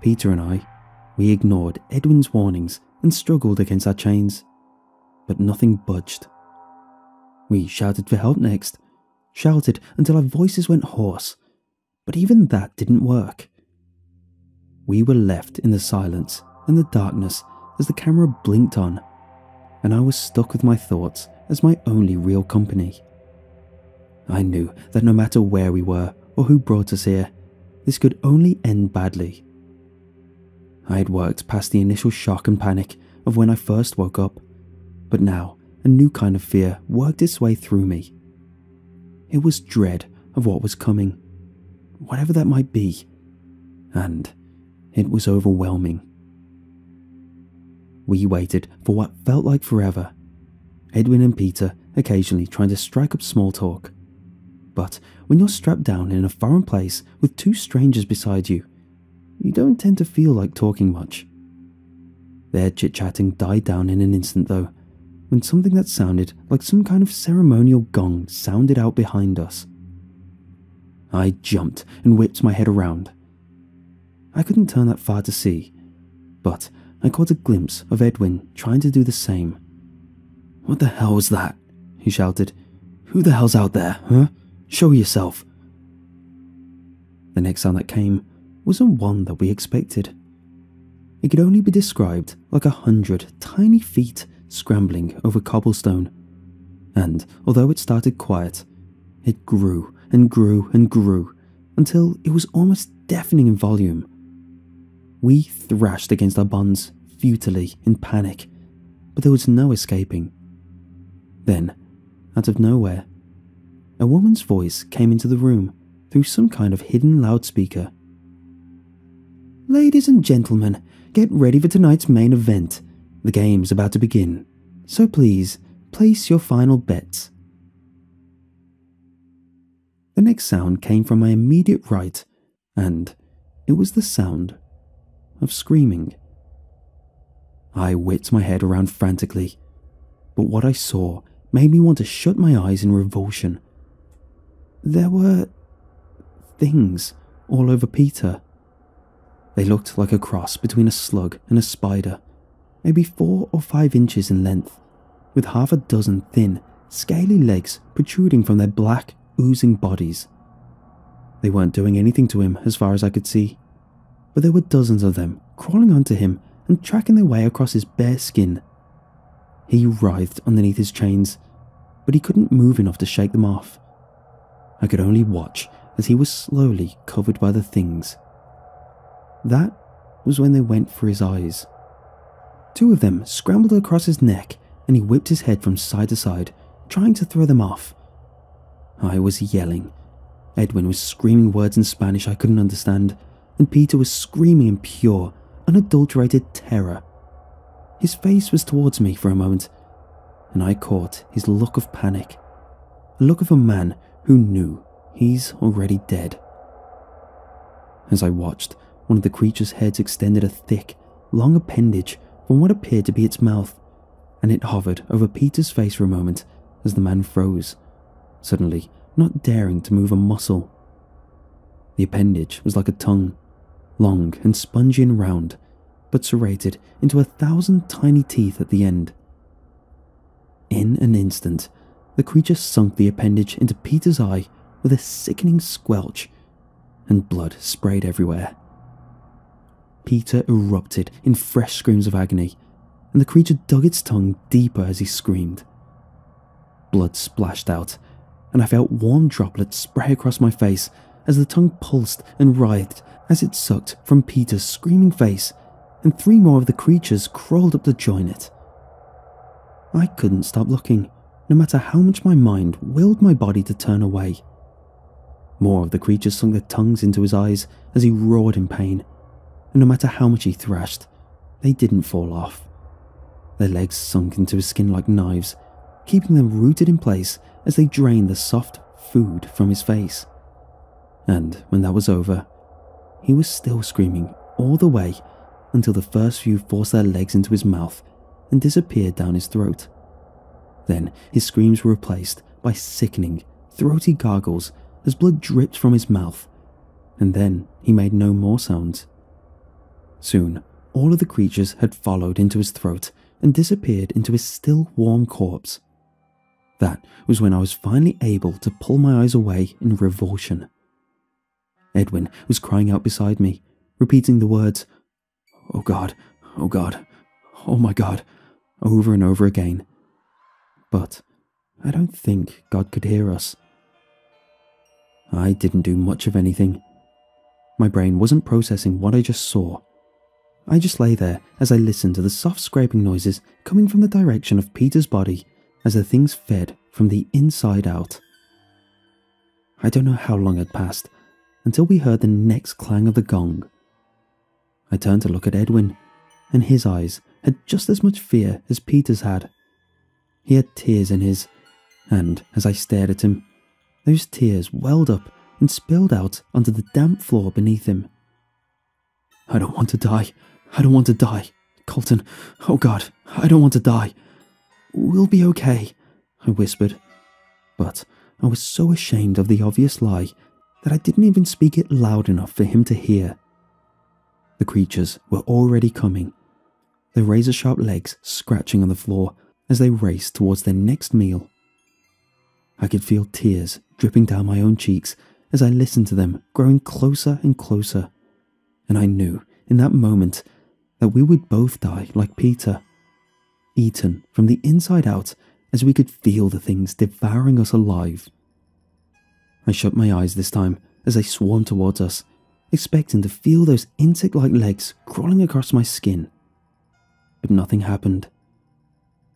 Peter and I we ignored Edwin's warnings and struggled against our chains, but nothing budged. We shouted for help next, shouted until our voices went hoarse, but even that didn't work. We were left in the silence and the darkness as the camera blinked on, and I was stuck with my thoughts as my only real company. I knew that no matter where we were or who brought us here, this could only end badly. I had worked past the initial shock and panic of when I first woke up, but now a new kind of fear worked its way through me. It was dread of what was coming, whatever that might be, and it was overwhelming. We waited for what felt like forever, Edwin and Peter occasionally trying to strike up small talk. But when you're strapped down in a foreign place with two strangers beside you, you don't tend to feel like talking much. Their chit chatting died down in an instant, though, when something that sounded like some kind of ceremonial gong sounded out behind us. I jumped and whipped my head around. I couldn't turn that far to see, but I caught a glimpse of Edwin trying to do the same. What the hell was that? he shouted. Who the hell's out there, huh? Show yourself. The next sound that came wasn't one that we expected. It could only be described like a hundred tiny feet scrambling over cobblestone. And although it started quiet, it grew and grew and grew until it was almost deafening in volume. We thrashed against our bonds futilely in panic, but there was no escaping. Then, out of nowhere, a woman's voice came into the room through some kind of hidden loudspeaker. Ladies and gentlemen, get ready for tonight's main event. The game's about to begin, so please place your final bets. The next sound came from my immediate right, and it was the sound of screaming. I whipped my head around frantically, but what I saw made me want to shut my eyes in revulsion. There were things all over Peter. They looked like a cross between a slug and a spider, maybe four or five inches in length, with half a dozen thin, scaly legs protruding from their black, oozing bodies. They weren't doing anything to him as far as I could see, but there were dozens of them crawling onto him and tracking their way across his bare skin. He writhed underneath his chains, but he couldn't move enough to shake them off. I could only watch as he was slowly covered by the things. That was when they went for his eyes. Two of them scrambled across his neck and he whipped his head from side to side, trying to throw them off. I was yelling. Edwin was screaming words in Spanish I couldn't understand, and Peter was screaming in pure, unadulterated terror. His face was towards me for a moment, and I caught his look of panic, a look of a man who knew he's already dead. As I watched, one of the creature's heads extended a thick, long appendage from what appeared to be its mouth and it hovered over Peter's face for a moment as the man froze, suddenly not daring to move a muscle. The appendage was like a tongue, long and spongy and round, but serrated into a thousand tiny teeth at the end. In an instant, the creature sunk the appendage into Peter's eye with a sickening squelch, and blood sprayed everywhere. Peter erupted in fresh screams of agony and the creature dug its tongue deeper as he screamed. Blood splashed out, and I felt warm droplets spray across my face as the tongue pulsed and writhed as it sucked from Peter's screaming face, and three more of the creatures crawled up to join it. I couldn't stop looking, no matter how much my mind willed my body to turn away. More of the creatures sunk their tongues into his eyes as he roared in pain, and no matter how much he thrashed, they didn't fall off. Their legs sunk into his skin like knives, keeping them rooted in place as they drained the soft food from his face. And when that was over, he was still screaming all the way until the first few forced their legs into his mouth and disappeared down his throat. Then his screams were replaced by sickening, throaty gargles as blood dripped from his mouth, and then he made no more sounds. Soon, all of the creatures had followed into his throat and disappeared into his still warm corpse. That was when I was finally able to pull my eyes away in revulsion. Edwin was crying out beside me, repeating the words, Oh God, oh God, oh my God, over and over again. But I don't think God could hear us. I didn't do much of anything. My brain wasn't processing what I just saw I just lay there as I listened to the soft scraping noises coming from the direction of Peter's body as the things fed from the inside out. I don't know how long had passed until we heard the next clang of the gong. I turned to look at Edwin, and his eyes had just as much fear as Peter's had. He had tears in his, and as I stared at him, those tears welled up and spilled out onto the damp floor beneath him. I don't want to die, I don't want to die. Colton, oh God, I don't want to die. We'll be okay, I whispered. But I was so ashamed of the obvious lie that I didn't even speak it loud enough for him to hear. The creatures were already coming, their razor sharp legs scratching on the floor as they raced towards their next meal. I could feel tears dripping down my own cheeks as I listened to them growing closer and closer and I knew in that moment that we would both die like Peter, eaten from the inside out as we could feel the things devouring us alive. I shut my eyes this time as they swarmed towards us, expecting to feel those insect like legs crawling across my skin. But nothing happened.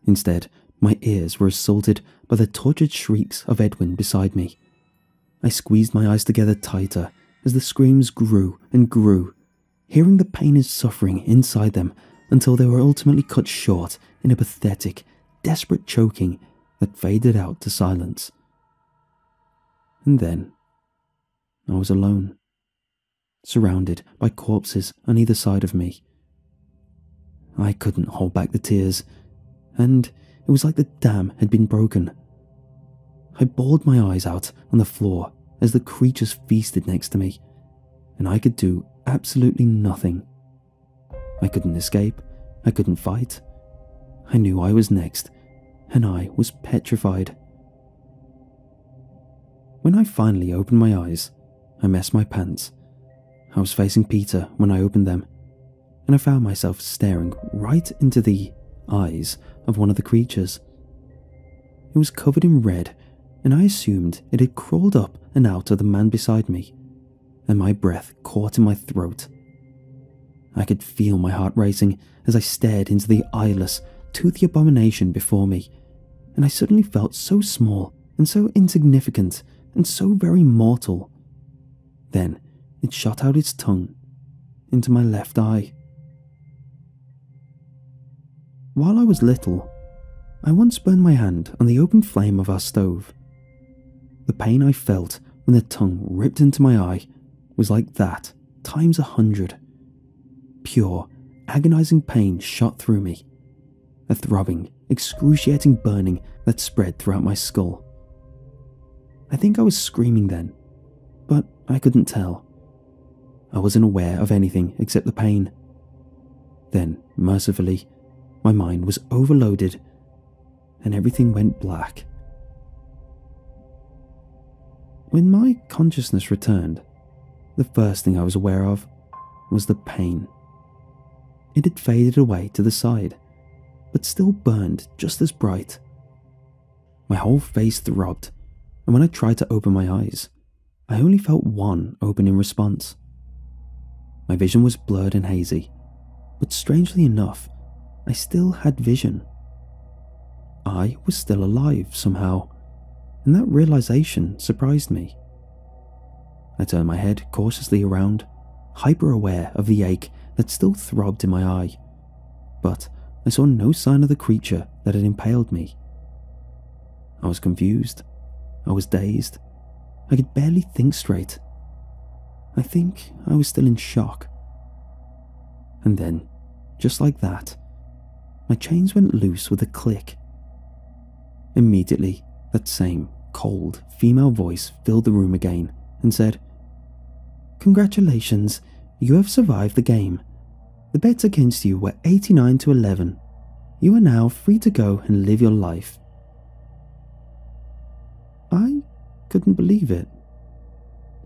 Instead, my ears were assaulted by the tortured shrieks of Edwin beside me. I squeezed my eyes together tighter as the screams grew and grew, hearing the pain and suffering inside them until they were ultimately cut short in a pathetic, desperate choking that faded out to silence. And then I was alone, surrounded by corpses on either side of me. I couldn't hold back the tears, and it was like the dam had been broken. I bawled my eyes out on the floor as the creatures feasted next to me, and I could do absolutely nothing. I couldn't escape, I couldn't fight. I knew I was next, and I was petrified. When I finally opened my eyes, I messed my pants. I was facing Peter when I opened them, and I found myself staring right into the eyes of one of the creatures. It was covered in red, and I assumed it had crawled up and out of the man beside me, and my breath caught in my throat. I could feel my heart racing as I stared into the eyeless, toothy abomination before me, and I suddenly felt so small and so insignificant and so very mortal. Then it shot out its tongue into my left eye. While I was little, I once burned my hand on the open flame of our stove. The pain I felt when the tongue ripped into my eye was like that times a hundred. Pure, agonizing pain shot through me, a throbbing, excruciating burning that spread throughout my skull. I think I was screaming then, but I couldn't tell. I wasn't aware of anything except the pain. Then, mercifully, my mind was overloaded and everything went black. When my consciousness returned, the first thing I was aware of was the pain. It had faded away to the side, but still burned just as bright. My whole face throbbed and when I tried to open my eyes, I only felt one open in response. My vision was blurred and hazy, but strangely enough, I still had vision. I was still alive somehow, and that realization surprised me. I turned my head cautiously around, hyper aware of the ache that still throbbed in my eye, but I saw no sign of the creature that had impaled me. I was confused I was dazed. I could barely think straight. I think I was still in shock. And then, just like that, my chains went loose with a click. Immediately, that same cold female voice filled the room again and said, Congratulations, you have survived the game. The bets against you were 89 to 11. You are now free to go and live your life. I couldn't believe it.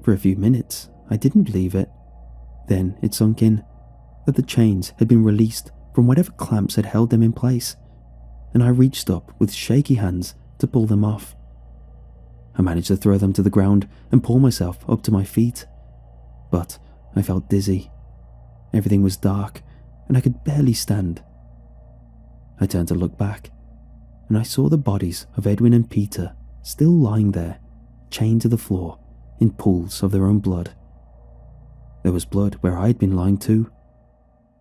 For a few minutes, I didn't believe it. Then it sunk in that the chains had been released from whatever clamps had held them in place, and I reached up with shaky hands to pull them off. I managed to throw them to the ground and pull myself up to my feet, but I felt dizzy. Everything was dark, and I could barely stand. I turned to look back, and I saw the bodies of Edwin and Peter still lying there, chained to the floor, in pools of their own blood. There was blood where I'd been lying too,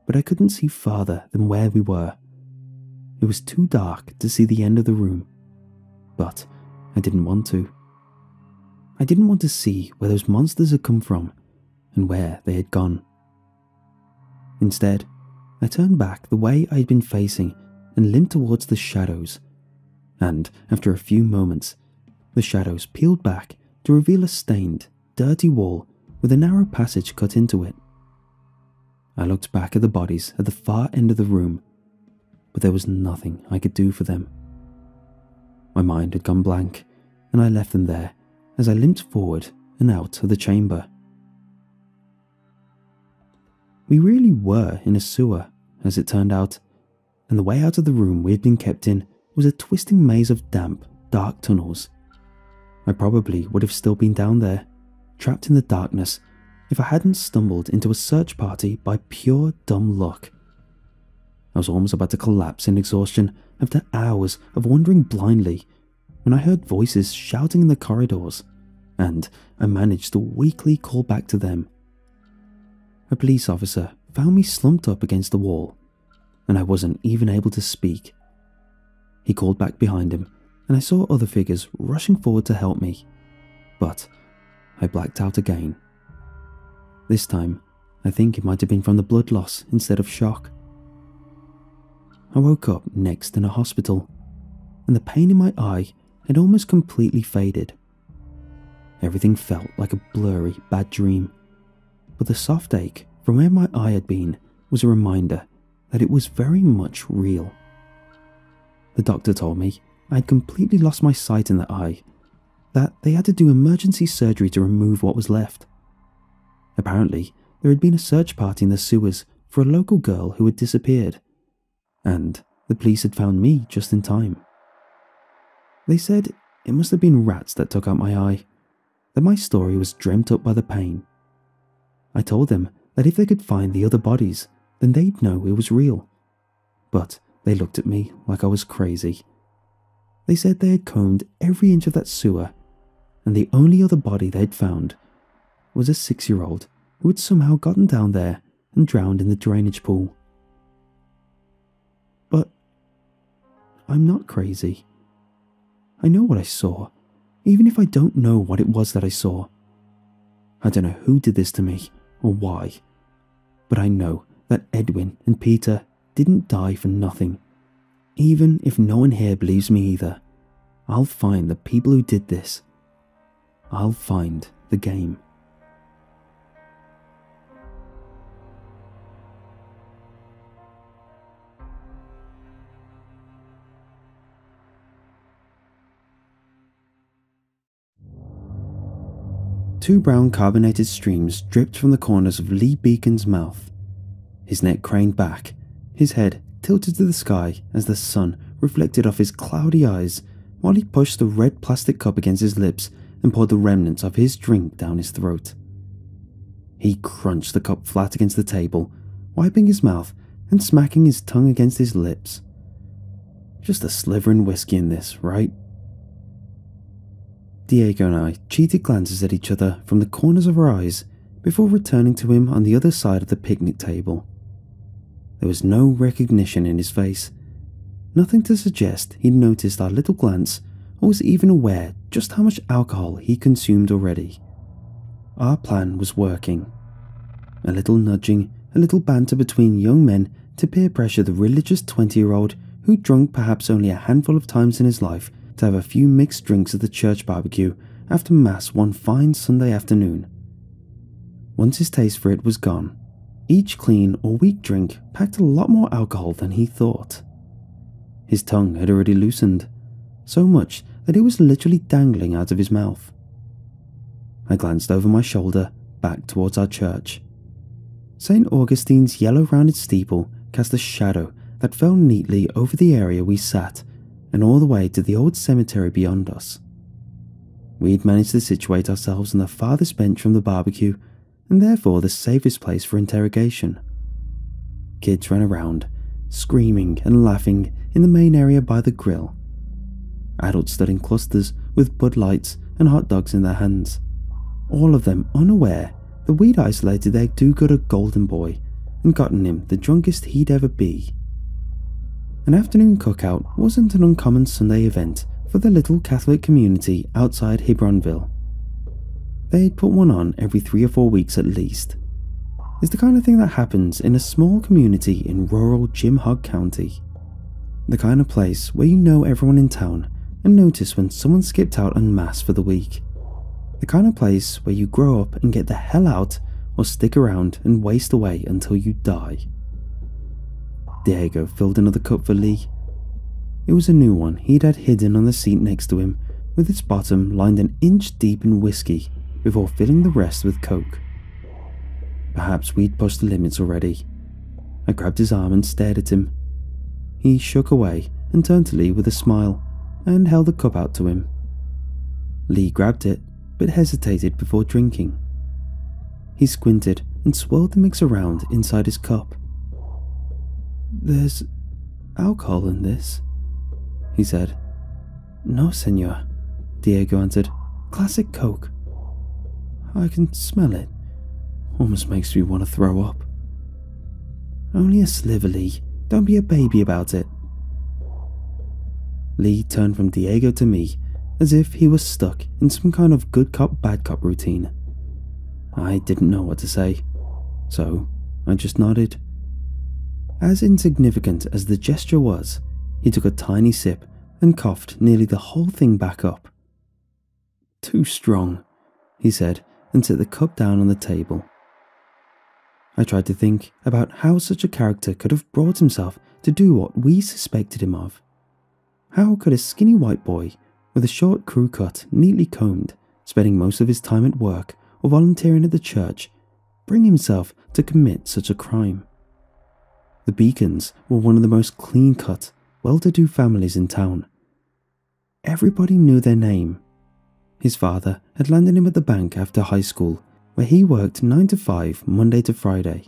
but I couldn't see farther than where we were. It was too dark to see the end of the room, but I didn't want to. I didn't want to see where those monsters had come from and where they had gone. Instead, I turned back the way I had been facing and limped towards the shadows. And after a few moments, the shadows peeled back to reveal a stained, dirty wall with a narrow passage cut into it. I looked back at the bodies at the far end of the room, but there was nothing I could do for them. My mind had gone blank, and I left them there as I limped forward and out of the chamber. We really were in a sewer, as it turned out, and the way out of the room we had been kept in was a twisting maze of damp, dark tunnels. I probably would have still been down there, trapped in the darkness, if I hadn't stumbled into a search party by pure dumb luck. I was almost about to collapse in exhaustion after hours of wandering blindly when I heard voices shouting in the corridors, and I managed to weakly call back to them. A police officer found me slumped up against the wall, and I wasn't even able to speak. He called back behind him, and I saw other figures rushing forward to help me, but I blacked out again. This time, I think it might have been from the blood loss instead of shock. I woke up next in a hospital, and the pain in my eye had almost completely faded. Everything felt like a blurry, bad dream, but the soft ache from where my eye had been was a reminder that it was very much real. The doctor told me I had completely lost my sight in the eye, that they had to do emergency surgery to remove what was left. Apparently, there had been a search party in the sewers for a local girl who had disappeared, and the police had found me just in time. They said it must have been rats that took out my eye, that my story was dreamt up by the pain. I told them that if they could find the other bodies, then they'd know it was real. But they looked at me like I was crazy. They said they had combed every inch of that sewer, and the only other body they'd found was a six year old who had somehow gotten down there and drowned in the drainage pool. But I'm not crazy. I know what I saw, even if I don't know what it was that I saw. I don't know who did this to me or why, but I know that Edwin and Peter didn't die for nothing. Even if no one here believes me either, I'll find the people who did this. I'll find the game. Two brown carbonated streams dripped from the corners of Lee Beacon's mouth. His neck craned back, his head tilted to the sky as the sun reflected off his cloudy eyes while he pushed the red plastic cup against his lips and poured the remnants of his drink down his throat. He crunched the cup flat against the table, wiping his mouth and smacking his tongue against his lips. Just a slivering whiskey in this, right? Diego and I cheated glances at each other from the corners of our eyes before returning to him on the other side of the picnic table. There was no recognition in his face, nothing to suggest he'd noticed our little glance or was even aware just how much alcohol he consumed already. Our plan was working. A little nudging, a little banter between young men to peer pressure the religious 20 year old who'd drunk perhaps only a handful of times in his life to have a few mixed drinks at the church barbecue after Mass one fine Sunday afternoon. Once his taste for it was gone, each clean or weak drink packed a lot more alcohol than he thought. His tongue had already loosened, so much that it was literally dangling out of his mouth. I glanced over my shoulder back towards our church. St. Augustine's yellow rounded steeple cast a shadow that fell neatly over the area we sat and all the way to the old cemetery beyond us. We'd managed to situate ourselves on the farthest bench from the barbecue and therefore the safest place for interrogation. Kids ran around, screaming and laughing in the main area by the grill. Adults stood in clusters with Bud Lights and hot dogs in their hands, all of them unaware that we'd isolated their do gooder golden boy and gotten him the drunkest he'd ever be. An afternoon cookout wasn't an uncommon Sunday event for the little Catholic community outside Hebbronville. They'd put one on every three or four weeks at least. It's the kind of thing that happens in a small community in rural Jim Hogg County. The kind of place where you know everyone in town and notice when someone skipped out en masse for the week. The kind of place where you grow up and get the hell out or stick around and waste away until you die. Diego filled another cup for Lee. It was a new one he'd had hidden on the seat next to him, with its bottom lined an inch deep in whiskey before filling the rest with coke. Perhaps we'd pushed the limits already. I grabbed his arm and stared at him. He shook away and turned to Lee with a smile and held the cup out to him. Lee grabbed it but hesitated before drinking. He squinted and swirled the mix around inside his cup. There's alcohol in this, he said. No, senor, Diego answered. Classic Coke. I can smell it. Almost makes me want to throw up. Only a sliver, Lee. Don't be a baby about it. Lee turned from Diego to me as if he was stuck in some kind of good cop, bad cop routine. I didn't know what to say, so I just nodded. As insignificant as the gesture was, he took a tiny sip and coughed nearly the whole thing back up. Too strong, he said, and set the cup down on the table. I tried to think about how such a character could have brought himself to do what we suspected him of. How could a skinny white boy with a short crew cut, neatly combed, spending most of his time at work or volunteering at the church, bring himself to commit such a crime? The Beacons were one of the most clean cut, well to do families in town. Everybody knew their name. His father had landed him at the bank after high school, where he worked 9 to 5 Monday to Friday.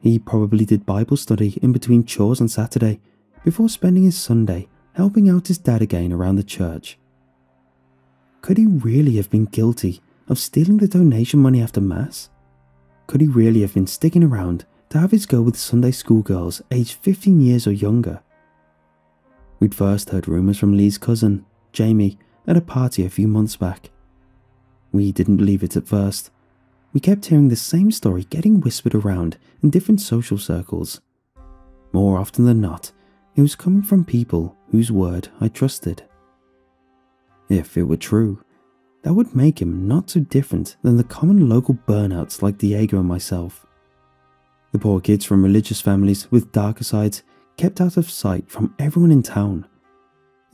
He probably did Bible study in between chores on Saturday before spending his Sunday helping out his dad again around the church. Could he really have been guilty of stealing the donation money after Mass? Could he really have been sticking around to have his go with Sunday school girls aged 15 years or younger? We'd first heard rumours from Lee's cousin, Jamie, at a party a few months back. We didn't believe it at first. We kept hearing the same story getting whispered around in different social circles. More often than not, it was coming from people whose word I trusted. If it were true, that would make him not so different than the common local burnouts like Diego and myself. The poor kids from religious families with darker sides kept out of sight from everyone in town.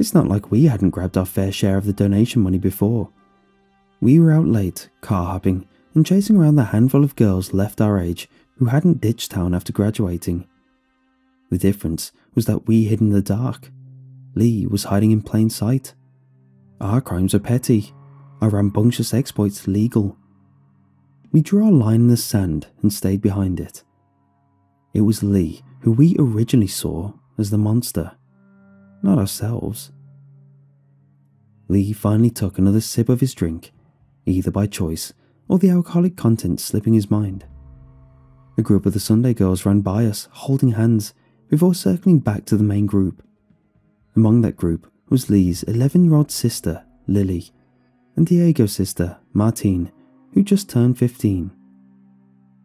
It's not like we hadn't grabbed our fair share of the donation money before. We were out late, car hopping, and chasing around the handful of girls left our age who hadn't ditched town after graduating. The difference was that we hid in the dark. Lee was hiding in plain sight. Our crimes were petty, our rambunctious exploits legal. We drew our line in the sand and stayed behind it. It was Lee who we originally saw as the monster, not ourselves. Lee finally took another sip of his drink, either by choice or the alcoholic content slipping his mind. A group of the Sunday girls ran by us, holding hands, before circling back to the main group. Among that group was Lee's 11 year old sister, Lily, and Diego's sister, Martine, who just turned 15.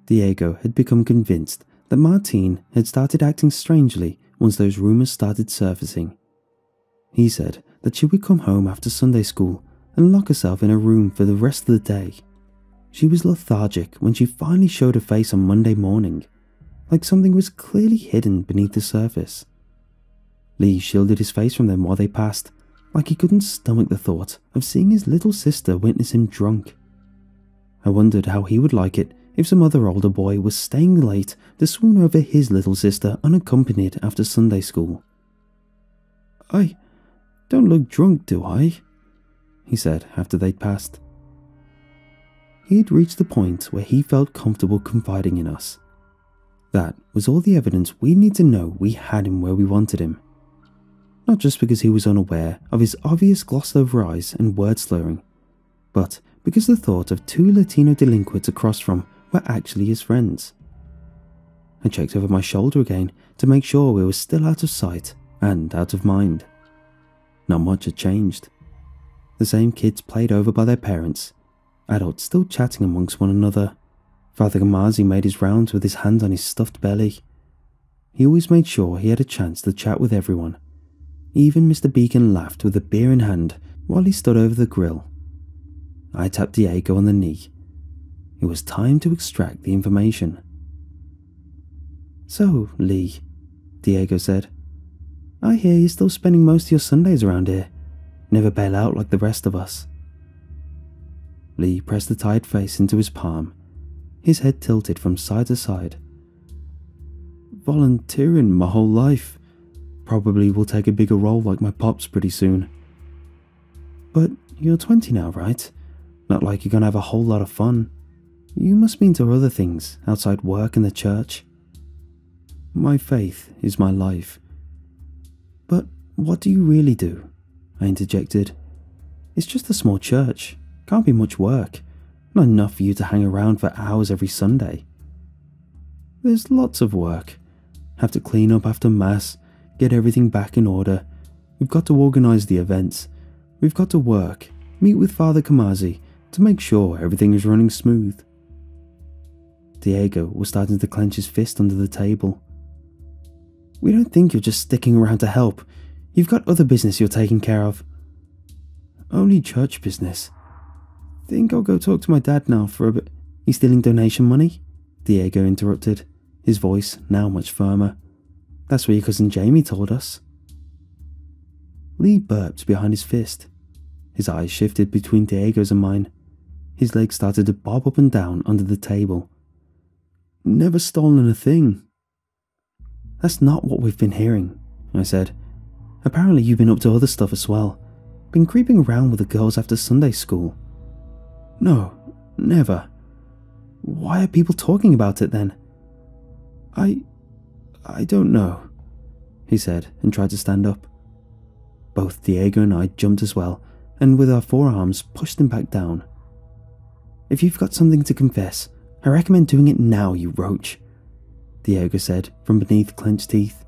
Diego had become convinced that Martine had started acting strangely once those rumours started surfacing. He said that she would come home after Sunday school and lock herself in a room for the rest of the day. She was lethargic when she finally showed her face on Monday morning like something was clearly hidden beneath the surface. Lee shielded his face from them while they passed, like he couldn't stomach the thought of seeing his little sister witness him drunk. I wondered how he would like it if some other older boy was staying late to swoon over his little sister unaccompanied after Sunday school. I don't look drunk, do I? He said after they'd passed. He had reached the point where he felt comfortable confiding in us that was all the evidence we need to know we had him where we wanted him. Not just because he was unaware of his obvious glossed over eyes and word slurring, but because the thought of two Latino delinquents across from were actually his friends. I checked over my shoulder again to make sure we were still out of sight and out of mind. Not much had changed. The same kids played over by their parents, adults still chatting amongst one another, Father Kamazi made his rounds with his hand on his stuffed belly. He always made sure he had a chance to chat with everyone. Even Mr. Beacon laughed with a beer in hand while he stood over the grill. I tapped Diego on the knee. It was time to extract the information. So, Lee, Diego said, I hear you're still spending most of your Sundays around here. Never bail out like the rest of us. Lee pressed the tired face into his palm his head tilted from side to side. Volunteering my whole life. Probably will take a bigger role like my pops pretty soon. But you're 20 now, right? Not like you're gonna have a whole lot of fun. You must mean to other things outside work and the church. My faith is my life. But what do you really do? I interjected. It's just a small church. Can't be much work. Not enough for you to hang around for hours every Sunday. There's lots of work. Have to clean up after Mass, get everything back in order. We've got to organise the events. We've got to work, meet with Father Kamazi to make sure everything is running smooth. Diego was starting to clench his fist under the table. We don't think you're just sticking around to help. You've got other business you're taking care of. Only church business. Think I'll go talk to my dad now for a bit. He's stealing donation money? Diego interrupted, his voice now much firmer. That's what your cousin Jamie told us. Lee burped behind his fist. His eyes shifted between Diego's and mine. His legs started to bob up and down under the table. Never stolen a thing. That's not what we've been hearing, I said. Apparently, you've been up to other stuff as well. Been creeping around with the girls after Sunday school. No, never. Why are people talking about it then? I. I don't know, he said and tried to stand up. Both Diego and I jumped as well, and with our forearms pushed him back down. If you've got something to confess, I recommend doing it now, you roach, Diego said from beneath clenched teeth.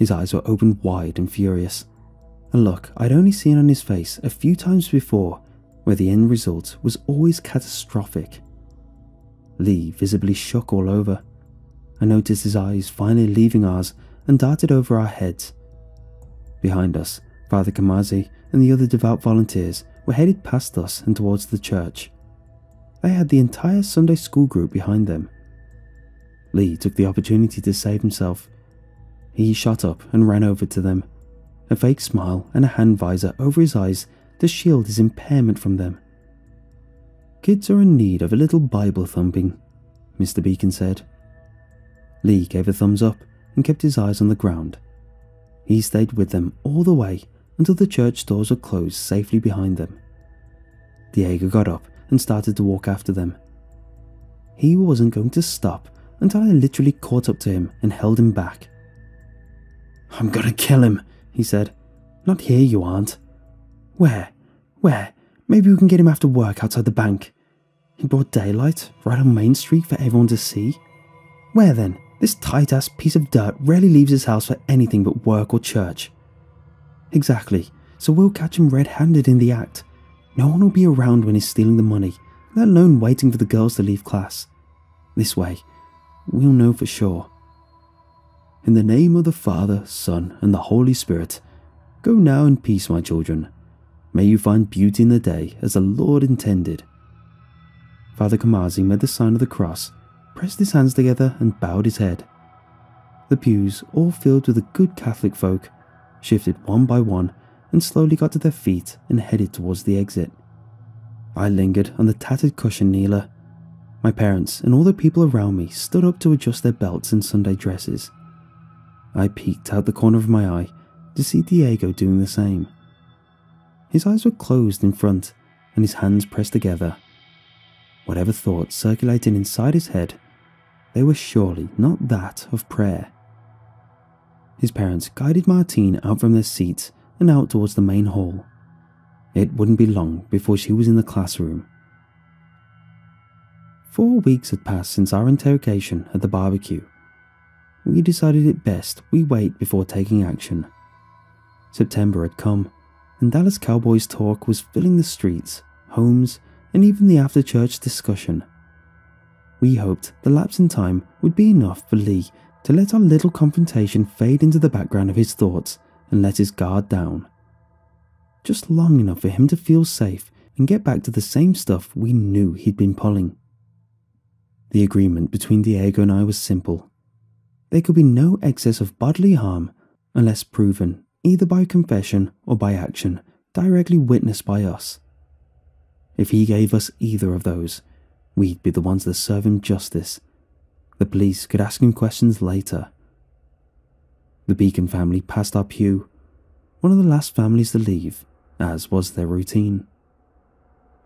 His eyes were opened wide and furious, a look I'd only seen on his face a few times before, where the end result was always catastrophic. Lee visibly shook all over. I noticed his eyes finally leaving ours and darted over our heads. Behind us, Father Kamazi and the other devout volunteers were headed past us and towards the church. They had the entire Sunday school group behind them. Lee took the opportunity to save himself. He shot up and ran over to them, a fake smile and a hand visor over his eyes to shield his impairment from them. Kids are in need of a little Bible thumping, Mr. Beacon said. Lee gave a thumbs up and kept his eyes on the ground. He stayed with them all the way until the church doors were closed safely behind them. Diego got up and started to walk after them. He wasn't going to stop until I literally caught up to him and held him back. I'm gonna kill him, he said. Not here, you aren't. Where? Where? Maybe we can get him after work outside the bank. In broad daylight, right on Main Street for everyone to see? Where then? This tight ass piece of dirt rarely leaves his house for anything but work or church. Exactly, so we'll catch him red handed in the act. No one will be around when he's stealing the money, let alone waiting for the girls to leave class. This way, we'll know for sure. In the name of the Father, Son, and the Holy Spirit, go now in peace, my children. May you find beauty in the day as the Lord intended. Father Kamazi made the sign of the cross, pressed his hands together, and bowed his head. The pews, all filled with the good Catholic folk, shifted one by one and slowly got to their feet and headed towards the exit. I lingered on the tattered cushion kneeler. My parents and all the people around me stood up to adjust their belts and Sunday dresses. I peeked out the corner of my eye to see Diego doing the same. His eyes were closed in front and his hands pressed together. Whatever thoughts circulated inside his head, they were surely not that of prayer. His parents guided Martine out from their seats and out towards the main hall. It wouldn't be long before she was in the classroom. Four weeks had passed since our interrogation at the barbecue. We decided it best we wait before taking action. September had come, and Dallas Cowboys talk was filling the streets, homes, and even the after church discussion. We hoped the lapse in time would be enough for Lee to let our little confrontation fade into the background of his thoughts and let his guard down. Just long enough for him to feel safe and get back to the same stuff we knew he'd been pulling. The agreement between Diego and I was simple. There could be no excess of bodily harm unless proven either by confession or by action directly witnessed by us. If he gave us either of those, we'd be the ones that serve him justice. The police could ask him questions later. The Beacon family passed our pew, one of the last families to leave, as was their routine.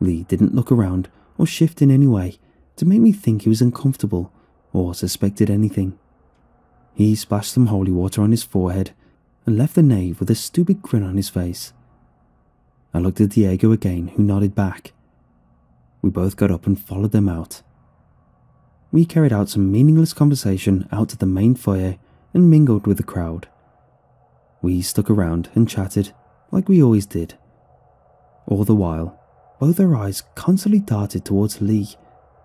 Lee didn't look around or shift in any way to make me think he was uncomfortable or suspected anything. He splashed some holy water on his forehead and left the nave with a stupid grin on his face. I looked at Diego again, who nodded back. We both got up and followed them out. We carried out some meaningless conversation out to the main foyer and mingled with the crowd. We stuck around and chatted like we always did. All the while, both our eyes constantly darted towards Lee,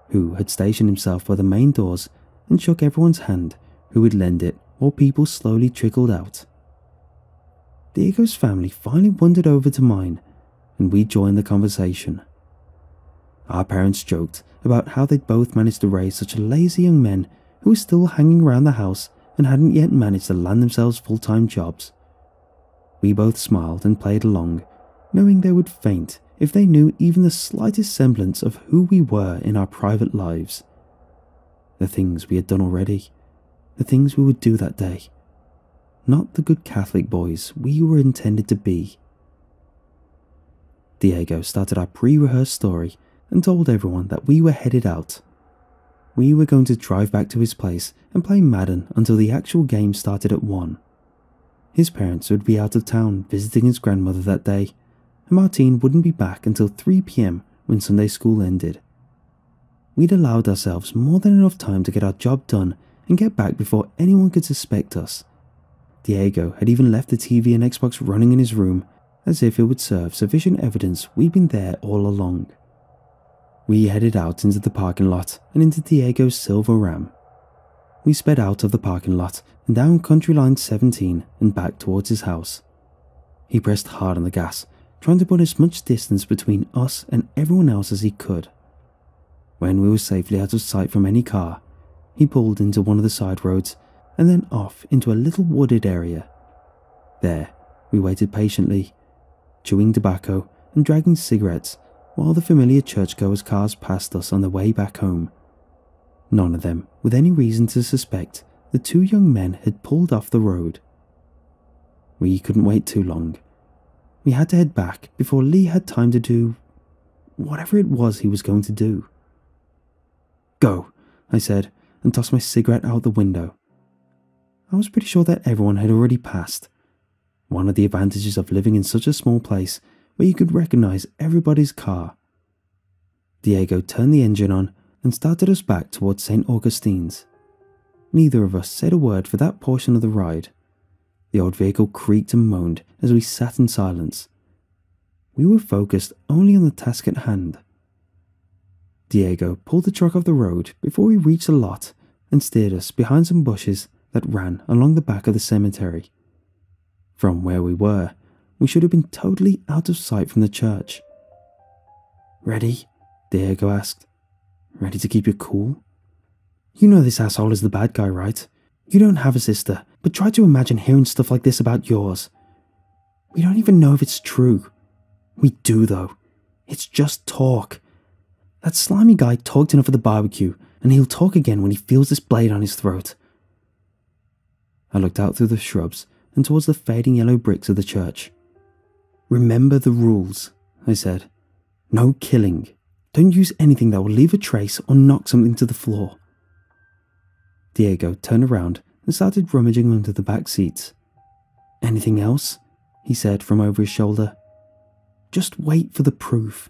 who had stationed himself by the main doors and shook everyone's hand who would lend it while people slowly trickled out. Diego's family finally wandered over to mine, and we joined the conversation. Our parents joked about how they'd both managed to raise such a lazy young men who were still hanging around the house and hadn't yet managed to land themselves full time jobs. We both smiled and played along, knowing they would faint if they knew even the slightest semblance of who we were in our private lives. The things we had done already, the things we would do that day. Not the good Catholic boys we were intended to be. Diego started our pre rehearsed story and told everyone that we were headed out. We were going to drive back to his place and play Madden until the actual game started at 1. His parents would be out of town visiting his grandmother that day, and Martine wouldn't be back until 3 pm when Sunday school ended. We'd allowed ourselves more than enough time to get our job done and get back before anyone could suspect us. Diego had even left the TV and Xbox running in his room as if it would serve sufficient evidence we'd been there all along. We headed out into the parking lot and into Diego's silver ram. We sped out of the parking lot and down County Line 17 and back towards his house. He pressed hard on the gas, trying to put as much distance between us and everyone else as he could. When we were safely out of sight from any car, he pulled into one of the side roads and then off into a little wooded area. There, we waited patiently, chewing tobacco and dragging cigarettes while the familiar churchgoers' cars passed us on their way back home. None of them with any reason to suspect the two young men had pulled off the road. We couldn't wait too long. We had to head back before Lee had time to do whatever it was he was going to do. Go, I said, and tossed my cigarette out the window. I was pretty sure that everyone had already passed. One of the advantages of living in such a small place where you could recognize everybody's car. Diego turned the engine on and started us back towards St. Augustine's. Neither of us said a word for that portion of the ride. The old vehicle creaked and moaned as we sat in silence. We were focused only on the task at hand. Diego pulled the truck off the road before we reached the lot and steered us behind some bushes that ran along the back of the cemetery. From where we were, we should have been totally out of sight from the church. Ready? Diego asked. Ready to keep your cool? You know this asshole is the bad guy, right? You don't have a sister, but try to imagine hearing stuff like this about yours. We don't even know if it's true. We do, though. It's just talk. That slimy guy talked enough at the barbecue, and he'll talk again when he feels this blade on his throat. I looked out through the shrubs and towards the fading yellow bricks of the church. Remember the rules, I said. No killing. Don't use anything that will leave a trace or knock something to the floor. Diego turned around and started rummaging under the back seats. Anything else? he said from over his shoulder. Just wait for the proof.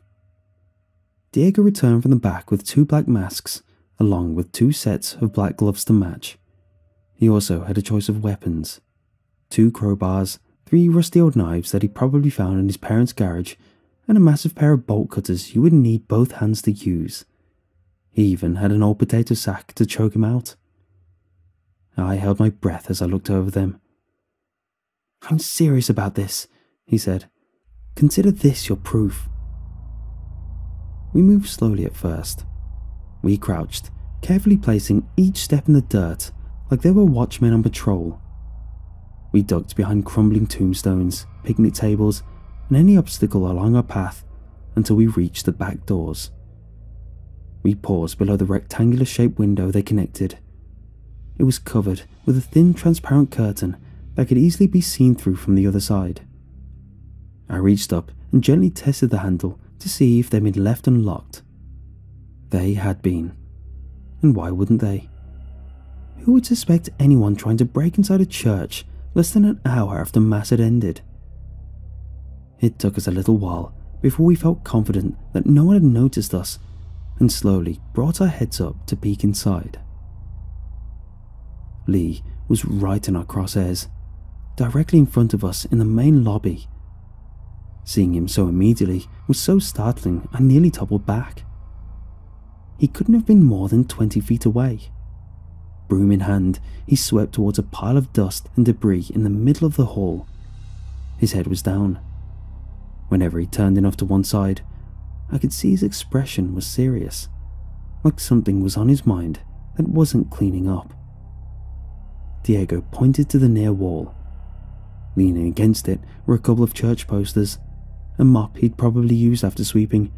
Diego returned from the back with two black masks, along with two sets of black gloves to match. He also had a choice of weapons two crowbars, three rusty old knives that he probably found in his parents' garage, and a massive pair of bolt cutters you would need both hands to use. He even had an old potato sack to choke him out. I held my breath as I looked over them. I'm serious about this, he said. Consider this your proof. We moved slowly at first. We crouched, carefully placing each step in the dirt like there were watchmen on patrol. We ducked behind crumbling tombstones, picnic tables, and any obstacle along our path until we reached the back doors. We paused below the rectangular shaped window they connected. It was covered with a thin, transparent curtain that could easily be seen through from the other side. I reached up and gently tested the handle to see if they'd been left unlocked. They had been. And why wouldn't they? Who would suspect anyone trying to break inside a church less than an hour after Mass had ended? It took us a little while before we felt confident that no one had noticed us and slowly brought our heads up to peek inside. Lee was right in our crosshairs, directly in front of us in the main lobby. Seeing him so immediately was so startling I nearly toppled back. He couldn't have been more than 20 feet away. Broom in hand, he swept towards a pile of dust and debris in the middle of the hall. His head was down. Whenever he turned enough to one side, I could see his expression was serious, like something was on his mind that wasn't cleaning up. Diego pointed to the near wall. Leaning against it were a couple of church posters, a mop he'd probably used after sweeping,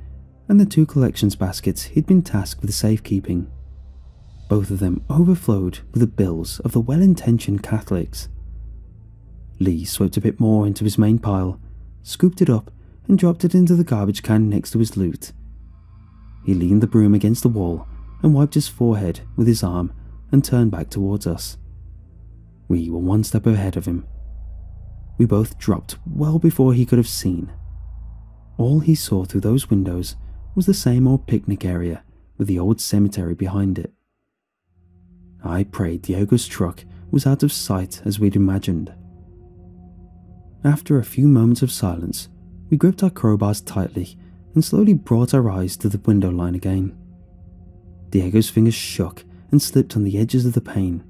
and the two collections baskets he'd been tasked with safekeeping. Both of them overflowed with the bills of the well intentioned Catholics. Lee swept a bit more into his main pile, scooped it up, and dropped it into the garbage can next to his loot. He leaned the broom against the wall and wiped his forehead with his arm and turned back towards us. We were one step ahead of him. We both dropped well before he could have seen. All he saw through those windows was the same old picnic area with the old cemetery behind it. I prayed Diego's truck was out of sight as we'd imagined. After a few moments of silence, we gripped our crowbars tightly and slowly brought our eyes to the window line again. Diego's fingers shook and slipped on the edges of the pane.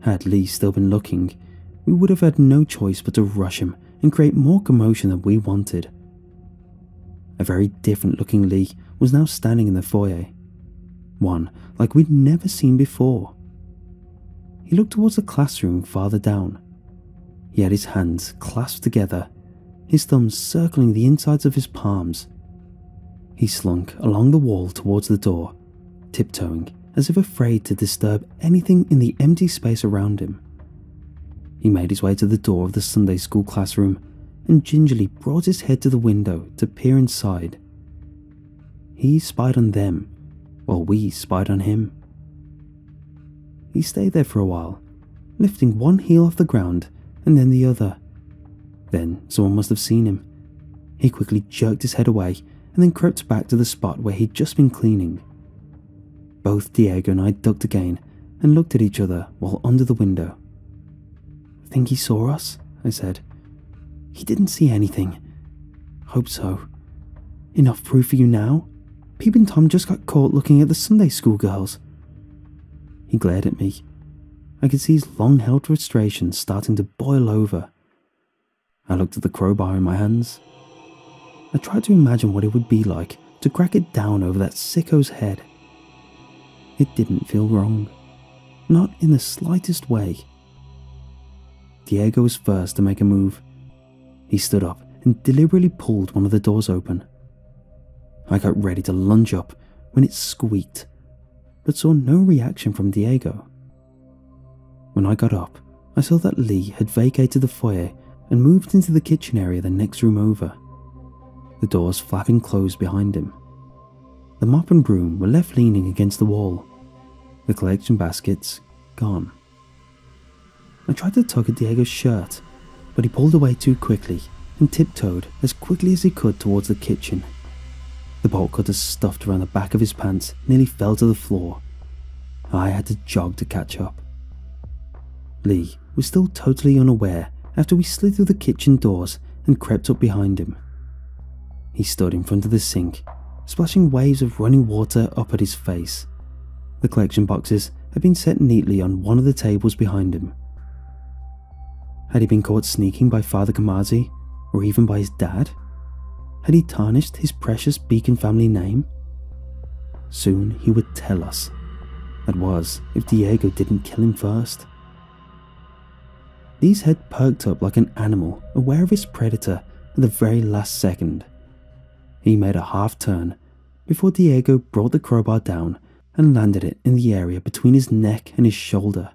Had Lee still been looking, we would have had no choice but to rush him and create more commotion than we wanted. A very different looking Lee was now standing in the foyer one like we'd never seen before. He looked towards the classroom farther down. He had his hands clasped together, his thumbs circling the insides of his palms. He slunk along the wall towards the door, tiptoeing as if afraid to disturb anything in the empty space around him. He made his way to the door of the Sunday school classroom and gingerly brought his head to the window to peer inside. He spied on them while we spied on him. He stayed there for a while, lifting one heel off the ground and then the other. Then someone must have seen him. He quickly jerked his head away and then crept back to the spot where he'd just been cleaning. Both Diego and I ducked again and looked at each other while under the window. Think he saw us? I said. He didn't see anything. Hope so. Enough proof for you now? Peep and Tom just got caught looking at the Sunday school girls. He glared at me. I could see his long held frustration starting to boil over. I looked at the crowbar in my hands. I tried to imagine what it would be like to crack it down over that sicko's head. It didn't feel wrong. Not in the slightest way. Diego was first to make a move. He stood up and deliberately pulled one of the doors open. I got ready to lunge up when it squeaked, but saw no reaction from Diego. When I got up, I saw that Lee had vacated the foyer and moved into the kitchen area the next room over. The doors flapping closed behind him. The mop and broom were left leaning against the wall, the collection baskets gone. I tried to tug at Diego's shirt, but he pulled away too quickly and tiptoed as quickly as he could towards the kitchen the bolt cutter stuffed around the back of his pants nearly fell to the floor. I had to jog to catch up. Lee was still totally unaware after we slid through the kitchen doors and crept up behind him. He stood in front of the sink, splashing waves of running water up at his face. The collection boxes had been set neatly on one of the tables behind him. Had he been caught sneaking by Father Kamazi, or even by his dad? Had he tarnished his precious Beacon family name? Soon he would tell us. That was, if Diego didn't kill him first. Lee's head perked up like an animal aware of his predator at the very last second. He made a half turn, before Diego brought the crowbar down and landed it in the area between his neck and his shoulder.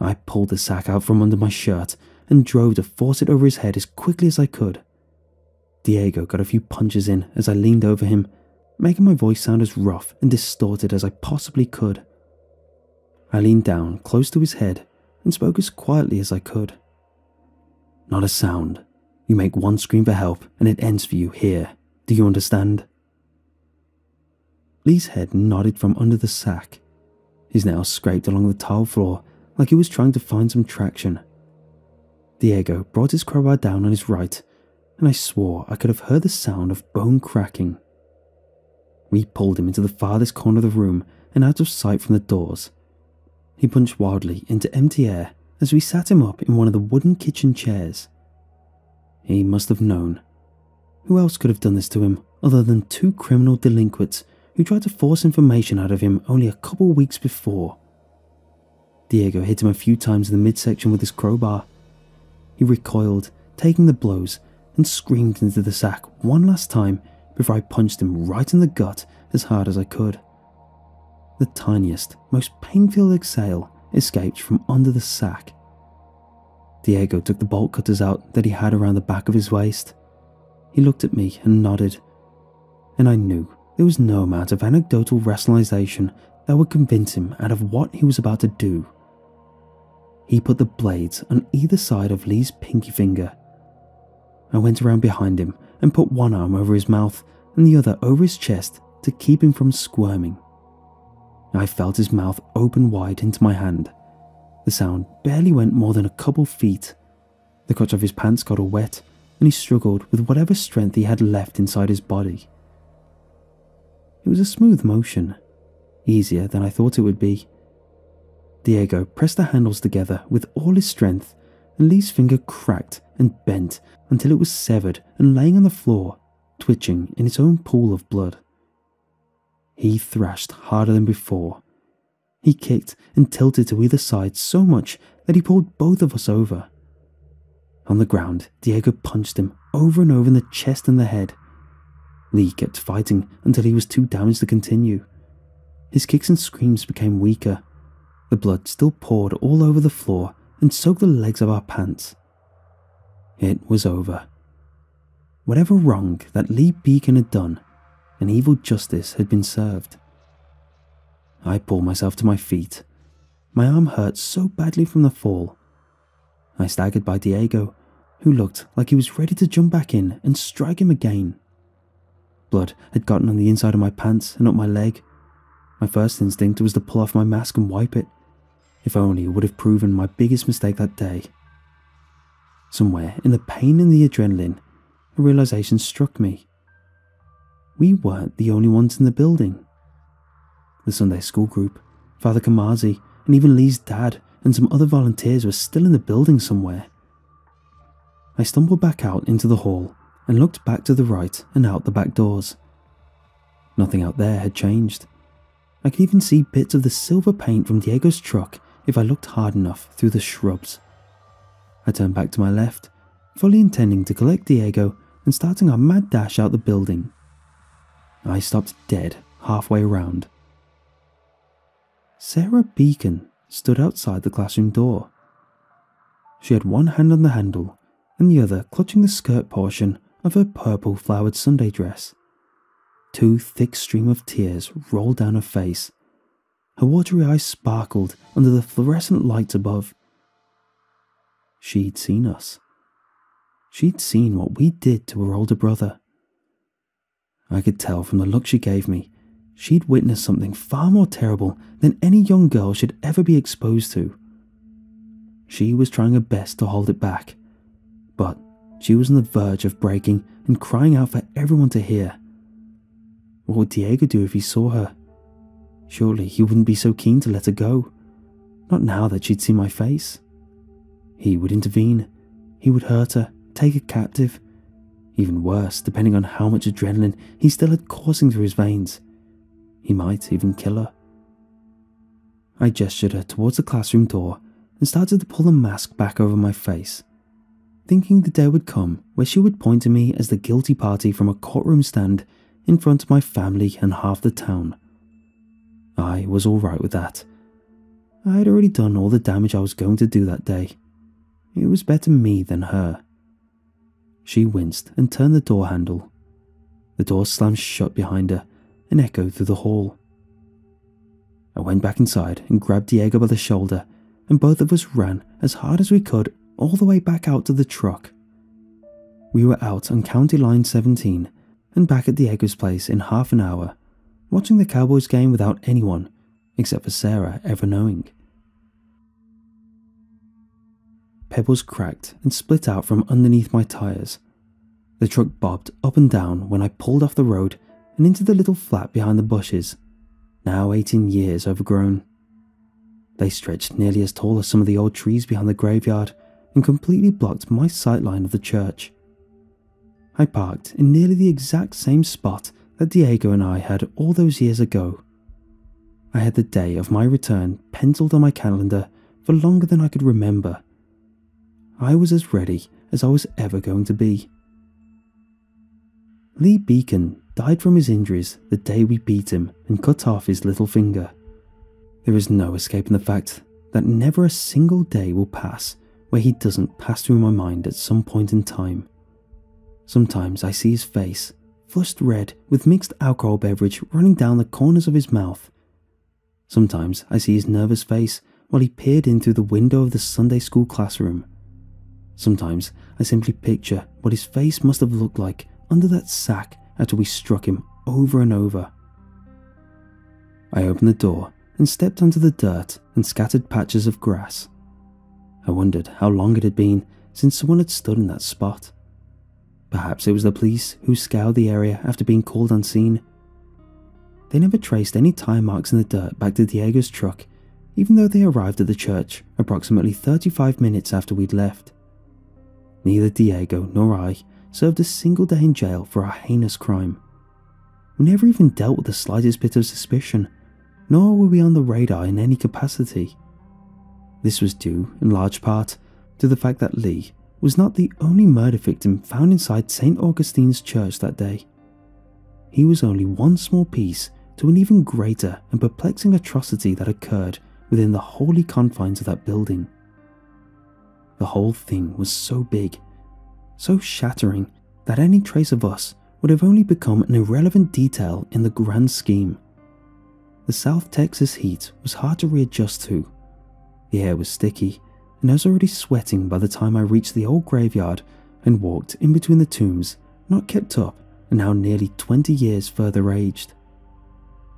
I pulled the sack out from under my shirt and drove to force it over his head as quickly as I could. Diego got a few punches in as I leaned over him, making my voice sound as rough and distorted as I possibly could. I leaned down close to his head and spoke as quietly as I could. Not a sound. You make one scream for help and it ends for you here. Do you understand? Lee's head nodded from under the sack. His nails scraped along the tile floor like he was trying to find some traction. Diego brought his crowbar down on his right, and I swore I could have heard the sound of bone cracking. We pulled him into the farthest corner of the room and out of sight from the doors. He punched wildly into empty air as we sat him up in one of the wooden kitchen chairs. He must have known. Who else could have done this to him other than two criminal delinquents who tried to force information out of him only a couple weeks before? Diego hit him a few times in the midsection with his crowbar. He recoiled, taking the blows, and screamed into the sack one last time before I punched him right in the gut as hard as I could. The tiniest, most pain-filled exhale escaped from under the sack. Diego took the bolt cutters out that he had around the back of his waist. He looked at me and nodded, and I knew there was no amount of anecdotal rationalization that would convince him out of what he was about to do. He put the blades on either side of Lee's pinky finger. I went around behind him and put one arm over his mouth and the other over his chest to keep him from squirming. I felt his mouth open wide into my hand. The sound barely went more than a couple feet. The crotch of his pants got all wet, and he struggled with whatever strength he had left inside his body. It was a smooth motion, easier than I thought it would be. Diego pressed the handles together with all his strength, and Lee's finger cracked and bent until it was severed and laying on the floor, twitching in its own pool of blood. He thrashed harder than before. He kicked and tilted to either side so much that he pulled both of us over. On the ground, Diego punched him over and over in the chest and the head. Lee kept fighting until he was too damaged to continue. His kicks and screams became weaker, the blood still poured all over the floor and soaked the legs of our pants. It was over. Whatever wrong that Lee Beacon had done, an evil justice had been served. I pulled myself to my feet. My arm hurt so badly from the fall. I staggered by Diego, who looked like he was ready to jump back in and strike him again. Blood had gotten on the inside of my pants and up my leg. My first instinct was to pull off my mask and wipe it, if only it would have proven my biggest mistake that day. Somewhere in the pain and the adrenaline, a realization struck me. We weren't the only ones in the building. The Sunday school group, Father Kamazi, and even Lee's dad and some other volunteers were still in the building somewhere. I stumbled back out into the hall and looked back to the right and out the back doors. Nothing out there had changed. I could even see bits of the silver paint from Diego's truck if I looked hard enough through the shrubs. I turned back to my left, fully intending to collect Diego and starting our mad dash out the building. I stopped dead halfway around. Sarah Beacon stood outside the classroom door. She had one hand on the handle and the other clutching the skirt portion of her purple flowered Sunday dress. Two thick streams of tears rolled down her face her watery eyes sparkled under the fluorescent lights above. She'd seen us. She'd seen what we did to her older brother. I could tell from the look she gave me, she'd witnessed something far more terrible than any young girl should ever be exposed to. She was trying her best to hold it back, but she was on the verge of breaking and crying out for everyone to hear. What would Diego do if he saw her? Surely he wouldn't be so keen to let her go. Not now that she'd see my face. He would intervene. He would hurt her, take her captive. Even worse, depending on how much adrenaline he still had coursing through his veins. He might even kill her. I gestured her towards the classroom door and started to pull the mask back over my face, thinking the day would come where she would point to me as the guilty party from a courtroom stand in front of my family and half the town. I was alright with that. I had already done all the damage I was going to do that day. It was better me than her. She winced and turned the door handle. The door slammed shut behind her and echoed through the hall. I went back inside and grabbed Diego by the shoulder, and both of us ran as hard as we could all the way back out to the truck. We were out on County Line 17 and back at Diego's place in half an hour, watching the Cowboys game without anyone, except for Sarah, ever knowing. Pebbles cracked and split out from underneath my tyres. The truck bobbed up and down when I pulled off the road and into the little flat behind the bushes now 18 years overgrown. They stretched nearly as tall as some of the old trees behind the graveyard and completely blocked my sightline of the church. I parked in nearly the exact same spot that Diego and I had all those years ago. I had the day of my return penciled on my calendar for longer than I could remember. I was as ready as I was ever going to be. Lee Beacon died from his injuries the day we beat him and cut off his little finger. There is no escaping the fact that never a single day will pass where he doesn't pass through my mind at some point in time. Sometimes I see his face, flushed red with mixed alcohol beverage running down the corners of his mouth. Sometimes I see his nervous face while he peered in through the window of the Sunday school classroom. Sometimes I simply picture what his face must have looked like under that sack after we struck him over and over. I opened the door and stepped onto the dirt and scattered patches of grass. I wondered how long it had been since someone had stood in that spot. Perhaps it was the police who scoured the area after being called unseen. They never traced any tire marks in the dirt back to Diego's truck, even though they arrived at the church approximately 35 minutes after we'd left. Neither Diego nor I served a single day in jail for a heinous crime. We never even dealt with the slightest bit of suspicion, nor were we on the radar in any capacity. This was due, in large part, to the fact that Lee was not the only murder victim found inside St. Augustine's church that day. He was only one small piece to an even greater and perplexing atrocity that occurred within the holy confines of that building. The whole thing was so big so shattering that any trace of us would have only become an irrelevant detail in the grand scheme. The South Texas heat was hard to readjust to. The air was sticky, and I was already sweating by the time I reached the old graveyard and walked in between the tombs, not kept up and now nearly 20 years further aged.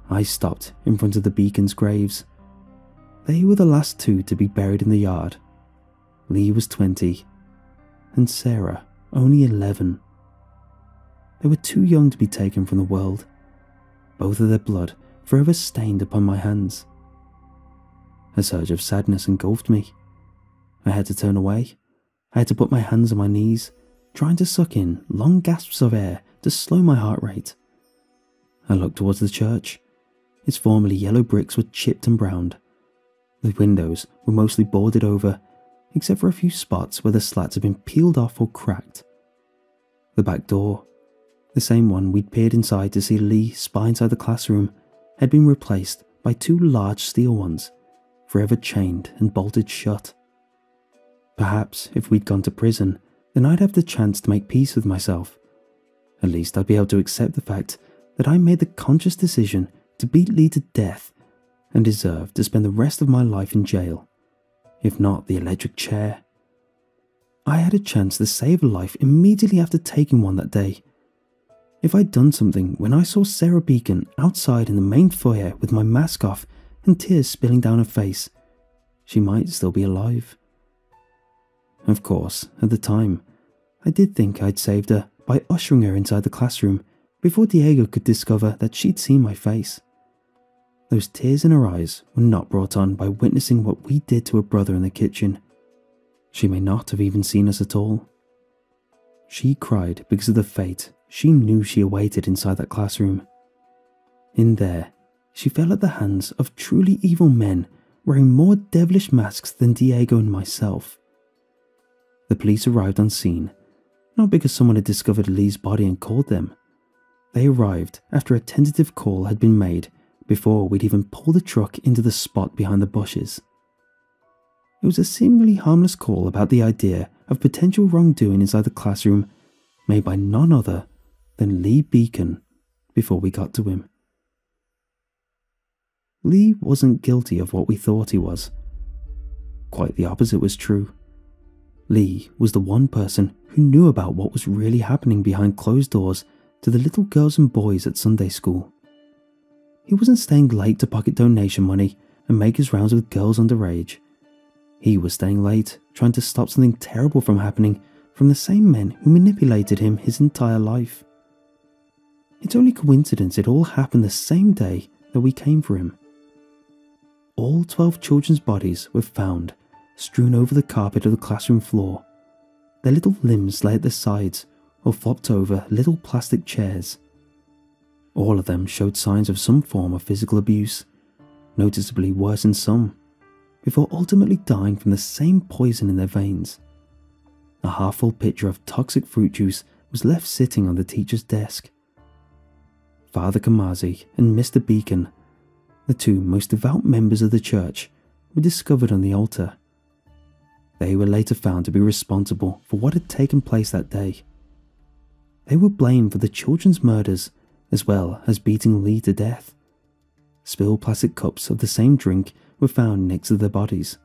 I stopped in front of the Beacon's graves. They were the last two to be buried in the yard. Lee was 20, and Sarah only 11. They were too young to be taken from the world, both of their blood forever stained upon my hands. A surge of sadness engulfed me. I had to turn away. I had to put my hands on my knees, trying to suck in long gasps of air to slow my heart rate. I looked towards the church. Its formerly yellow bricks were chipped and browned. The windows were mostly boarded over except for a few spots where the slats had been peeled off or cracked. The back door, the same one we'd peered inside to see Lee spy inside the classroom, had been replaced by two large steel ones, forever chained and bolted shut. Perhaps if we'd gone to prison, then I'd have the chance to make peace with myself. At least I'd be able to accept the fact that I made the conscious decision to beat Lee to death and deserve to spend the rest of my life in jail if not the electric chair. I had a chance to save a life immediately after taking one that day. If I'd done something when I saw Sarah Beacon outside in the main foyer with my mask off and tears spilling down her face, she might still be alive. Of course, at the time, I did think I'd saved her by ushering her inside the classroom before Diego could discover that she'd seen my face. Those tears in her eyes were not brought on by witnessing what we did to her brother in the kitchen. She may not have even seen us at all. She cried because of the fate she knew she awaited inside that classroom. In there, she fell at the hands of truly evil men wearing more devilish masks than Diego and myself. The police arrived on scene, not because someone had discovered Lee's body and called them. They arrived after a tentative call had been made before we'd even pulled the truck into the spot behind the bushes. It was a seemingly harmless call about the idea of potential wrongdoing inside the classroom made by none other than Lee Beacon before we got to him. Lee wasn't guilty of what we thought he was. Quite the opposite was true. Lee was the one person who knew about what was really happening behind closed doors to the little girls and boys at Sunday school. He wasn't staying late to pocket donation money and make his rounds with girls underage. He was staying late, trying to stop something terrible from happening from the same men who manipulated him his entire life. It's only coincidence it all happened the same day that we came for him. All 12 children's bodies were found strewn over the carpet of the classroom floor. Their little limbs lay at the sides or flopped over little plastic chairs. All of them showed signs of some form of physical abuse, noticeably worse in some, before ultimately dying from the same poison in their veins. A half full pitcher of toxic fruit juice was left sitting on the teacher's desk. Father Kamazi and Mr. Beacon, the two most devout members of the church, were discovered on the altar. They were later found to be responsible for what had taken place that day. They were blamed for the children's murders as well as beating Lee to death. Spilled plastic cups of the same drink were found next to their bodies.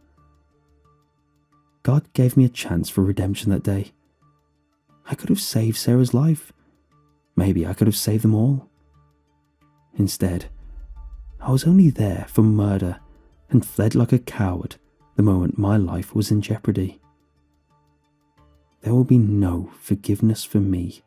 God gave me a chance for redemption that day. I could have saved Sarah's life. Maybe I could have saved them all. Instead, I was only there for murder and fled like a coward the moment my life was in jeopardy. There will be no forgiveness for me